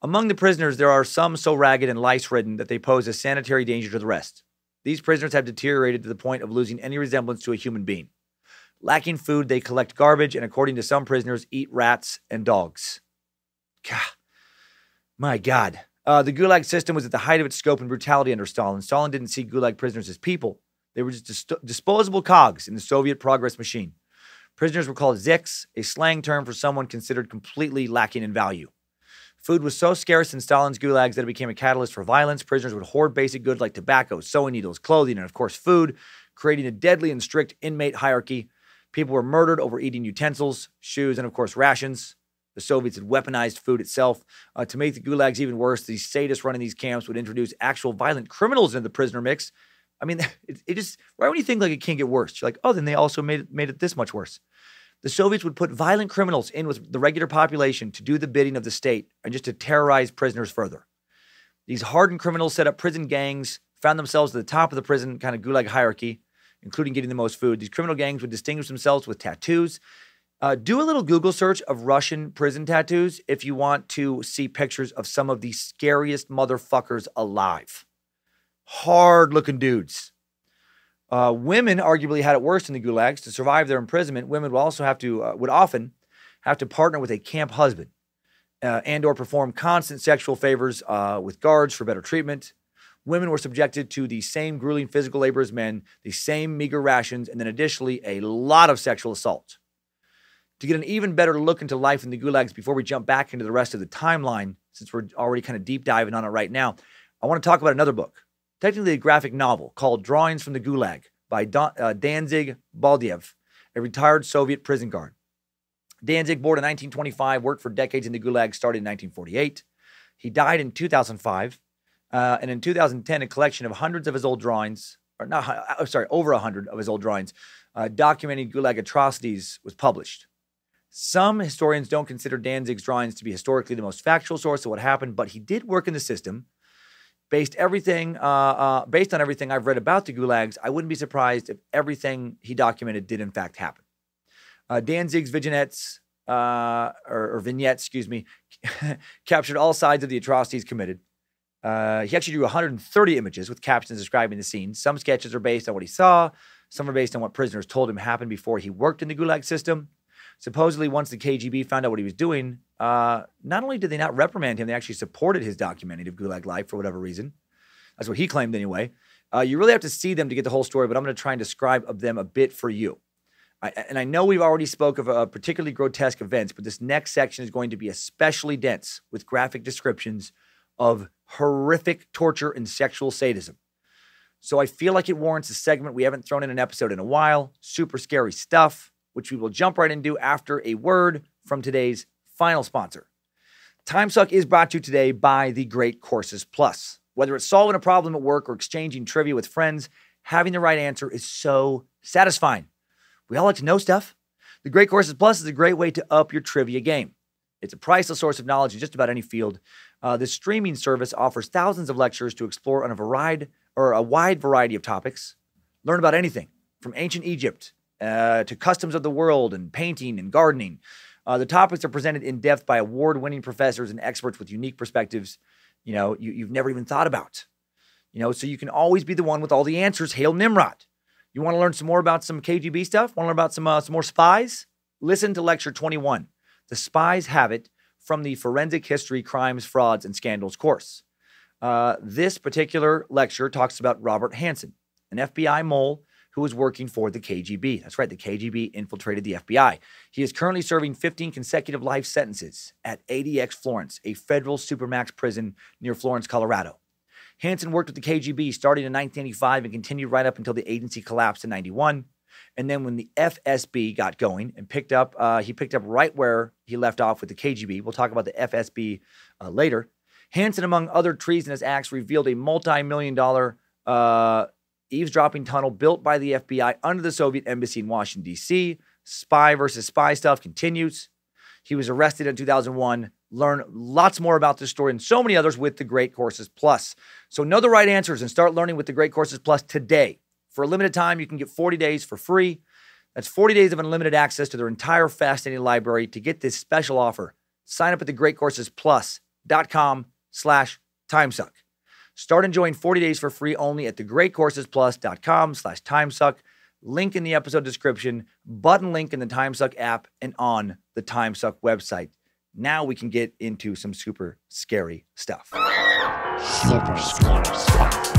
Among the prisoners, there are some so ragged and lice ridden that they pose a sanitary danger to the rest. These prisoners have deteriorated to the point of losing any resemblance to a human being. Lacking food, they collect garbage and, according to some prisoners, eat rats and dogs. God, my God. Uh, the Gulag system was at the height of its scope and brutality under Stalin. Stalin didn't see Gulag prisoners as people, they were just dis- disposable cogs in the Soviet progress machine. Prisoners were called ziks, a slang term for someone considered completely lacking in value. Food was so scarce in Stalin's gulags that it became a catalyst for violence. Prisoners would hoard basic goods like tobacco, sewing needles, clothing, and of course, food, creating a deadly and strict inmate hierarchy. People were murdered over eating utensils, shoes, and of course, rations. The Soviets had weaponized food itself. Uh, to make the gulags even worse, these sadists running these camps would introduce actual violent criminals into the prisoner mix. I mean, it, it just why would you think like it can't get worse? You're like, oh, then they also made made it this much worse. The Soviets would put violent criminals in with the regular population to do the bidding of the state and just to terrorize prisoners further. These hardened criminals set up prison gangs, found themselves at the top of the prison kind of gulag hierarchy, including getting the most food. These criminal gangs would distinguish themselves with tattoos. Uh, do a little Google search of Russian prison tattoos if you want to see pictures of some of the scariest motherfuckers alive. Hard looking dudes. Uh, women arguably had it worse in the gulags. To survive their imprisonment, women would also have to uh, would often have to partner with a camp husband uh, and or perform constant sexual favors uh, with guards for better treatment. Women were subjected to the same grueling physical labor as men, the same meager rations, and then additionally a lot of sexual assault. To get an even better look into life in the gulags before we jump back into the rest of the timeline, since we're already kind of deep diving on it right now, I want to talk about another book technically a graphic novel called Drawings from the Gulag by Don, uh, Danzig Baldaev, a retired Soviet prison guard. Danzig, born in 1925, worked for decades in the Gulag, started in 1948. He died in 2005. Uh, and in 2010, a collection of hundreds of his old drawings, or not, uh, sorry, over 100 of his old drawings, uh, documenting Gulag atrocities was published. Some historians don't consider Danzig's drawings to be historically the most factual source of what happened, but he did work in the system based everything uh, uh, based on everything I've read about the gulags, I wouldn't be surprised if everything he documented did in fact happen. Uh, Danzig's vignettes uh, or, or, vignettes, excuse me, captured all sides of the atrocities committed. Uh, he actually drew 130 images with captions describing the scenes. Some sketches are based on what he saw. Some are based on what prisoners told him happened before he worked in the Gulag system. Supposedly, once the KGB found out what he was doing, uh, not only did they not reprimand him, they actually supported his documenting of Gulag life for whatever reason. That's what he claimed anyway. Uh, you really have to see them to get the whole story, but I'm going to try and describe them a bit for you. I, and I know we've already spoke of uh, particularly grotesque events, but this next section is going to be especially dense with graphic descriptions of horrific torture and sexual sadism. So I feel like it warrants a segment we haven't thrown in an episode in a while. Super scary stuff, which we will jump right into after a word from today's final sponsor. TimeSuck is brought to you today by the Great Courses Plus. Whether it's solving a problem at work or exchanging trivia with friends, having the right answer is so satisfying. We all like to know stuff. The Great Courses Plus is a great way to up your trivia game. It's a priceless source of knowledge in just about any field. Uh, this streaming service offers thousands of lectures to explore on a variety or a wide variety of topics. Learn about anything from ancient Egypt uh, to customs of the world and painting and gardening. Uh, the topics are presented in depth by award-winning professors and experts with unique perspectives. You know, you, you've never even thought about. You know, so you can always be the one with all the answers. Hail Nimrod! You want to learn some more about some KGB stuff? Want to learn about some uh, some more spies? Listen to lecture 21. The spies have it from the Forensic History, Crimes, Frauds, and Scandals course. Uh, this particular lecture talks about Robert Hanssen, an FBI mole who was working for the KGB. That's right, the KGB infiltrated the FBI. He is currently serving 15 consecutive life sentences at ADX Florence, a federal supermax prison near Florence, Colorado. Hanssen worked with the KGB starting in 1985 and continued right up until the agency collapsed in 91. And then when the FSB got going and picked up, uh, he picked up right where he left off with the KGB. We'll talk about the FSB uh, later. Hanssen, among other treasonous acts, revealed a multi million dollar uh, eavesdropping tunnel built by the FBI under the Soviet embassy in Washington, D.C. Spy versus spy stuff continues. He was arrested in 2001. Learn lots more about this story and so many others with the Great Courses Plus. So know the right answers and start learning with the Great Courses Plus today. For a limited time, you can get 40 days for free. That's 40 days of unlimited access to their entire fascinating library. To get this special offer, sign up at thegreatcoursesplus.com slash timesuck. Start enjoying 40 days for free only at thegreatcoursesplus.com slash timesuck. Link in the episode description, button link in the Timesuck app, and on the Timesuck website. Now we can get into some super scary stuff. Super scary stuff.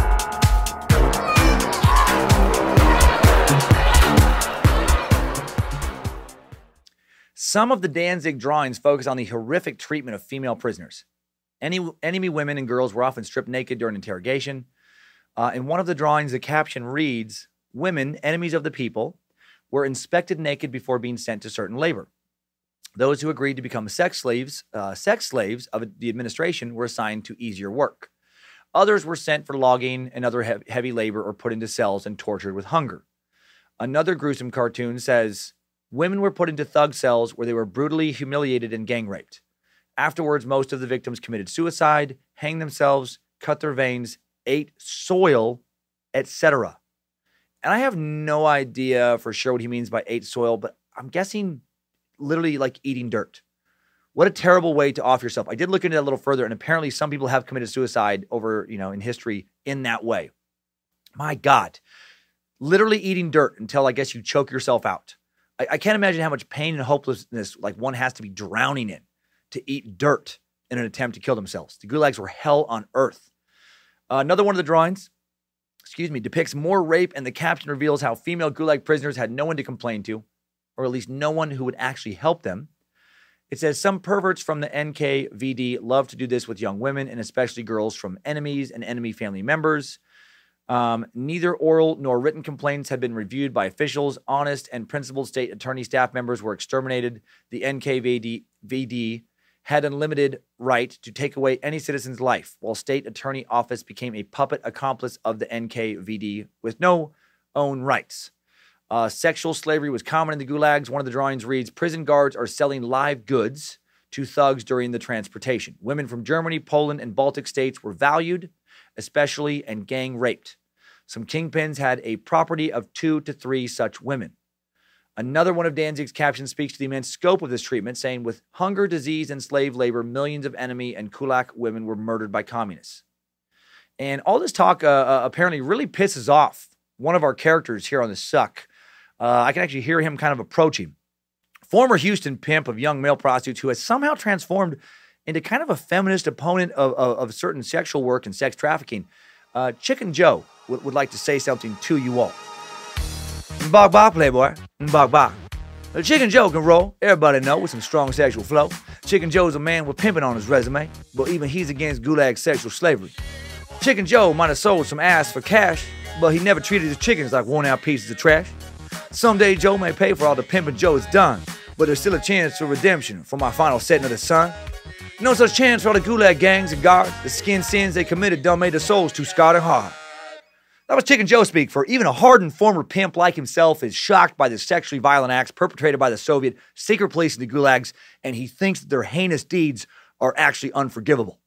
Some of the Danzig drawings focus on the horrific treatment of female prisoners. Any, enemy women and girls were often stripped naked during interrogation. Uh, in one of the drawings, the caption reads Women, enemies of the people, were inspected naked before being sent to certain labor. Those who agreed to become sex slaves, uh, sex slaves of the administration, were assigned to easier work. Others were sent for logging and other hev- heavy labor or put into cells and tortured with hunger. Another gruesome cartoon says women were put into thug cells where they were brutally humiliated and gang raped. Afterwards, most of the victims committed suicide, hanged themselves, cut their veins, ate soil, etc. And I have no idea for sure what he means by ate soil, but I'm guessing literally like eating dirt. What a terrible way to off yourself. I did look into that a little further, and apparently some people have committed suicide over, you know, in history in that way. My God. Literally eating dirt until I guess you choke yourself out. I, I can't imagine how much pain and hopelessness like one has to be drowning in to eat dirt in an attempt to kill themselves. The gulags were hell on earth. Uh, another one of the drawings, excuse me, depicts more rape, and the caption reveals how female gulag prisoners had no one to complain to, or at least no one who would actually help them. It says some perverts from the NKVD love to do this with young women and especially girls from enemies and enemy family members. Um, neither oral nor written complaints had been reviewed by officials. Honest and principled state attorney staff members were exterminated. The NKVD VD had unlimited right to take away any citizen's life, while state attorney office became a puppet accomplice of the NKVD with no own rights. Uh, sexual slavery was common in the gulags. One of the drawings reads Prison guards are selling live goods to thugs during the transportation. Women from Germany, Poland, and Baltic states were valued, especially, and gang raped. Some kingpins had a property of two to three such women. Another one of Danzig's captions speaks to the immense scope of this treatment, saying, With hunger, disease, and slave labor, millions of enemy and kulak women were murdered by communists. And all this talk uh, uh, apparently really pisses off one of our characters here on the suck. Uh, I can actually hear him kind of approaching. Former Houston pimp of young male prostitutes who has somehow transformed into kind of a feminist opponent of, of, of certain sexual work and sex trafficking. Uh, Chicken Joe would, would like to say something to you all. Bog bog, playboy. Bog bog. Chicken Joe can roll, everybody know, with some strong sexual flow. Chicken Joe's a man with pimping on his resume, but even he's against gulag sexual slavery. Chicken Joe might have sold some ass for cash, but he never treated his chickens like worn out pieces of trash. Someday Joe may pay for all the pimping Joe has done, but there's still a chance for redemption for my final setting of the sun. No such chance for all the gulag gangs and guards. The skin sins they committed done made their souls too scarred and hard. That was Chicken Joe speak for even a hardened former pimp like himself is shocked by the sexually violent acts perpetrated by the Soviet secret police in the gulags, and he thinks that their heinous deeds are actually unforgivable.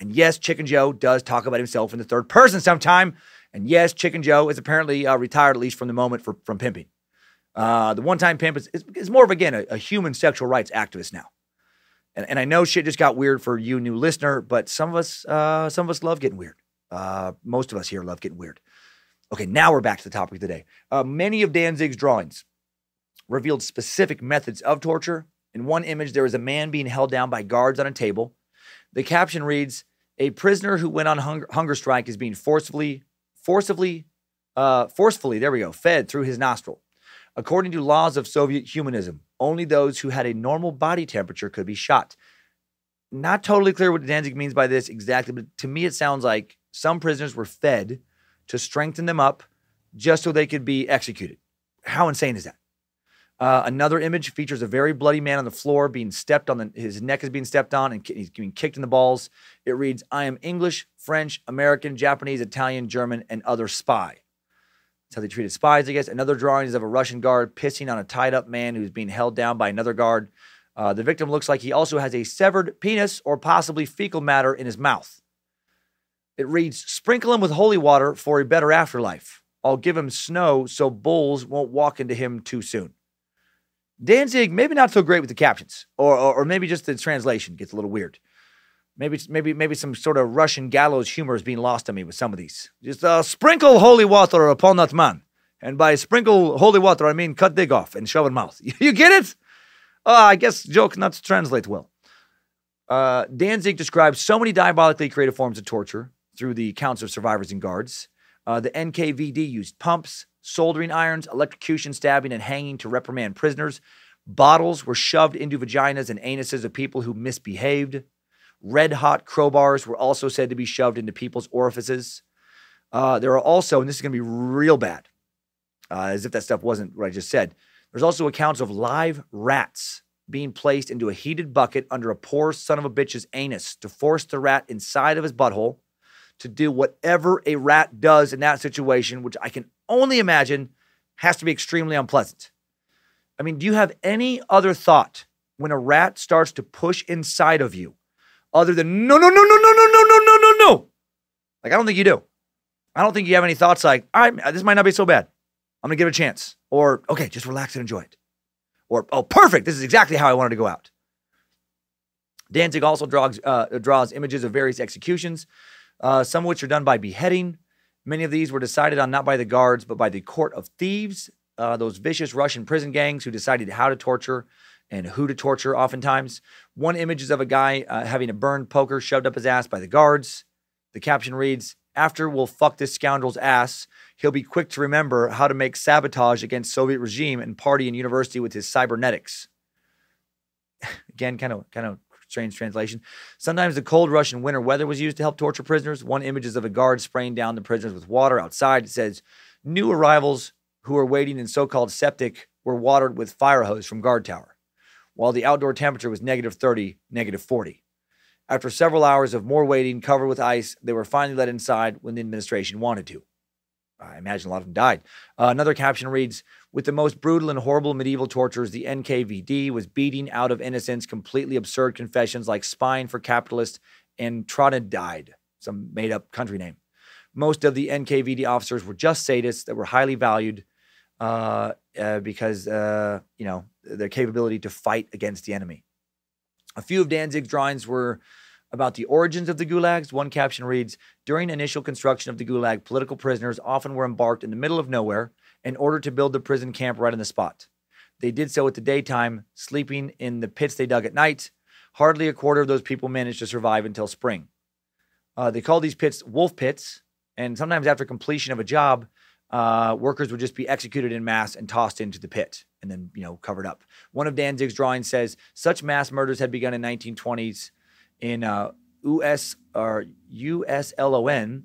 And yes, Chicken Joe does talk about himself in the third person sometime. And yes, Chicken Joe is apparently uh, retired, at least from the moment, for, from pimping. Uh, the one time pimp is, is, is, more of, again, a, a, human sexual rights activist now. And, and I know shit just got weird for you, new listener, but some of us, uh, some of us love getting weird. Uh, most of us here love getting weird. Okay, now we're back to the topic of the day. Uh, many of Danzig's drawings revealed specific methods of torture. In one image, there is a man being held down by guards on a table. The caption reads, "A prisoner who went on hunger, hunger strike is being forcibly, forcibly, uh, forcefully, there we go, fed through his nostril. According to laws of Soviet humanism, only those who had a normal body temperature could be shot. Not totally clear what Danzig means by this exactly, but to me it sounds like some prisoners were fed to strengthen them up just so they could be executed. How insane is that? Uh, another image features a very bloody man on the floor being stepped on. The, his neck is being stepped on and he's being kicked in the balls. It reads, I am English, French, American, Japanese, Italian, German, and other spy. That's how they treated spies, I guess. Another drawing is of a Russian guard pissing on a tied up man who's being held down by another guard. Uh, the victim looks like he also has a severed penis or possibly fecal matter in his mouth. It reads, Sprinkle him with holy water for a better afterlife. I'll give him snow so bulls won't walk into him too soon. Danzig, maybe not so great with the captions, or, or, or maybe just the translation gets a little weird. Maybe maybe maybe some sort of Russian gallows humor is being lost on me with some of these. Just uh, sprinkle holy water upon that man, and by sprinkle holy water I mean cut dig off and shove in mouth. you get it? Uh, I guess joke not to translate well. Uh, Danzig describes so many diabolically creative forms of torture through the accounts of survivors and guards. Uh, the NKVD used pumps, soldering irons, electrocution, stabbing, and hanging to reprimand prisoners. Bottles were shoved into vaginas and anuses of people who misbehaved. Red hot crowbars were also said to be shoved into people's orifices. Uh, there are also, and this is going to be real bad, uh, as if that stuff wasn't what I just said. There's also accounts of live rats being placed into a heated bucket under a poor son of a bitch's anus to force the rat inside of his butthole to do whatever a rat does in that situation, which I can only imagine has to be extremely unpleasant. I mean, do you have any other thought when a rat starts to push inside of you other than no, no, no, no, no, no, no, no, no, no, no? Like, I don't think you do. I don't think you have any thoughts like, all right, this might not be so bad. I'm going to give it a chance. Or, okay, just relax and enjoy it. Or, oh, perfect. This is exactly how I wanted to go out. Danzig also draws, uh, draws images of various executions, uh, some of which are done by beheading. Many of these were decided on not by the guards, but by the court of thieves, uh, those vicious Russian prison gangs who decided how to torture and who to torture oftentimes. One image is of a guy uh, having a burned poker shoved up his ass by the guards. The caption reads, After we'll fuck this scoundrel's ass, he'll be quick to remember how to make sabotage against Soviet regime and party in university with his cybernetics. Again, kind of kind of strange translation. Sometimes the cold Russian winter weather was used to help torture prisoners. One image is of a guard spraying down the prisoners with water outside. It says, New arrivals who were waiting in so called septic were watered with fire hose from guard tower, while the outdoor temperature was negative 30, negative 40. After several hours of more waiting covered with ice, they were finally let inside when the administration wanted to. I imagine a lot of them died. Uh, another caption reads With the most brutal and horrible medieval tortures, the NKVD was beating out of innocence completely absurd confessions like spying for capitalists and died, some made up country name. Most of the NKVD officers were just sadists that were highly valued uh, uh, because, uh, you know, their capability to fight against the enemy. A few of Danzig's drawings were about the origins of the gulags, one caption reads During initial construction of the gulag, political prisoners often were embarked in the middle of nowhere in order to build the prison camp right on the spot. They did so at the daytime, sleeping in the pits they dug at night. Hardly a quarter of those people managed to survive until spring. Uh, they called these pits wolf pits, and sometimes after completion of a job, uh, workers would just be executed in mass and tossed into the pit and then, you know, covered up. One of Danzig's drawings says such mass murders had begun in 1920s in uh, US or USLON,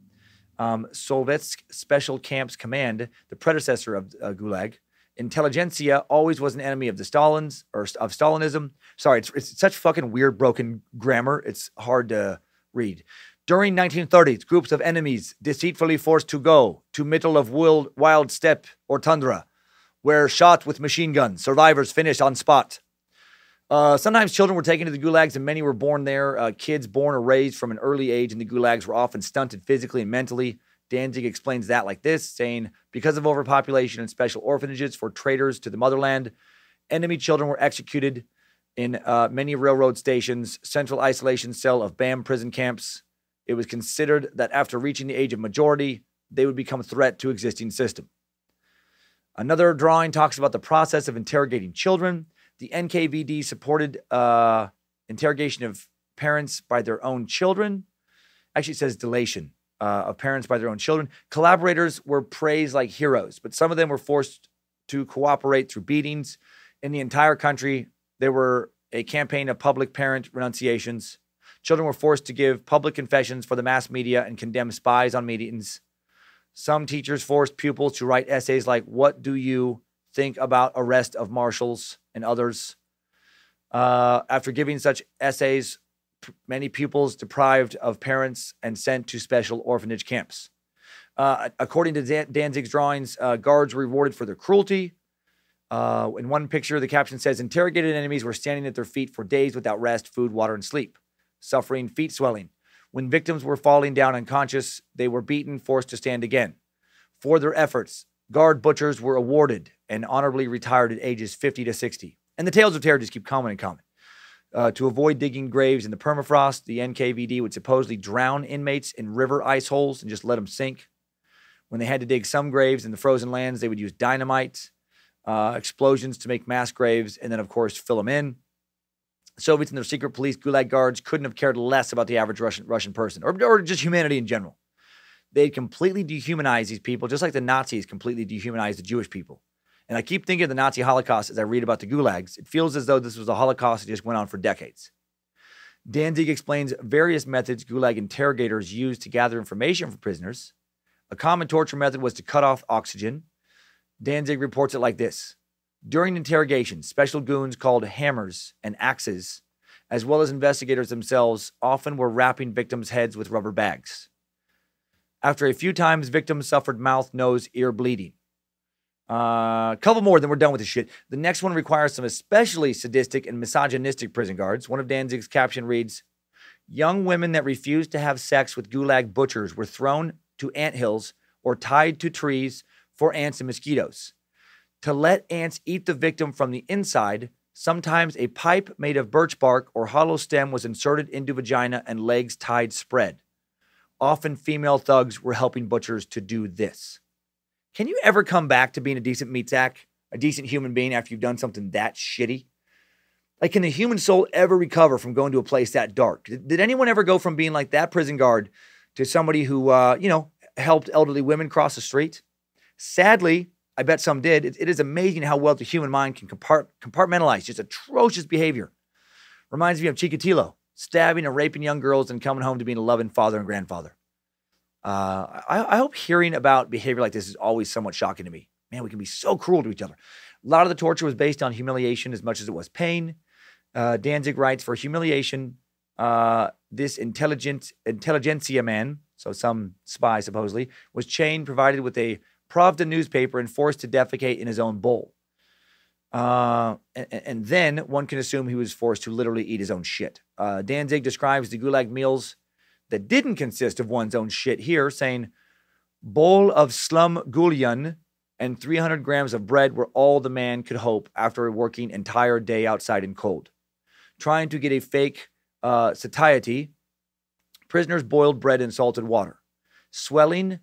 um, Special Camps Command, the predecessor of uh, Gulag. Intelligentsia always was an enemy of the Stalins or of Stalinism. Sorry, it's, it's such fucking weird, broken grammar. It's hard to read. During 1930s, groups of enemies deceitfully forced to go to middle of wild, wild steppe or tundra, where shot with machine guns, survivors finished on spot. Uh, sometimes children were taken to the gulags and many were born there. Uh, kids born or raised from an early age in the gulags were often stunted physically and mentally. Danzig explains that like this, saying, Because of overpopulation and special orphanages for traitors to the motherland, enemy children were executed in uh, many railroad stations, central isolation cell of BAM prison camps. It was considered that after reaching the age of majority, they would become a threat to existing system. Another drawing talks about the process of interrogating children. The NKVD supported uh, interrogation of parents by their own children. Actually, it says delation uh, of parents by their own children. Collaborators were praised like heroes, but some of them were forced to cooperate through beatings. In the entire country, there were a campaign of public parent renunciations. Children were forced to give public confessions for the mass media and condemn spies on meetings. Some teachers forced pupils to write essays like, What do you think about arrest of marshals? and others. Uh, after giving such essays, p- many pupils deprived of parents and sent to special orphanage camps. Uh, according to Dan- Danzig's drawings, uh, guards were rewarded for their cruelty. Uh, in one picture, the caption says Interrogated enemies were standing at their feet for days without rest, food, water, and sleep, suffering feet swelling. When victims were falling down unconscious, they were beaten, forced to stand again. For their efforts, guard butchers were awarded and honorably retired at ages 50 to 60. And the tales of terror just keep coming and coming. Uh, to avoid digging graves in the permafrost, the NKVD would supposedly drown inmates in river ice holes and just let them sink. When they had to dig some graves in the frozen lands, they would use dynamite, uh, explosions to make mass graves, and then, of course, fill them in. Soviets and their secret police Gulag guards couldn't have cared less about the average Russian, Russian person or, or just humanity in general. They'd completely dehumanized these people, just like the Nazis completely dehumanized the Jewish people. And I keep thinking of the Nazi Holocaust as I read about the gulags. It feels as though this was a Holocaust that just went on for decades. Danzig explains various methods Gulag interrogators used to gather information from prisoners. A common torture method was to cut off oxygen. Danzig reports it like this During interrogation, special goons called hammers and axes, as well as investigators themselves, often were wrapping victims' heads with rubber bags. After a few times, victims suffered mouth, nose, ear bleeding. Uh, a couple more, then we're done with this shit. The next one requires some especially sadistic and misogynistic prison guards. One of Danzig's caption reads Young women that refused to have sex with gulag butchers were thrown to ant hills or tied to trees for ants and mosquitoes. To let ants eat the victim from the inside, sometimes a pipe made of birch bark or hollow stem was inserted into vagina and legs tied spread. Often female thugs were helping butchers to do this. Can you ever come back to being a decent meat sack, a decent human being after you've done something that shitty? Like, can the human soul ever recover from going to a place that dark? Did, anyone ever go from being like that prison guard to somebody who, uh, you know, helped elderly women cross the street? Sadly, I bet some did. It, it is amazing how well the human mind can compart- compartmentalize just atrocious behavior. Reminds me of Chikatilo, stabbing and raping young girls and coming home to being a loving father and grandfather. Uh, I, I hope hearing about behavior like this is always somewhat shocking to me. Man, we can be so cruel to each other. A lot of the torture was based on humiliation as much as it was pain. Uh, Danzig writes for humiliation, uh, this intelligent intelligentsia man, so some spy supposedly, was chained, provided with a Pravda newspaper, and forced to defecate in his own bowl. Uh, and, and, then one can assume he was forced to literally eat his own shit. Uh, Danzig describes the gulag meals that didn't consist of one's own shit here, saying, bowl of slum gullion and 300 grams of bread were all the man could hope after a working entire day outside in cold. Trying to get a fake uh, satiety, prisoners boiled bread in salted water. Swelling,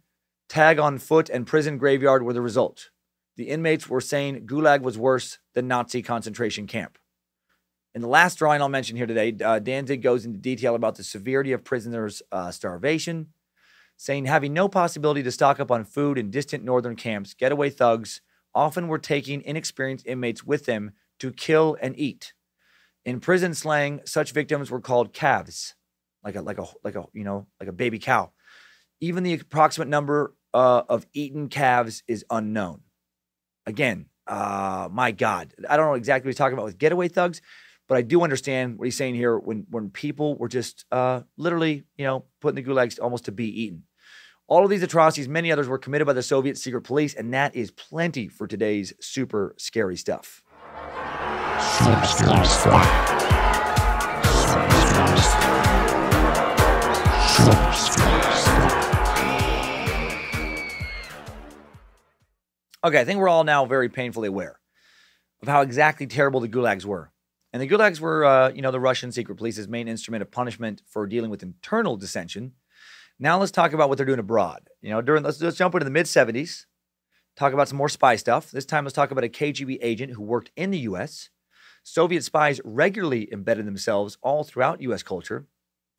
tag on foot, and prison graveyard were the result. The inmates were saying Gulag was worse than Nazi concentration camp. In the last drawing I'll mention here today, uh, Danzig goes into detail about the severity of prisoners' uh, starvation, saying having no possibility to stock up on food in distant northern camps, getaway thugs often were taking inexperienced inmates with them to kill and eat. In prison slang, such victims were called calves, like a like a like a you know like a baby cow. Even the approximate number uh, of eaten calves is unknown. Again, uh, my God, I don't know exactly what he's talking about with getaway thugs, but I do understand what he's saying here when when people were just uh, literally, you know, put in the gulags almost to be eaten. All of these atrocities, many others, were committed by the Soviet secret police, and that is plenty for today's super scary stuff. Super scary stuff. Super scary stuff. Okay, I think we're all now very painfully aware of how exactly terrible the gulags were. And the gulags were, uh, you know, the Russian secret police's main instrument of punishment for dealing with internal dissension. Now let's talk about what they're doing abroad. You know, during let's, let's jump into the mid 70s, talk about some more spy stuff. This time let's talk about a KGB agent who worked in the US. Soviet spies regularly embedded themselves all throughout US culture.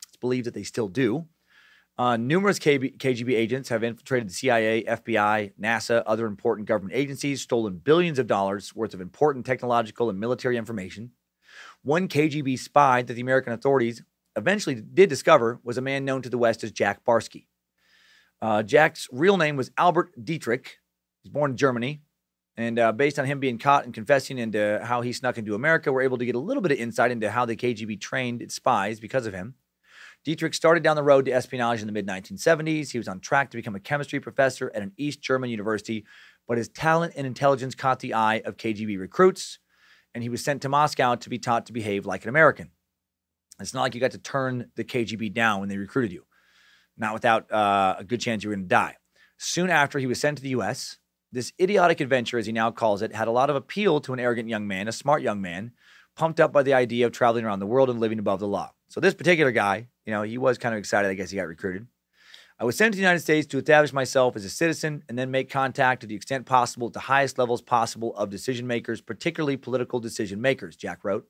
It's believed that they still do. Uh, numerous KB, KGB agents have infiltrated the CIA, FBI, NASA, other important government agencies, stolen billions of dollars worth of important technological and military information. One KGB spy that the American authorities eventually did discover was a man known to the West as Jack Barsky. Uh, Jack's real name was Albert Dietrich. He's born in Germany. And uh, based on him being caught and confessing into how he snuck into America, we're able to get a little bit of insight into how the KGB trained its spies because of him. Dietrich started down the road to espionage in the mid 1970s. He was on track to become a chemistry professor at an East German university, but his talent and intelligence caught the eye of KGB recruits and he was sent to Moscow to be taught to behave like an American. It's not like you got to turn the KGB down when they recruited you, not without uh, a good chance you were going to die. Soon after he was sent to the US, this idiotic adventure, as he now calls it, had a lot of appeal to an arrogant young man, a smart young man, pumped up by the idea of traveling around the world and living above the law. So this particular guy, you know, he was kind of excited. I guess he got recruited. I was sent to the United States to establish myself as a citizen and then make contact to the extent possible at the highest levels possible of decision makers, particularly political decision makers, Jack wrote.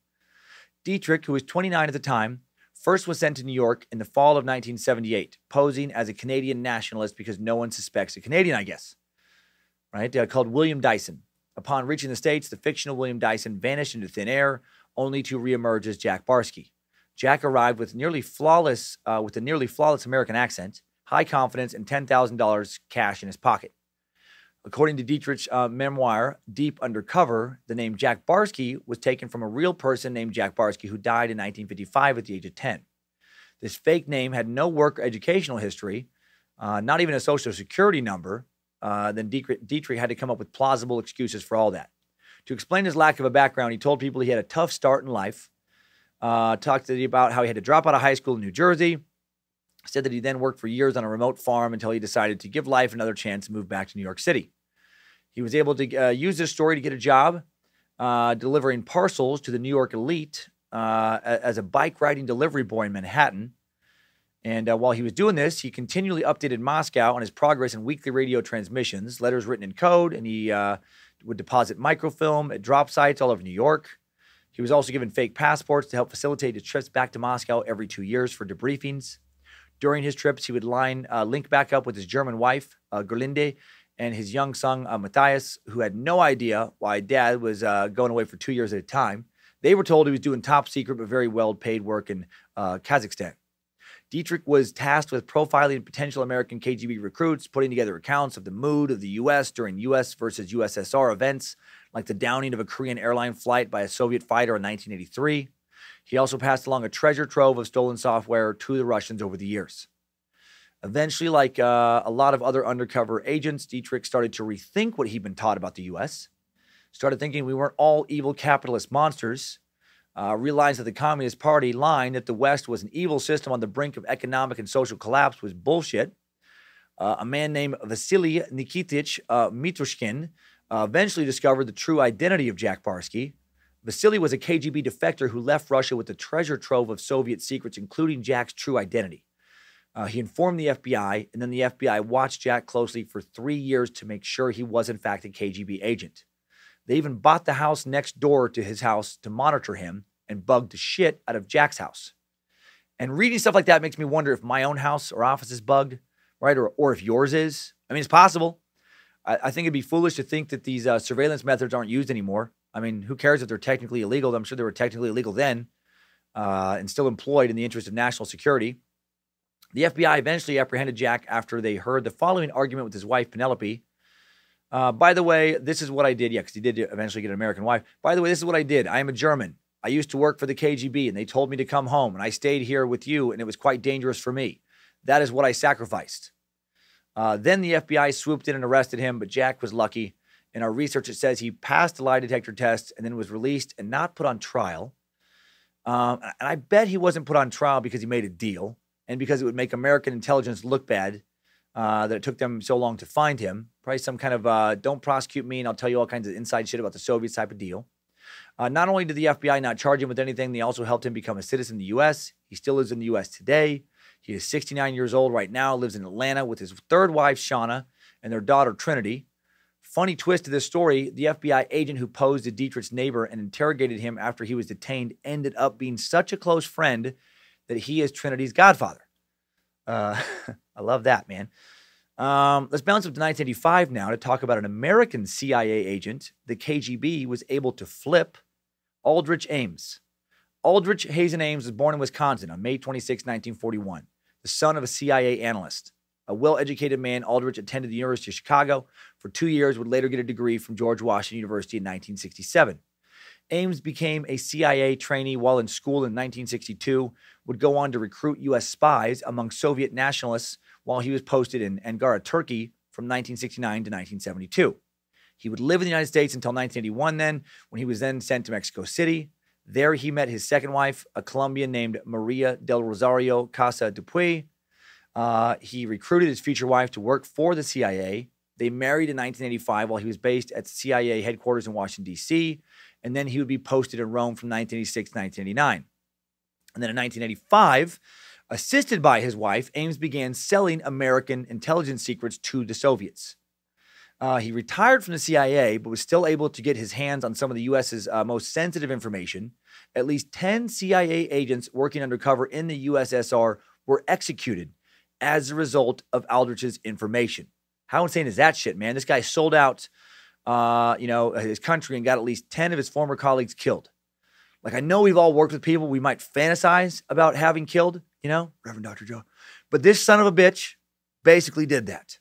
Dietrich, who was 29 at the time, first was sent to New York in the fall of 1978, posing as a Canadian nationalist because no one suspects a Canadian, I guess. Right? Uh, called William Dyson. Upon reaching the States, the fictional William Dyson vanished into thin air, only to reemerge as Jack Barsky. Jack arrived with nearly flawless, uh, with a nearly flawless American accent high confidence, and $10,000 cash in his pocket. According to Dietrich's uh, memoir, Deep Undercover, the name Jack Barsky was taken from a real person named Jack Barsky who died in 1955 at the age of 10. This fake name had no work or educational history, uh, not even a social security number, uh, then Dietrich, Dietrich had to come up with plausible excuses for all that. To explain his lack of a background, he told people he had a tough start in life. Uh, talked to about how he had to drop out of high school in New Jersey. Said that he then worked for years on a remote farm until he decided to give life another chance and move back to New York City. He was able to uh, use this story to get a job uh, delivering parcels to the New York elite uh, as a bike riding delivery boy in Manhattan. And uh, while he was doing this, he continually updated Moscow on his progress in weekly radio transmissions, letters written in code, and he uh, would deposit microfilm at drop sites all over New York. He was also given fake passports to help facilitate his trips back to Moscow every two years for debriefings. During his trips, he would line uh, link back up with his German wife, uh, Gerlinde, and his young son, uh, Matthias, who had no idea why dad was uh, going away for two years at a time. They were told he was doing top secret but very well paid work in uh, Kazakhstan. Dietrich was tasked with profiling potential American KGB recruits, putting together accounts of the mood of the U.S. during U.S. versus USSR events, like the downing of a Korean airline flight by a Soviet fighter in 1983. He also passed along a treasure trove of stolen software to the Russians over the years. Eventually, like uh, a lot of other undercover agents, Dietrich started to rethink what he'd been taught about the US. Started thinking we weren't all evil capitalist monsters. Uh, realized that the Communist Party line that the West was an evil system on the brink of economic and social collapse was bullshit. Uh, a man named Vasily Nikitich uh, uh, eventually discovered the true identity of Jack Barsky. Vasily was a KGB defector who left Russia with a treasure trove of Soviet secrets, including Jack's true identity. Uh, he informed the FBI, and then the FBI watched Jack closely for three years to make sure he was, in fact, a KGB agent. They even bought the house next door to his house to monitor him and bugged the shit out of Jack's house. And reading stuff like that makes me wonder if my own house or office is bugged, right? Or, or if yours is. I mean, it's possible. I, I think it'd be foolish to think that these uh, surveillance methods aren't used anymore. I mean, who cares if they're technically illegal? I'm sure they were technically illegal then uh, and still employed in the interest of national security. The FBI eventually apprehended Jack after they heard the following argument with his wife, Penelope. Uh, by the way, this is what I did. Yeah, because he did eventually get an American wife. By the way, this is what I did. I am a German. I used to work for the KGB, and they told me to come home, and I stayed here with you, and it was quite dangerous for me. That is what I sacrificed. Uh, then the FBI swooped in and arrested him, but Jack was lucky. In our research, it says he passed the lie detector test and then was released and not put on trial. Um, and I bet he wasn't put on trial because he made a deal and because it would make American intelligence look bad uh, that it took them so long to find him. Probably some kind of uh, don't prosecute me and I'll tell you all kinds of inside shit about the Soviets type of deal. Uh, not only did the FBI not charge him with anything, they also helped him become a citizen of the U.S. He still lives in the U.S. today. He is 69 years old right now, lives in Atlanta with his third wife, Shauna, and their daughter, Trinity. Funny twist to this story the FBI agent who posed as Dietrich's neighbor and interrogated him after he was detained ended up being such a close friend that he is Trinity's godfather. Uh, I love that, man. Um, let's bounce up to 1985 now to talk about an American CIA agent the KGB was able to flip Aldrich Ames. Aldrich Hazen Ames was born in Wisconsin on May 26, 1941, the son of a CIA analyst. A well educated man, Aldrich attended the University of Chicago for two years, would later get a degree from George Washington University in 1967. Ames became a CIA trainee while in school in 1962, would go on to recruit U.S. spies among Soviet nationalists while he was posted in Ankara, Turkey from 1969 to 1972. He would live in the United States until 1981, then, when he was then sent to Mexico City. There, he met his second wife, a Colombian named Maria del Rosario Casa Dupuy. Uh, he recruited his future wife to work for the CIA. They married in 1985 while he was based at CIA headquarters in Washington, D.C and then he would be posted in Rome from 1986 to 1989. And then in 1985, assisted by his wife, Ames began selling American intelligence secrets to the Soviets. Uh, he retired from the CIA, but was still able to get his hands on some of the U.S.'s uh, most sensitive information. At least 10 CIA agents working undercover in the USSR were executed as a result of Aldrich's information. How insane is that shit, man? This guy sold out uh, you know, his country and got at least 10 of his former colleagues killed. Like, I know we've all worked with people we might fantasize about having killed, you know, Reverend Dr. Joe. But this son of a bitch basically did that.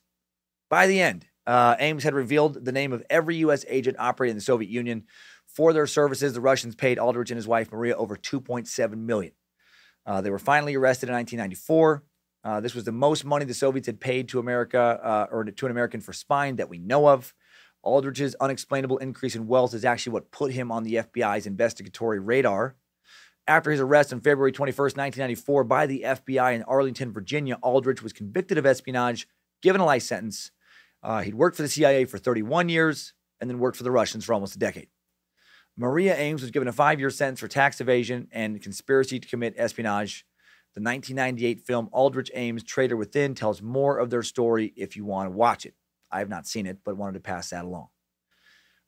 By the end, uh, Ames had revealed the name of every U.S. agent operating in the Soviet Union. For their services, the Russians paid Aldrich and his wife Maria over 2.7 million. Uh, they were finally arrested in 1994. Uh, this was the most money the Soviets had paid to America uh, or to an American for spying that we know of. Aldrich's unexplainable increase in wealth is actually what put him on the FBI's investigatory radar. After his arrest on February 21st, 1994, by the FBI in Arlington, Virginia, Aldrich was convicted of espionage, given a life sentence. Uh, he'd worked for the CIA for 31 years and then worked for the Russians for almost a decade. Maria Ames was given a five year sentence for tax evasion and conspiracy to commit espionage. The 1998 film Aldrich Ames Traitor Within tells more of their story if you want to watch it. I have not seen it, but wanted to pass that along.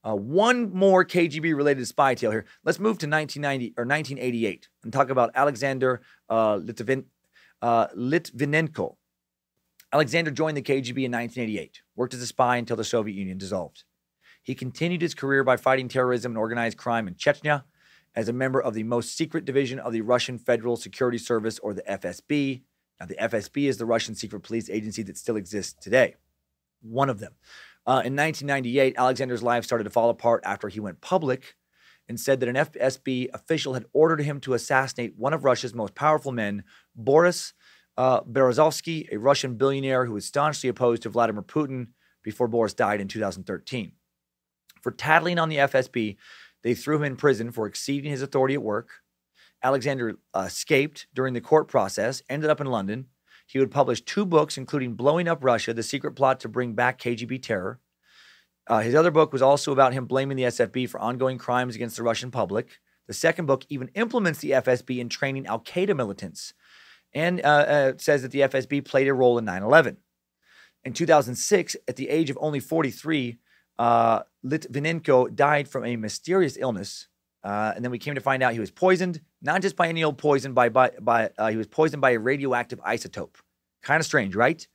Uh, one more KGB related spy tale here. Let's move to 1990 or 1988 and talk about Alexander uh, Litvin, uh, Litvinenko. Alexander joined the KGB in 1988, worked as a spy until the Soviet Union dissolved. He continued his career by fighting terrorism and organized crime in Chechnya as a member of the most secret division of the Russian Federal Security Service, or the FSB. Now, the FSB is the Russian secret police agency that still exists today. One of them. Uh, in 1998, Alexander's life started to fall apart after he went public and said that an FSB official had ordered him to assassinate one of Russia's most powerful men, Boris uh, Berezovsky, a Russian billionaire who was staunchly opposed to Vladimir Putin before Boris died in 2013. For tattling on the FSB, they threw him in prison for exceeding his authority at work. Alexander uh, escaped during the court process, ended up in London. He would publish two books, including Blowing Up Russia, The Secret Plot to Bring Back KGB Terror. Uh, his other book was also about him blaming the SFB for ongoing crimes against the Russian public. The second book even implements the FSB in training Al Qaeda militants and uh, uh, says that the FSB played a role in 9 11. In 2006, at the age of only 43, uh, Litvinenko died from a mysterious illness. Uh, and then we came to find out he was poisoned, not just by any old poison, by, by, by uh, he was poisoned by a radioactive isotope. Kind of strange, right?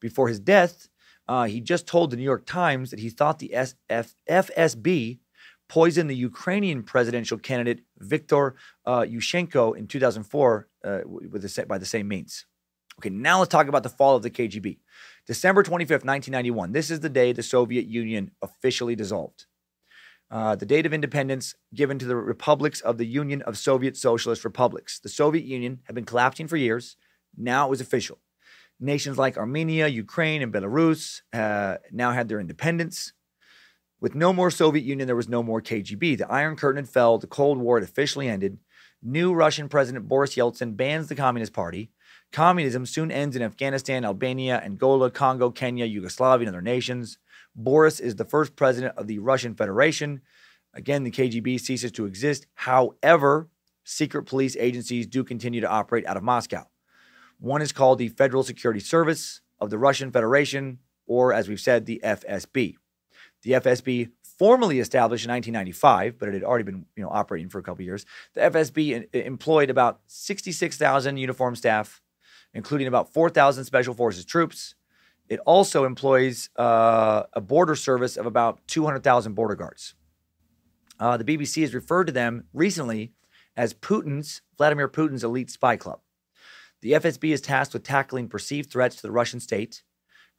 Before his death, uh, he just told the New York Times that he thought the SF, FSB poisoned the Ukrainian presidential candidate Viktor uh, Yushchenko in 2004 uh, with the, by the same means. Okay, now let's talk about the fall of the KGB. December 25th, 1991. This is the day the Soviet Union officially dissolved. Uh, the date of independence given to the republics of the Union of Soviet Socialist Republics. The Soviet Union had been collapsing for years. Now it was official. Nations like Armenia, Ukraine, and Belarus uh, now had their independence. With no more Soviet Union, there was no more KGB. The Iron Curtain had fell. The Cold War had officially ended. New Russian President Boris Yeltsin bans the Communist Party. Communism soon ends in Afghanistan, Albania, Angola, Congo, Kenya, Yugoslavia, and other nations. Boris is the first president of the Russian Federation. Again, the KGB ceases to exist. However, secret police agencies do continue to operate out of Moscow. One is called the Federal Security Service of the Russian Federation, or as we've said, the FSB. The FSB, formally established in 1995, but it had already been you know, operating for a couple years, the FSB employed about 66,000 uniformed staff, including about 4,000 Special Forces troops. It also employs uh, a border service of about 200,000 border guards. Uh, the BBC has referred to them recently as Putin's, Vladimir Putin's elite spy club. The FSB is tasked with tackling perceived threats to the Russian state.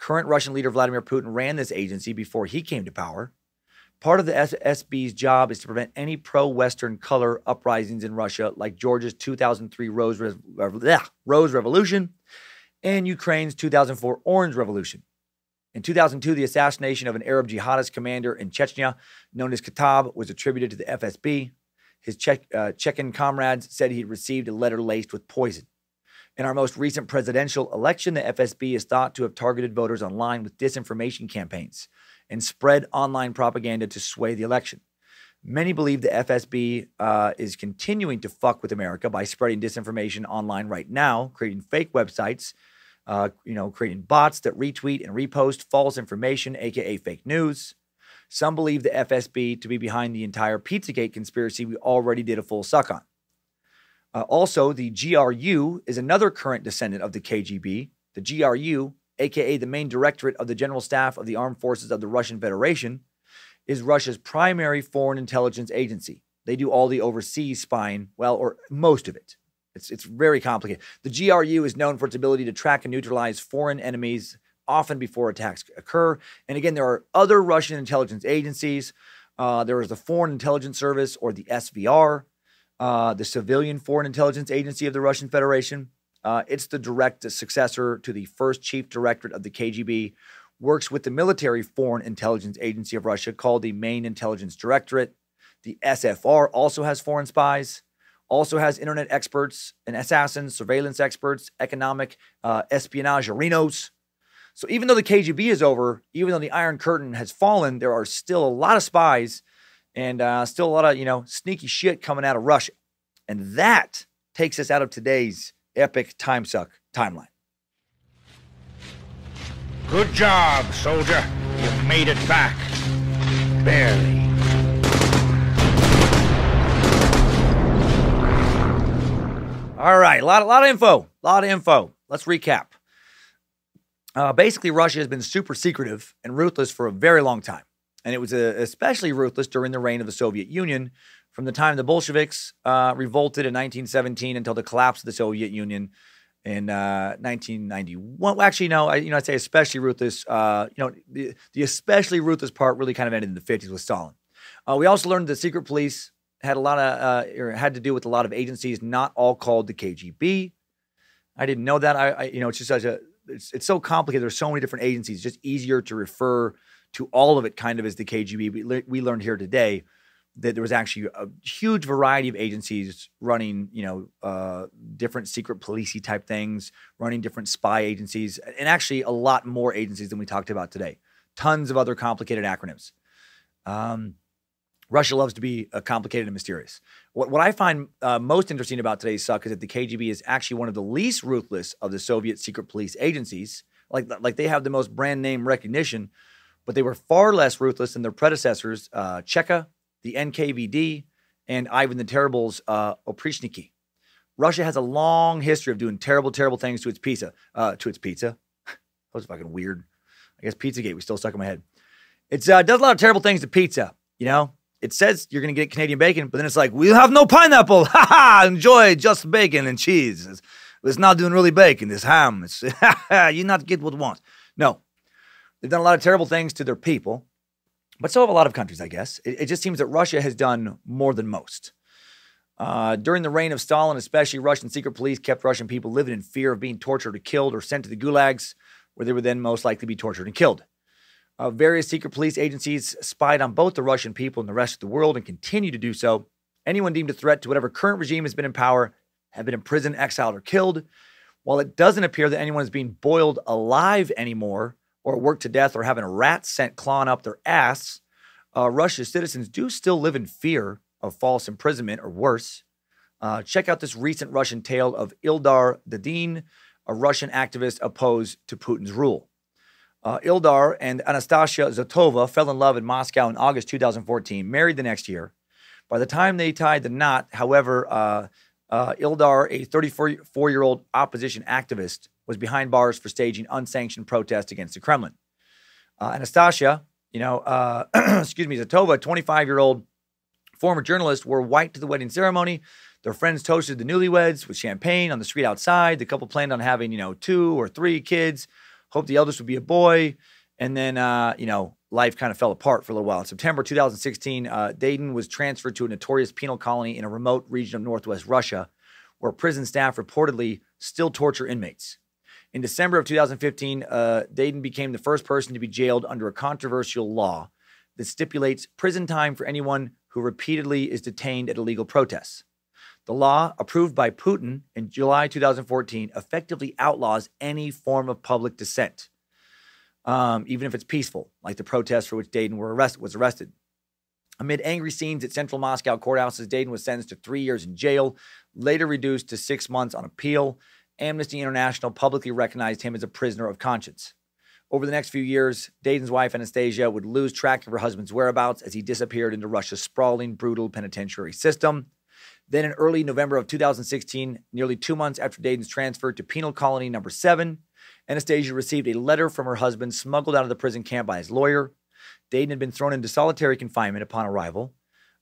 Current Russian leader Vladimir Putin ran this agency before he came to power. Part of the FSB's job is to prevent any pro Western color uprisings in Russia, like Georgia's 2003 Rose, Re- Rose Revolution and Ukraine's 2004 Orange Revolution. In 2002, the assassination of an Arab jihadist commander in Chechnya, known as Khattab, was attributed to the FSB. His Czech, uh, Chechen comrades said he received a letter laced with poison. In our most recent presidential election, the FSB is thought to have targeted voters online with disinformation campaigns and spread online propaganda to sway the election. Many believe the FSB uh, is continuing to fuck with America by spreading disinformation online right now, creating fake websites, uh, you know, creating bots that retweet and repost false information, aka fake news. Some believe the FSB to be behind the entire Pizzagate conspiracy we already did a full suck on. Uh, also, the GRU is another current descendant of the KGB. The GRU aka the main directorate of the General Staff of the Armed Forces of the Russian Federation, is Russia's primary foreign intelligence agency. They do all the overseas spying, well, or most of it. It's, it's very complicated. The GRU is known for its ability to track and neutralize foreign enemies often before attacks occur. And again, there are other Russian intelligence agencies. Uh, there is the Foreign Intelligence Service, or the SVR, uh, the Civilian Foreign Intelligence Agency of the Russian Federation, Uh, it's the direct successor to the first chief directorate of the KGB, works with the military foreign intelligence agency of Russia called the Main Intelligence Directorate. The SFR also has foreign spies, also has internet experts and assassins, surveillance experts, economic uh, espionage arenos. So even though the KGB is over, even though the Iron Curtain has fallen, there are still a lot of spies and uh, still a lot of you know sneaky shit coming out of Russia, and that takes us out of today's epic time suck timeline. Good job, soldier. You made it back. Barely. All right, a lot, a lot of info, a lot of info. Let's recap. Uh, basically, Russia has been super secretive and ruthless for a very long time. And it was uh, especially ruthless during the reign of the Soviet Union, from the time the Bolsheviks uh, revolted in 1917 until the collapse of the Soviet Union in uh, 1991. Well, actually, no, I, you know, I'd say especially ruthless. Uh, you know, the, the, especially ruthless part really kind of ended in the 50s with Stalin. Uh, we also learned the secret police had a lot of, uh, or had to do with a lot of agencies, not all called the KGB. I didn't know that. I, I you know, it's just such a, it's, it's so complicated. There's so many different agencies. It's just easier to refer to all of it kind of as the KGB. We, we learned here today that there was actually a huge variety of agencies running, you know, uh, different secret policey type things, running different spy agencies, and actually a lot more agencies than we talked about today. Tons of other complicated acronyms. Um, Russia loves to be uh, complicated and mysterious. What, what I find uh, most interesting about today's suck is that the KGB is actually one of the least ruthless of the Soviet secret police agencies. Like, like they have the most brand name recognition, but they were far less ruthless than their predecessors, uh, Cheka, the NKVD, and Ivan the Terrible's uh, Oprichniki. Russia has a long history of doing terrible, terrible things to its pizza. Uh, to its pizza. that was fucking weird. I guess Pizzagate was still stuck in my head. It uh, does a lot of terrible things to pizza, you know? It says you're going to get Canadian bacon, but then it's like, we have no pineapple. Ha ha! Enjoy just bacon and cheese. It's, it's not doing really bacon. It's ham. It's, you not get what you want. No. They've done a lot of terrible things to their people but so have a lot of countries, I guess. It, it just seems that Russia has done more than most. Uh, during the reign of Stalin, especially Russian secret police kept Russian people living in fear of being tortured or killed or sent to the gulags, where they would then most likely be tortured and killed. Uh, various secret police agencies spied on both the Russian people and the rest of the world and continue to do so. Anyone deemed a threat to whatever current regime has been in power have been imprisoned, exiled, or killed. While it doesn't appear that anyone is being boiled alive anymore, or worked to death or having a rat sent clawing up their ass, uh, Russia's citizens do still live in fear of false imprisonment or worse. Uh, check out this recent Russian tale of Ildar Dadin, a Russian activist opposed to Putin's rule. Uh, Ildar and Anastasia Zotova fell in love in Moscow in August 2014, married the next year. By the time they tied the knot, however, uh, uh, Ildar, a 34 year old opposition activist, was behind bars for staging unsanctioned protests against the Kremlin. Uh, Anastasia, you know, uh, excuse me, Zotova, 25 year old former journalist, wore white to the wedding ceremony. Their friends toasted the newlyweds with champagne on the street outside. The couple planned on having, you know, two or three kids. Hoped the eldest would be a boy. And then, uh, you know, life kind of fell apart for a little while. In September 2016, uh, Dadin was transferred to a notorious penal colony in a remote region of northwest Russia, where prison staff reportedly still torture inmates. In December of 2015, uh, Dadin became the first person to be jailed under a controversial law that stipulates prison time for anyone who repeatedly is detained at illegal protests. The law, approved by Putin in July 2014, effectively outlaws any form of public dissent, um, even if it's peaceful, like the protests for which Dadin arrest- was arrested. Amid angry scenes at central Moscow courthouses, Dadin was sentenced to three years in jail, later reduced to six months on appeal. Amnesty International publicly recognized him as a prisoner of conscience. Over the next few years, Dadin's wife Anastasia would lose track of her husband's whereabouts as he disappeared into Russia's sprawling, brutal penitentiary system. Then, in early November of 2016, nearly two months after Dadin's transfer to penal colony number seven, Anastasia received a letter from her husband smuggled out of the prison camp by his lawyer. Dadin had been thrown into solitary confinement upon arrival.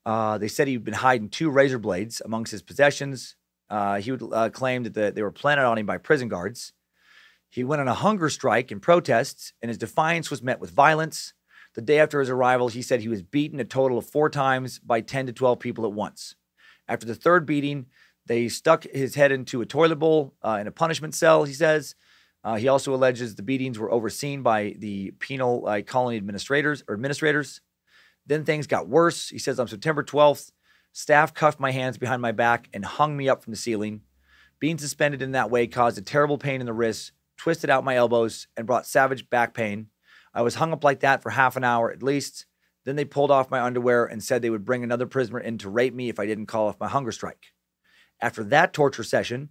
Uh, they said he'd been hiding two razor blades amongst his possessions. Uh, he would uh, claim that the, they were planted on him by prison guards. He went on a hunger strike in protests, and his defiance was met with violence. The day after his arrival, he said he was beaten a total of four times by 10 to 12 people at once. After the third beating, They stuck his head into a toilet bowl uh, in a punishment cell, he says. Uh, he also alleges the beatings were overseen by the penal uh, colony administrators or administrators. Then things got worse. He says on September 12th, staff cuffed my hands behind my back and hung me up from the ceiling. Being suspended in that way caused a terrible pain in the wrists, twisted out my elbows, and brought savage back pain. I was hung up like that for half an hour at least. Then they pulled off my underwear and said they would bring another prisoner in to rape me if I didn't call off my hunger strike. After that torture session,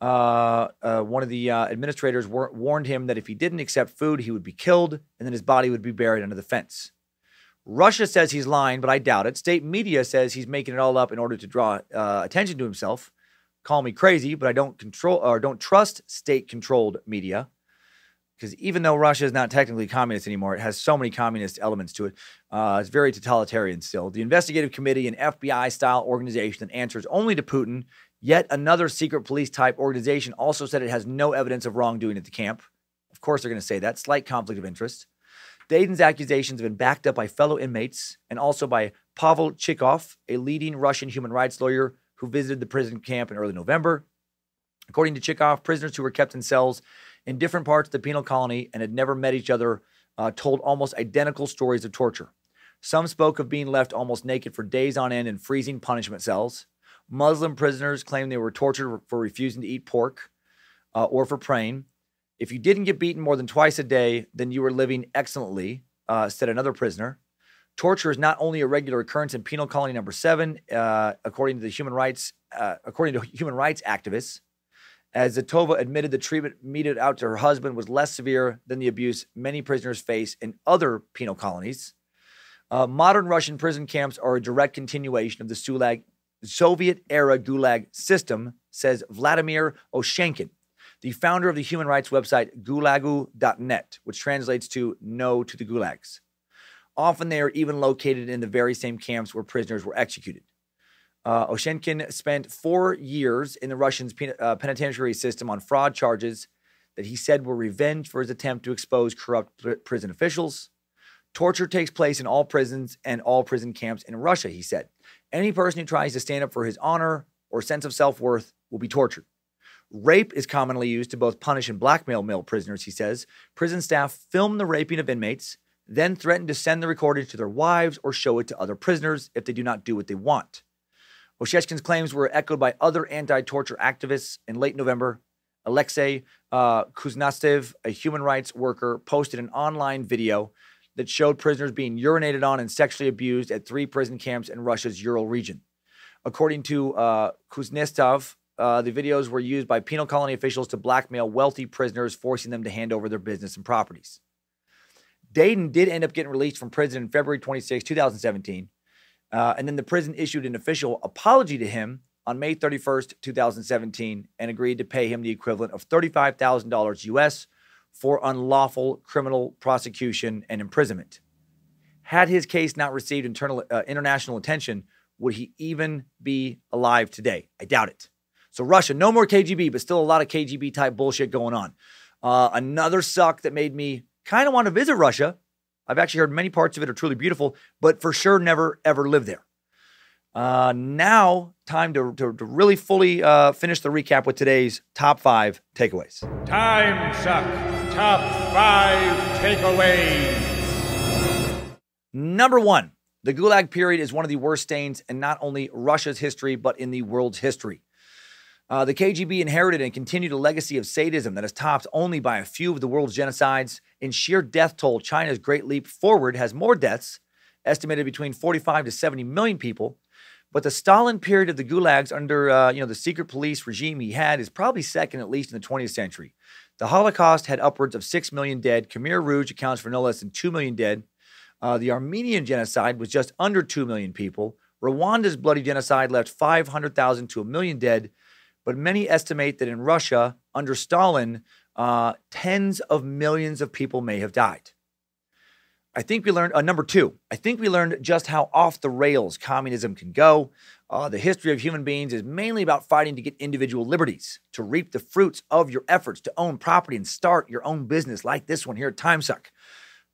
uh, uh, one of the uh, administrators war- warned him that if he didn't accept food, he would be killed and then his body would be buried under the fence. Russia says he's lying, but I doubt it. State media says he's making it all up in order to draw uh, attention to himself. Call me crazy, but I don't control or don't trust state-controlled media because even though Russia is not technically communist anymore, it has so many communist elements to it. Uh, it's very totalitarian still. The investigative committee, an FBI-style organization that answers only to Putin, yet another secret police-type organization, also said it has no evidence of wrongdoing at the camp. Of course, they're going to say that. Slight conflict of interest. Dadin's accusations have been backed up by fellow inmates and also by Pavel Chikov, a leading Russian human rights lawyer who visited the prison camp in early November. According to Chikov, prisoners who were kept in cells in different parts of the penal colony and had never met each other uh, told almost identical stories of torture. Some spoke of being left almost naked for days on end in freezing punishment cells. Muslim prisoners claimed they were tortured for refusing to eat pork uh, or for praying. If you didn't get beaten more than twice a day, then you were living excellently, uh, said another prisoner. Torture is not only a regular occurrence in penal colony number seven, uh, according to the human rights, uh, according to human rights activists. As Zotova admitted, the treatment meted out to her husband was less severe than the abuse many prisoners face in other penal colonies. Uh, modern Russian prison camps are a direct continuation of the Soviet era Gulag system, says Vladimir Osechkin, the founder of the human rights website gulagu.net, which translates to no to the gulags. Often they are even located in the very same camps where prisoners were executed. Uh, Osechkin spent four years in the Russian pen- uh, penitentiary system on fraud charges that he said were revenge for his attempt to expose corrupt pr- prison officials. Torture takes place in all prisons and all prison camps in Russia, he said. Any person who tries to stand up for his honor or sense of self worth will be tortured. Rape is commonly used to both punish and blackmail male prisoners, he says. Prison staff film the raping of inmates, then threaten to send the recording to their wives or show it to other prisoners if they do not do what they want. Osechkin's claims were echoed by other anti torture activists in late November. Alexei uh, Kuznetsov, a human rights worker, posted an online video that showed prisoners being urinated on and sexually abused at three prison camps in Russia's Ural region. According to uh, Kuznetsov, uh, the videos were used by penal colony officials to blackmail wealthy prisoners, forcing them to hand over their business and properties. Dadin did end up getting released from prison in February 26, 2017. Uh, and then the prison issued an official apology to him on May 31st, 2017, and agreed to pay him the equivalent of $35,000 US for unlawful criminal prosecution and imprisonment. Had his case not received internal, uh, international attention, would he even be alive today? I doubt it. So, Russia, no more KGB, but still a lot of KGB type bullshit going on. Uh, another suck that made me kind of want to visit Russia I've actually heard many parts of it are truly beautiful, but for sure never ever lived there. Uh, now, time to, to, to really fully uh, finish the recap with today's top five takeaways. Time suck. Top five takeaways. Number one, the Gulag period is one of the worst stains in not only Russia's history, but in the world's history. Uh, the KGB inherited and continued a legacy of sadism that is topped only by a few of the world's genocides. In sheer death toll, China's great leap forward has more deaths, estimated between 45 to 70 million people. But the Stalin period of the gulags under uh, you know the secret police regime he had is probably second at least in the 20th century. The Holocaust had upwards of 6 million dead. Khmer Rouge accounts for no less than 2 million dead. Uh, the Armenian genocide was just under 2 million people. Rwanda's bloody genocide left 500,000 to a million dead but many estimate that in Russia, under Stalin, uh, tens of millions of people may have died. I think we learned, uh, number two, I think we learned just how off the rails communism can go. Uh, the history of human beings is mainly about fighting to get individual liberties, to reap the fruits of your efforts to own property and start your own business like this one here at TimeSuck.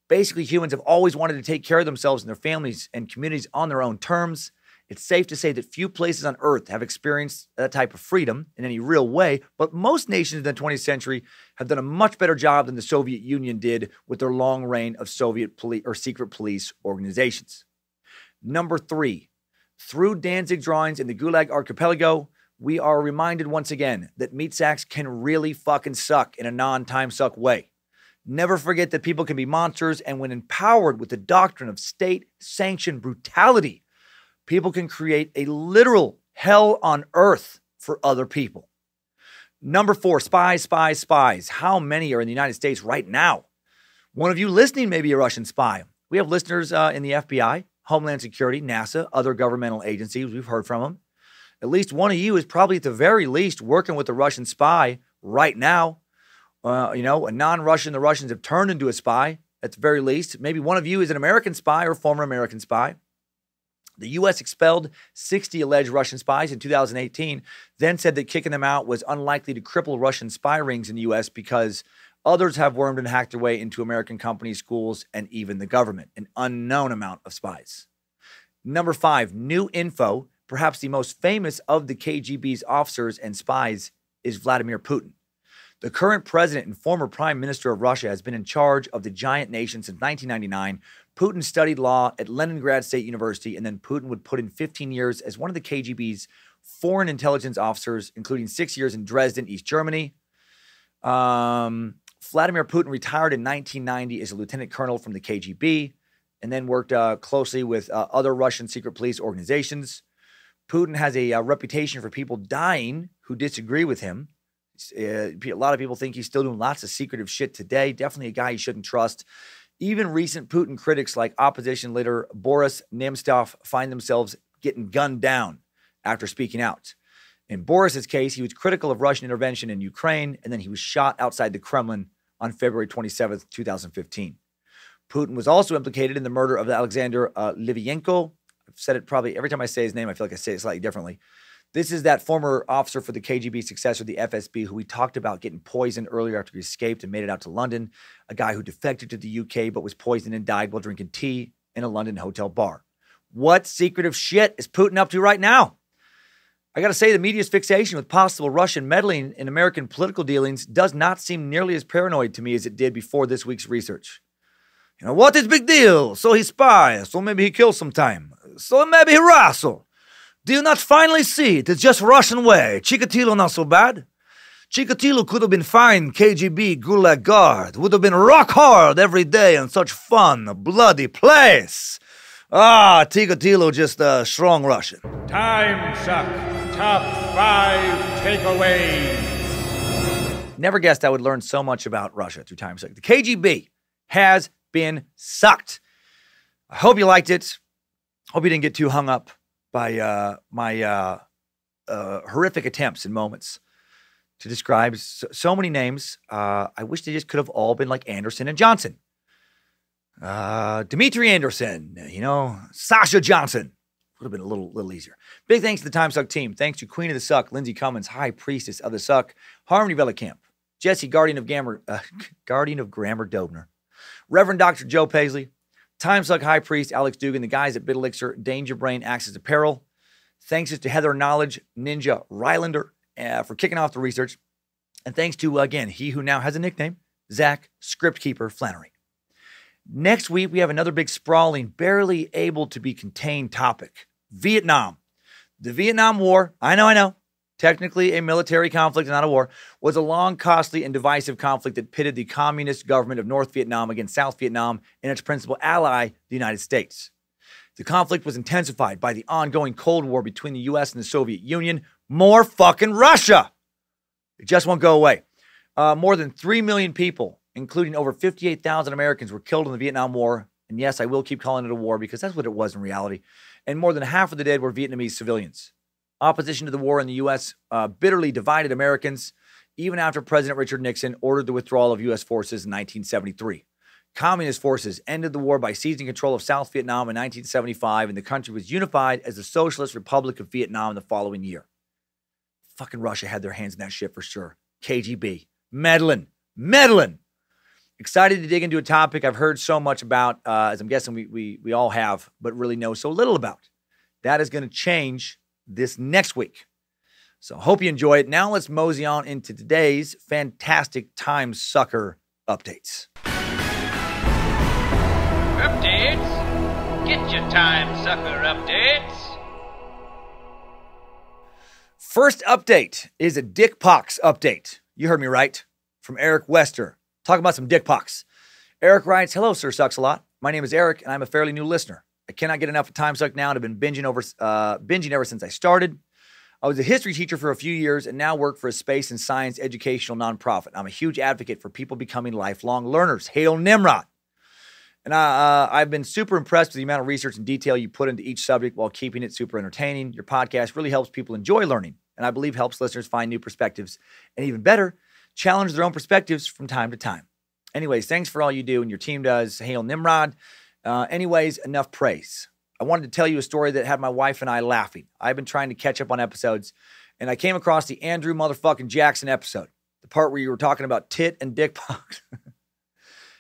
Basically, humans have always wanted to take care of themselves and their families and communities on their own terms. It's safe to say that few places on earth have experienced that type of freedom in any real way, but most nations in the 20th century have done a much better job than the Soviet Union did with their long reign of Soviet police or secret police organizations. Number three, through Danzig drawings in the Gulag Archipelago, we are reminded once again that meat sacks can really fucking suck in a non time suck way. Never forget that people can be monsters, and when empowered with the doctrine of state sanctioned brutality, people can create a literal hell on earth for other people. Number four, spies, spies, spies. How many are in the United States right now? One of you listening may be a Russian spy. We have listeners uh, in the FBI, Homeland Security, NASA, other governmental agencies. We've heard from them. At least one of you is probably, at the very least, working with a Russian spy right now. Uh, you know, a non Russian, the Russians have turned into a spy at the very least. Maybe one of you is an American spy or former American spy. The U.S. expelled 60 alleged Russian spies in 2018, then said that kicking them out was unlikely to cripple Russian spy rings in the U.S. because others have wormed and hacked their way into American companies, schools, and even the government, an unknown amount of spies. Number five, new info. Perhaps the most famous of the KGB's officers and spies is Vladimir Putin. The current president and former prime minister of Russia has been in charge of the giant nation since 1999, Putin studied law at Leningrad State University, and then Putin would put in 15 years as one of the KGB's foreign intelligence officers, including six years in Dresden, East Germany. Um, Vladimir Putin retired in 1990 as a lieutenant colonel from the KGB and then worked uh, closely with uh, other Russian secret police organizations. Putin has a, a, uh, reputation for people dying who disagree with him. Uh, a lot of people think he's still doing lots of secretive shit today. Definitely a guy you shouldn't trust. Even recent Putin critics like opposition leader Boris Nemtsov find themselves getting gunned down after speaking out. In Boris's case, he was critical of Russian intervention in Ukraine, and then he was shot outside the Kremlin on February 27, 2015. Putin was also implicated in the murder of Alexander uh, Litvinenko. I've said it probably every time I say his name, I feel like I say it slightly differently. This is that former officer for the KGB successor, the FSB, who we talked about getting poisoned earlier after he escaped and made it out to London. A guy who defected to the UK but was poisoned and died while drinking tea in a London hotel bar. What secretive shit is Putin up to right now? I got to say, the media's fixation with possible Russian meddling in American political dealings does not seem nearly as paranoid to me as it did before this week's research. You know, what is big deal? So he spies, so maybe he kills some time, so maybe he wrestle. Do you not finally see it? It's just Russian way. Chikatilo not so bad. Chikatilo could have been fine KGB Gulag guard. Would have been rock hard every day in such fun, bloody place. Ah, Chikatilo just a strong Russian. Time suck. Top five takeaways. Never guessed I would learn so much about Russia through Time Suck. The KGB has been sucked. I hope you liked it. Hope you didn't get too hung up by uh, my uh, uh, horrific attempts and moments to describe so, so many names. Uh, I wish they just could have all been like Anderson and Johnson. Uh, Dimitri Anderson, you know, Sasha Johnson. Would have been a little little easier. Big thanks to the Time Suck team. Thanks to Queen of the Suck, Lindsay Cummins, High Priestess of the Suck, Harmony Camp, Jesse, Guardian of Grammar, uh, Guardian of Grammar Dobner, Reverend Dr. Joe Paisley, Time Suck High Priest Alex Dugan, the guys at BitElixir, Danger Brain, Access Apparel. Thanks to Heather Knowledge, Ninja Rylander uh, for kicking off the research. And thanks to, again, he who now has a nickname, Zach Script Keeper Flannery. Next week, we have another big, sprawling, barely able to be contained topic Vietnam. The Vietnam War, I know, I know, technically a military conflict, not a war, was a long, costly, and divisive conflict that pitted the communist government of North Vietnam against South Vietnam and its principal ally, the United States. The conflict was intensified by the ongoing Cold War between the US and the Soviet Union. More fucking Russia! It just won't go away. Uh, more than 3 million people, including over 58,000 Americans, were killed in the Vietnam War. And yes, I will keep calling it a war because that's what it was in reality. And more than half of the dead were Vietnamese civilians. Opposition to the war in the U.S. Uh, bitterly divided Americans, even after President Richard Nixon ordered the withdrawal of U.S. forces in 1973. Communist forces ended the war by seizing control of South Vietnam in 1975, and the country was unified as the Socialist Republic of Vietnam the following year. Fucking Russia had their hands in that shit for sure. KGB, meddling, meddling. Excited to dig into a topic I've heard so much about, uh, as I'm guessing we, we, we all have, but really know so little about. That is going to change this next week. So hope you enjoy it. Now let's mosey on into today's fantastic time sucker updates. Updates? Get your time sucker updates. First update is a dick pox update. You heard me right. From Eric Wester. Talk about some dick pox. Eric writes, Hello, Sir Sucks a Lot. My name is Eric, and I'm a fairly new listener. I cannot get enough of Time Suck now and have been binging over uh, binging ever since I started. I was a history teacher for a few years and now work for a space and science educational nonprofit. I'm a huge advocate for people becoming lifelong learners. Hail Nimrod. And uh, I've been super impressed with the amount of research and detail you put into each subject while keeping it super entertaining. Your podcast really helps people enjoy learning, and I believe helps listeners find new perspectives, and even better, challenge their own perspectives from time to time. Anyways, thanks for all you do and your team does. Hail Nimrod. Uh, anyways, enough praise. I wanted to tell you a story that had my wife and I laughing. I've been trying to catch up on episodes, and I came across the Andrew motherfucking Jackson episode, the part where you were talking about tit and dick pox.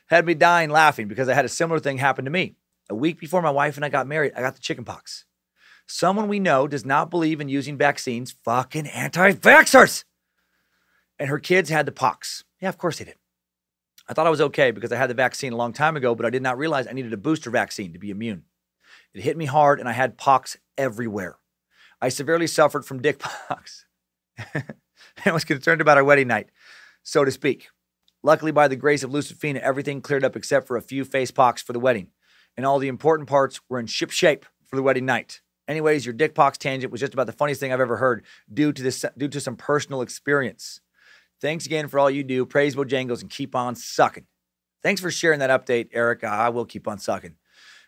had me dying laughing because I had a similar thing happen to me. A week before my wife and I got married, I got the chicken pox. Someone we know does not believe in using vaccines, fucking anti vaxxers. And her kids had the pox. Yeah, of course they did. I thought I was okay because I had the vaccine a long time ago, but I did not realize I needed a booster vaccine to be immune. It hit me hard and I had pox everywhere. I severely suffered from dick pox and was concerned about our wedding night, so to speak. Luckily, by the grace of Lucifina, everything cleared up except for a few face pox for the wedding, and all the important parts were in ship shape for the wedding night. Anyways, your dick pox tangent was just about the funniest thing I've ever heard due to this due to some personal experience. Thanks again for all you do. Praise Bojangles and keep on sucking. Thanks for sharing that update, Eric. I will keep on sucking.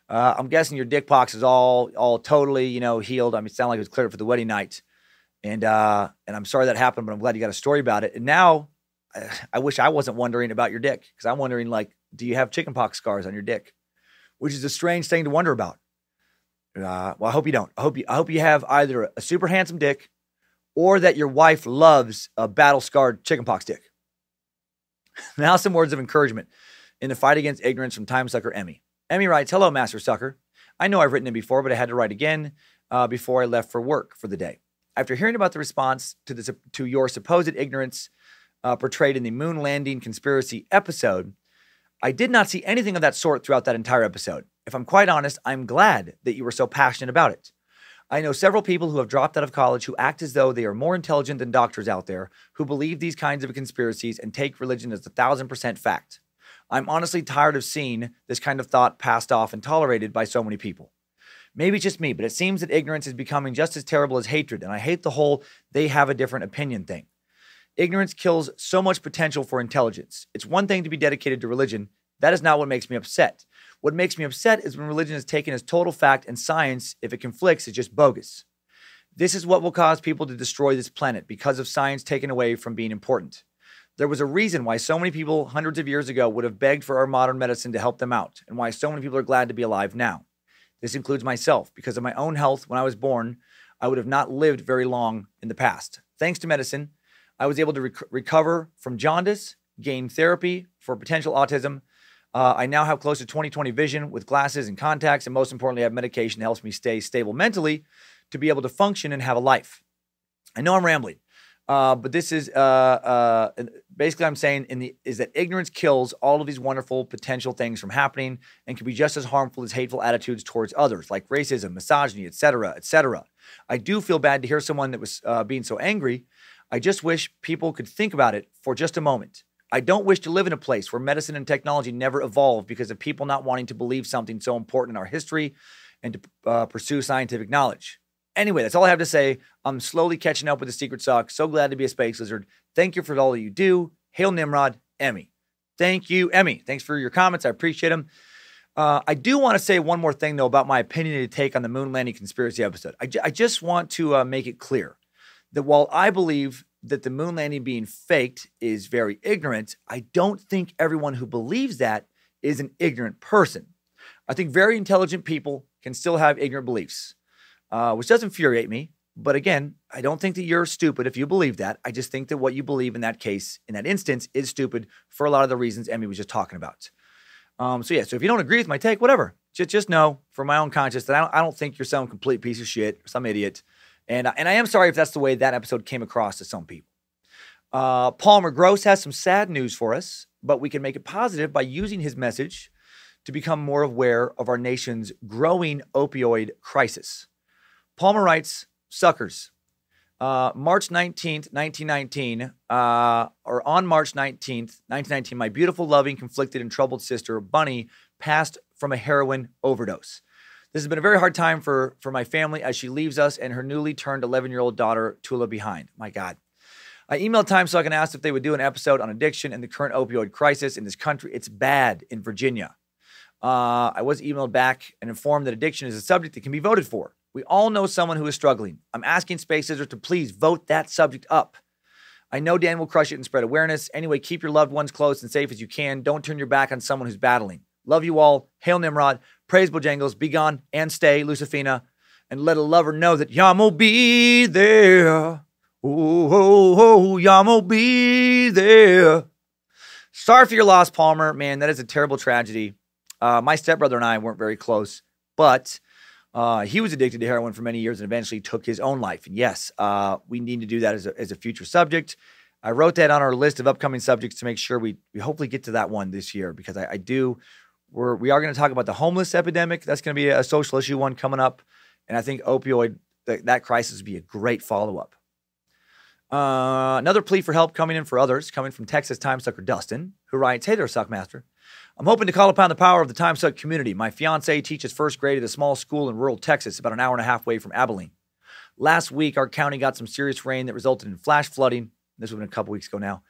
Uh, I'm guessing your dick pox is all all totally you know healed. I mean, it sounded like it was cleared for the wedding night, and uh, and I'm sorry that happened, but I'm glad you got a story about it. And now, I, wish I wasn't wondering about your dick because I'm wondering like, do you have chickenpox scars on your dick? Which is a strange thing to wonder about. Uh, well, I hope you don't. I hope you I hope you have either a super handsome dick or that your wife loves a battle scarred chickenpox dick. now, some words of encouragement in the fight against ignorance from Time Sucker Emmy. Emmy writes, Hello, Master Sucker. I know I've written it before, but I had to write again uh, before I left for work for the day. After hearing about the response to, the, to your supposed ignorance uh, portrayed in the moon landing conspiracy episode, I did not see anything of that sort throughout that entire episode. If I'm quite honest, I'm glad that you were so passionate about it. I know several people who have dropped out of college who act as though they are more intelligent than doctors out there who believe these kinds of conspiracies and take religion as a thousand percent fact. I'm honestly tired of seeing this kind of thought passed off and tolerated by so many people. Maybe it's just me, but it seems that ignorance is becoming just as terrible as hatred, and I hate the whole they have a different opinion thing. Ignorance kills so much potential for intelligence. It's one thing to be dedicated to religion. That is not what makes me upset. What makes me upset is when religion is taken as total fact and science, if it conflicts, is just bogus. This is what will cause people to destroy this planet because of science taken away from being important. There was a reason why so many people hundreds of years ago would have begged for our modern medicine to help them out, and why so many people are glad to be alive now. This includes myself. Because of my own health when I was born, I would have not lived very long in the past. Thanks to medicine, I was able to rec- recover from jaundice, gain therapy for potential autism. Uh, I now have close to 20/20 vision with glasses and contacts, and most importantly, I have medication that helps me stay stable mentally to be able to function and have a life. I know I'm rambling, uh, but this is uh, uh, basically I'm saying in the is that ignorance kills all of these wonderful potential things from happening and can be just as harmful as hateful attitudes towards others, like racism, misogyny, etc., etc. I do feel bad to hear someone that was uh, being so angry. I just wish people could think about it for just a moment. I don't wish to live in a place where medicine and technology never evolve because of people not wanting to believe something so important in our history and to uh, pursue scientific knowledge. Anyway, that's all I have to say. I'm slowly catching up with the Secret Suck. So glad to be a space lizard. Thank you for all that you do. Hail Nimrod, Emmy. Thank you, Emmy. Thanks for your comments. I appreciate them. Uh, I do want to say one more thing, though, about my opinion opinionated take on the moon landing conspiracy episode. I just want to uh, make it clear that while I believe that the moon landing being faked is very ignorant, I don't think everyone who believes that is an ignorant person. I think very intelligent people can still have ignorant beliefs uh, which does infuriate me. But again, I don't think that you're stupid if you believe that. I just think that what you believe in that case, in that instance, is stupid for a lot of the reasons Emmy was just talking about. Um, so yeah, so if you don't agree with my take, whatever, just just know for my own conscience that I don't, I don't think you're some complete piece of shit, or some idiot, and and I am sorry if that's the way that episode came across to some people. Uh, Palmer Gross has some sad news for us, but we can make it positive by using his message to become more aware of our nation's growing opioid crisis. Palmer writes, "Suckers." Uh, March 19th, 1919, uh, or on March 19th, 1919, my beautiful, loving, conflicted, and troubled sister, Bunny, passed from a heroin overdose. This has been a very hard time for, for my family as she leaves us and her newly turned 11 year old daughter, Tula, behind. My God. I emailed Time so I can ask if they would do an episode on addiction and the current opioid crisis in this country. It's bad in Virginia. Uh, I was emailed back and informed that addiction is a subject that can be voted for. We all know someone who is struggling. I'm asking Space Scissors to please vote that subject up. I know Dan will crush it and spread awareness. Anyway, keep your loved ones close and safe as you can. Don't turn your back on someone who's battling. Love you all. Hail Nimrod. Praise Bojangles. Be gone and stay, Lucifina. And let a lover know that Yamo be there. Oh, oh, oh, Yamo be there. Sorry for your loss, Palmer. Man, that is a terrible tragedy. Uh, my stepbrother and I weren't very close, but uh, he was addicted to heroin for many years and eventually took his own life. And yes, uh, we need to do that as a, as a future subject. I wrote that on our list of upcoming subjects to make sure we, we hopefully get to that one this year because I, I do. We're, we are going to talk about the homeless epidemic. That's going to be a social issue one coming up. And I think opioid, that, that crisis would be a great follow up. Uh, another plea for help coming in for others, coming from Texas Time Sucker Dustin, who writes Hey there, Suckmaster. I'm hoping to call upon the power of the Time Suck community. My fiance teaches first grade at a small school in rural Texas, about an hour and a half away from Abilene. Last week, our county got some serious rain that resulted in flash flooding. This was been a couple weeks ago now.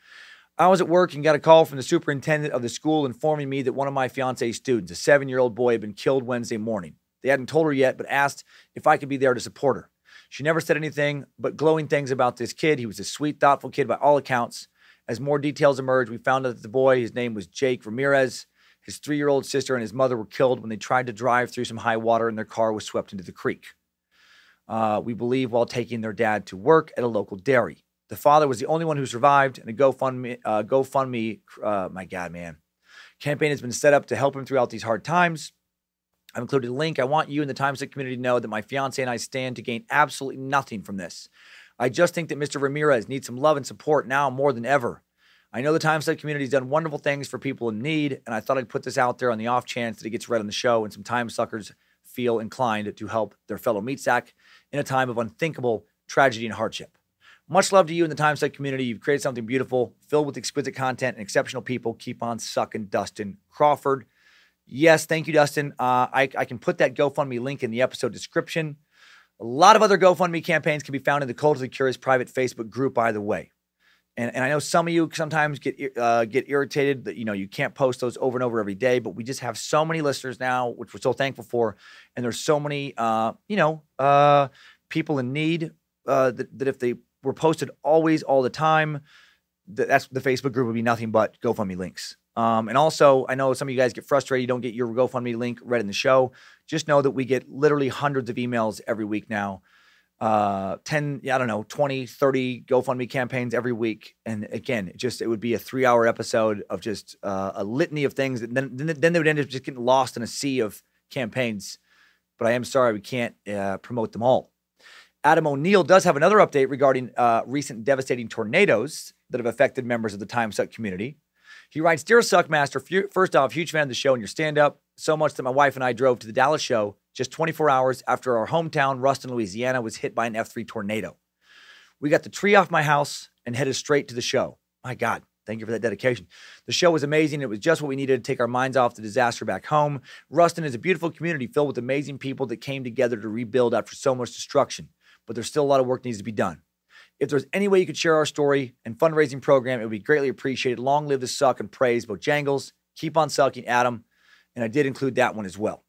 I was at work and got a call from the superintendent of the school informing me that one of my fiance's students, a seven year old boy, had been killed Wednesday morning. They hadn't told her yet, but asked if I could be there to support her. She never said anything but glowing things about this kid. He was a sweet, thoughtful kid by all accounts. As more details emerged, we found out that the boy, his name was Jake Ramirez, his three year old sister and his mother were killed when they tried to drive through some high water and their car was swept into the creek. Uh, we believe while taking their dad to work at a local dairy. The father was the only one who survived, and a GoFundMe, uh, GoFundMe, uh, my God, man, campaign has been set up to help him throughout these hard times. I've included a link. I want you and the Times community to know that my fiance and I stand to gain absolutely nothing from this. I just think that Mr. Ramirez needs some love and support now more than ever. I know the Times community has done wonderful things for people in need, and I thought I'd put this out there on the off chance that it gets read on the show and some time suckers feel inclined to help their fellow meat sack in a time of unthinkable tragedy and hardship. Much love to you and the Time community. You've created something beautiful, filled with exquisite content and exceptional people. Keep on sucking, Dustin Crawford. Yes, thank you, Dustin. Uh, I, I can put that GoFundMe link in the episode description. A lot of other GoFundMe campaigns can be found in the Cult of the Curious private Facebook group, by the way. And, and I know some of you sometimes get uh, get irritated that you know you can't post those over and over every day, but we just have so many listeners now, which we're so thankful for, and there's so many uh, you know uh, people in need uh, that, that if they were posted always all the time, that that's the Facebook group would be nothing but GoFundMe links. Um, and also, I know some of you guys get frustrated you don't get your GoFundMe link read in the show. Just know that we get literally hundreds of emails every week now. Uh, 10, I don't know, 20, 30 GoFundMe campaigns every week. And again, it just it would be a three hour episode of just uh, a litany of things. And then, then, then they would end up just getting lost in a sea of campaigns. But I am sorry, we can't uh, promote them all. Adam O'Neill does have another update regarding uh, recent devastating tornadoes that have affected members of the Time Suck community. He writes, Dear Suckmaster, first off, huge fan of the show and your stand up. So much that my wife and I drove to the Dallas show just 24 hours after our hometown, Ruston, Louisiana, was hit by an F3 tornado. We got the tree off my house and headed straight to the show. My God, thank you for that dedication. The show was amazing. It was just what we needed to take our minds off the disaster back home. Ruston is a beautiful community filled with amazing people that came together to rebuild after so much destruction, but there's still a lot of work needs to be done. If there's any way you could share our story and fundraising program, it would be greatly appreciated. Long live the suck and praise Bojangles. Keep on sucking, Adam. And I did include that one as well.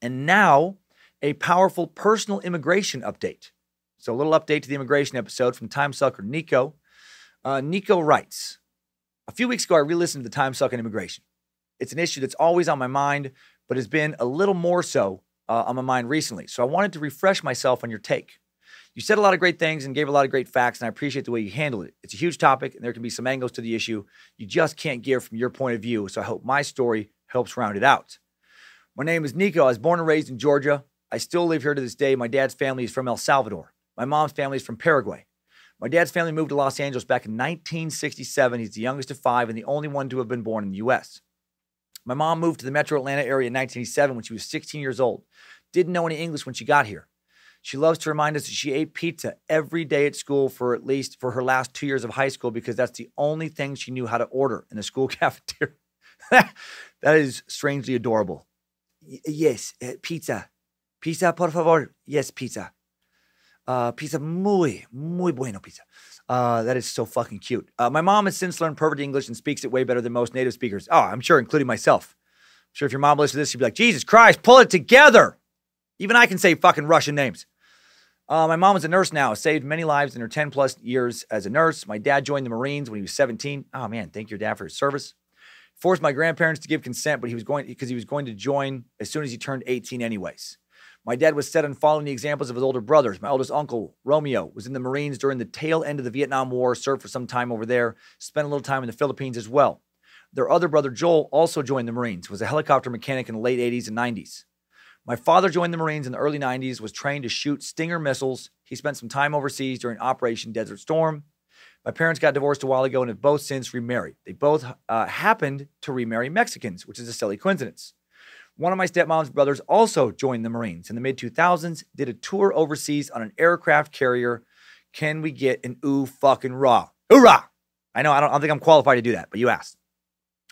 And now, a powerful personal immigration update. So, a little update to the immigration episode from Time Sucker Nico. Uh, Nico writes A few weeks ago, I re listened to the Time Suck and immigration. It's an issue that's always on my mind, but has been a little more so uh, on my mind recently. So, I wanted to refresh myself on your take. You said a lot of great things and gave a lot of great facts, and I appreciate the way you handled it. It's a huge topic, and there can be some angles to the issue you just can't give from your point of view. So I hope my story helps round it out. My name is Nico. I was born and raised in Georgia. I still live here to this day. My dad's family is from El Salvador. My mom's family is from Paraguay. My dad's family moved to Los Angeles back in 1967. He's the youngest of five and the only one to have been born in the US. My mom moved to the metro Atlanta area in 1987 when she was 16 years old. Didn't know any English when she got here. She loves to remind us that she ate pizza every day at school for at least for her last two years of high school because that's the only thing she knew how to order in the school cafeteria. that is strangely adorable. Y- yes, uh, pizza. Pizza, por favor. Yes, pizza. Uh, pizza muy, muy bueno pizza. Uh, that is so fucking cute. Uh, my mom has since learned perfect English and speaks it way better than most native speakers. Oh, I'm sure, including myself. I'm sure if your mom listens to this, she'd be like, Jesus Christ, pull it together. Even I can say fucking Russian names. Uh, my mom is a nurse now, saved many lives in her 10 plus years as a nurse. My dad joined the Marines when he was 17. Oh man, thank your dad for his service. Forced my grandparents to give consent, but he was going because he was going to join as soon as he turned 18 anyways. My dad was set on following the examples of his older brothers. My oldest uncle, Romeo, was in the Marines during the tail end of the Vietnam War, served for some time over there, spent a little time in the Philippines as well. Their other brother, Joel, also joined the Marines, was a helicopter mechanic in the late 80s and 90s. My father joined the Marines in the early 90s, was trained to shoot Stinger missiles. He spent some time overseas during Operation Desert Storm. My parents got divorced a while ago and have both since remarried. They both uh, happened to remarry Mexicans, which is a silly coincidence. One of my stepmom's brothers also joined the Marines in the mid 2000s, did a tour overseas on an aircraft carrier. Can we get an ooh fucking raw? Hoorah! I know I don't, I don't think I'm qualified to do that, but you asked.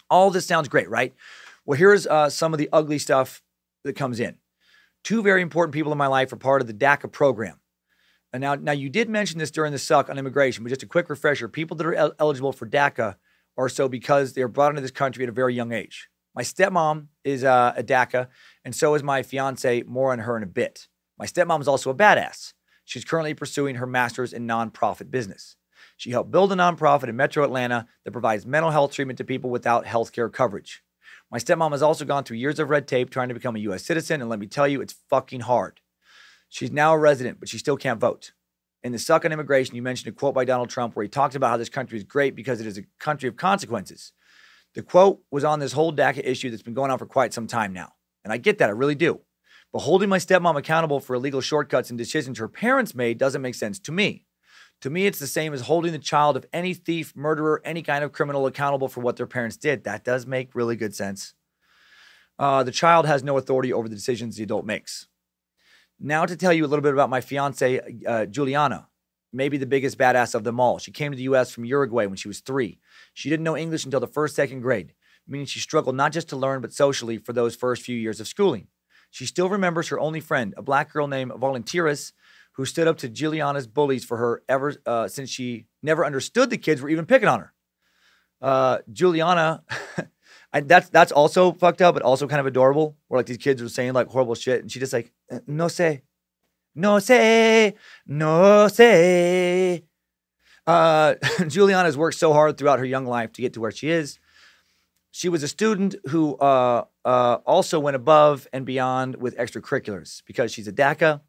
All this sounds great, right? Well, here's uh, some of the ugly stuff that comes in. Two very important people in my life are part of the DACA program. And now, now you did mention this during the suck on immigration, but just a quick refresher: people that are el- eligible for DACA are so because they were brought into this country at a very young age. My stepmom is uh, a DACA, and so is my fiance. More on her in a bit. My stepmom is also a badass. She's currently pursuing her master's in nonprofit business. She helped build a nonprofit in Metro Atlanta that provides mental health treatment to people without health care coverage. My stepmom has also gone through years of red tape trying to become a US citizen, and let me tell you, it's fucking hard. She's now a resident, but she still can't vote. In the suck on immigration, you mentioned a quote by Donald Trump where he talks about how this country is great because it is a country of consequences. The quote was on this whole DACA issue that's been going on for quite some time now. And I get that, I really do. But holding my stepmom accountable for illegal shortcuts and decisions her parents made doesn't make sense to me. To me, it's the same as holding the child of any thief, murderer, any kind of criminal accountable for what their parents did. That does make really good sense. Uh, the child has no authority over the decisions the adult makes. Now, to tell you a little bit about my fiance, uh, Juliana, maybe the biggest badass of them all. She came to the US from Uruguay when she was three. She didn't know English until the first, second grade, meaning she struggled not just to learn, but socially for those first few years of schooling. She still remembers her only friend, a black girl named Volunteeris, who stood up to Juliana's bullies for her ever uh, since she never understood the kids were even picking on her. Uh, Juliana, I, that's that's also fucked up, but also kind of adorable. Where like these kids were saying like horrible shit, and she just like "Uh, no sé, no sé, no sé. Uh, Juliana has worked so hard throughout her young life to get to where she is. She was a student who uh, uh, also went above and beyond with extracurriculars because she's a DACA.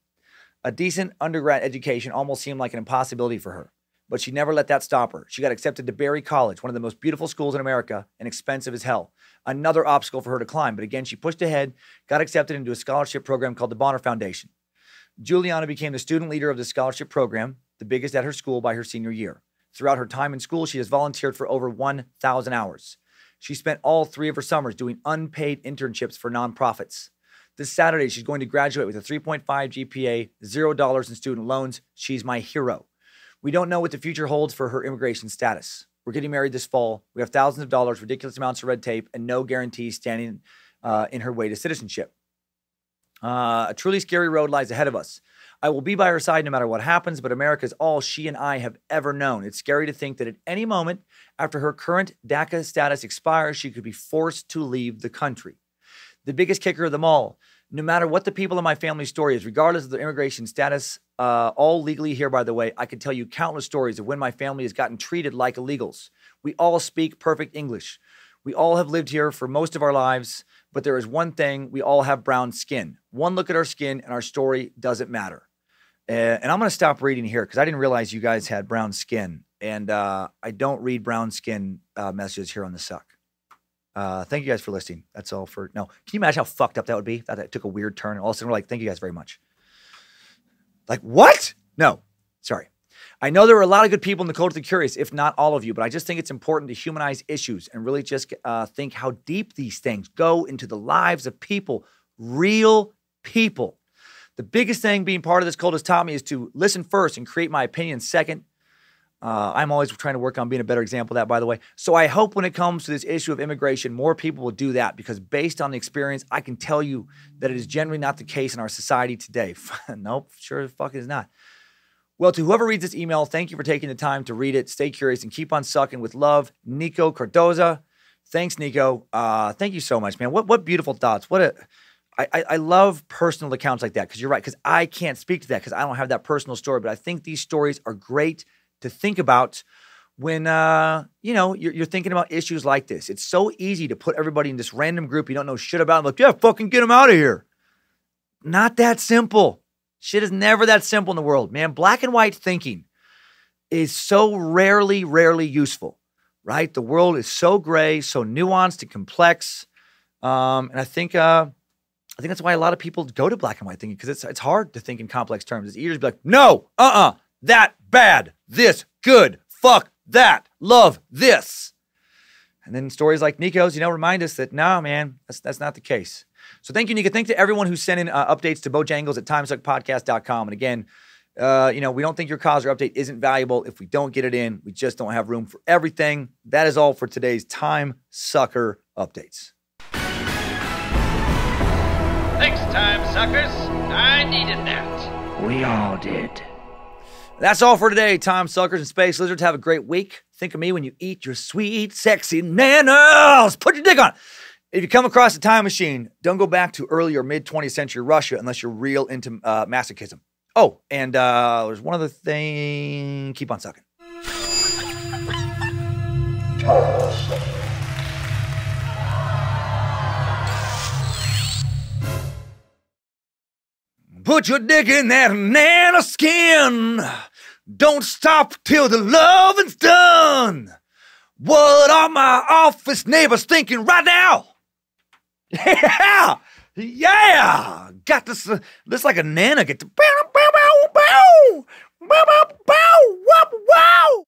A decent undergrad education almost seemed like an impossibility for her, but she never let that stop her. She got accepted to Berry College, one of the most beautiful schools in America and expensive as hell. Another obstacle for her to climb, but again, she pushed ahead, got accepted into a scholarship program called the Bonner Foundation. Juliana became the student leader of the scholarship program, the biggest at her school by her senior year. Throughout her time in school, she has volunteered for over 1,000 hours. She spent all three of her summers doing unpaid internships for nonprofits. This Saturday, she's going to graduate with a 3.5 GPA, $0 in student loans. She's my hero. We don't know what the future holds for her immigration status. We're getting married this fall. We have thousands of dollars, ridiculous amounts of red tape, and no guarantees standing uh, in her way to citizenship. Uh, a truly scary road lies ahead of us. I will be by her side no matter what happens, but America is all she and I have ever known. It's scary to think that at any moment after her current DACA status expires, she could be forced to leave the country. The biggest kicker of them all no matter what the people in my family story is, regardless of their immigration status, uh, all legally here, by the way, I could tell you countless stories of when my family has gotten treated like illegals. We all speak perfect English. We all have lived here for most of our lives, but there is one thing we all have brown skin. One look at our skin and our story doesn't matter. Uh, and I'm going to stop reading here because I didn't realize you guys had brown skin. And uh, I don't read brown skin uh, messages here on the suck. Uh, thank you guys for listening. That's all for no. Can you imagine how fucked up that would be? That, that took a weird turn. All of a sudden, we're like, thank you guys very much. Like what? No, sorry. I know there are a lot of good people in the Cult of the Curious, if not all of you, but I just think it's important to humanize issues and really just uh, think how deep these things go into the lives of people, real people. The biggest thing being part of this cult has taught me is to listen first and create my opinion second. Uh, I'm always trying to work on being a better example of that, by the way. So I hope when it comes to this issue of immigration, more people will do that because based on the experience, I can tell you that it is generally not the case in our society today. nope, sure as fuck is not. Well, to whoever reads this email, thank you for taking the time to read it. Stay curious and keep on sucking with love. Nico Cardoza. Thanks, Nico. Uh, thank you so much, man. What what beautiful thoughts. What a I, I, love personal accounts like that because you're right, because I can't speak to that because I don't have that personal story. But I think these stories are great to think about when uh, you know you're, you're thinking about issues like this. It's so easy to put everybody in this random group you don't know shit about. And like, yeah, fucking get them out of here. Not that simple. Shit is never that simple in the world, man. Black and white thinking is so rarely, rarely useful, right? The world is so gray, so nuanced and complex. Um, and I think, uh, I think that's why a lot of people go to black and white thinking because it's it's hard to think in complex terms. It's easier to be like, no, uh, uh-uh, uh, that bad, this good, fuck that, love this. And then stories like Nico's, you know, remind us that no, man, that's that's not the case. So thank you, Nika. Thank to everyone who sent in uh, updates to Bojangles at timesuckpodcast.com. And again, uh, you know, we don't think your cause or update isn't valuable if we don't get it in. We just don't have room for everything. That is all for today's Time Sucker updates. Thanks, time suckers. I needed that. We all did. That's all for today, Time Suckers and Space Lizards. Have a great week. Think of me when you eat your sweet, sexy nanos. Put your dick on. If you come across a time machine, don't go back to early or mid 20th century Russia unless you're real into uh, masochism. Oh, and uh, there's one other thing. Keep on sucking. Put your dick in that nana skin. Don't stop till the loving's done. What are my office neighbors thinking right now? Yeah, yeah. Got this. Uh, this like a nana get to bow, bow, bow, bow, bow, bow, bow, wow.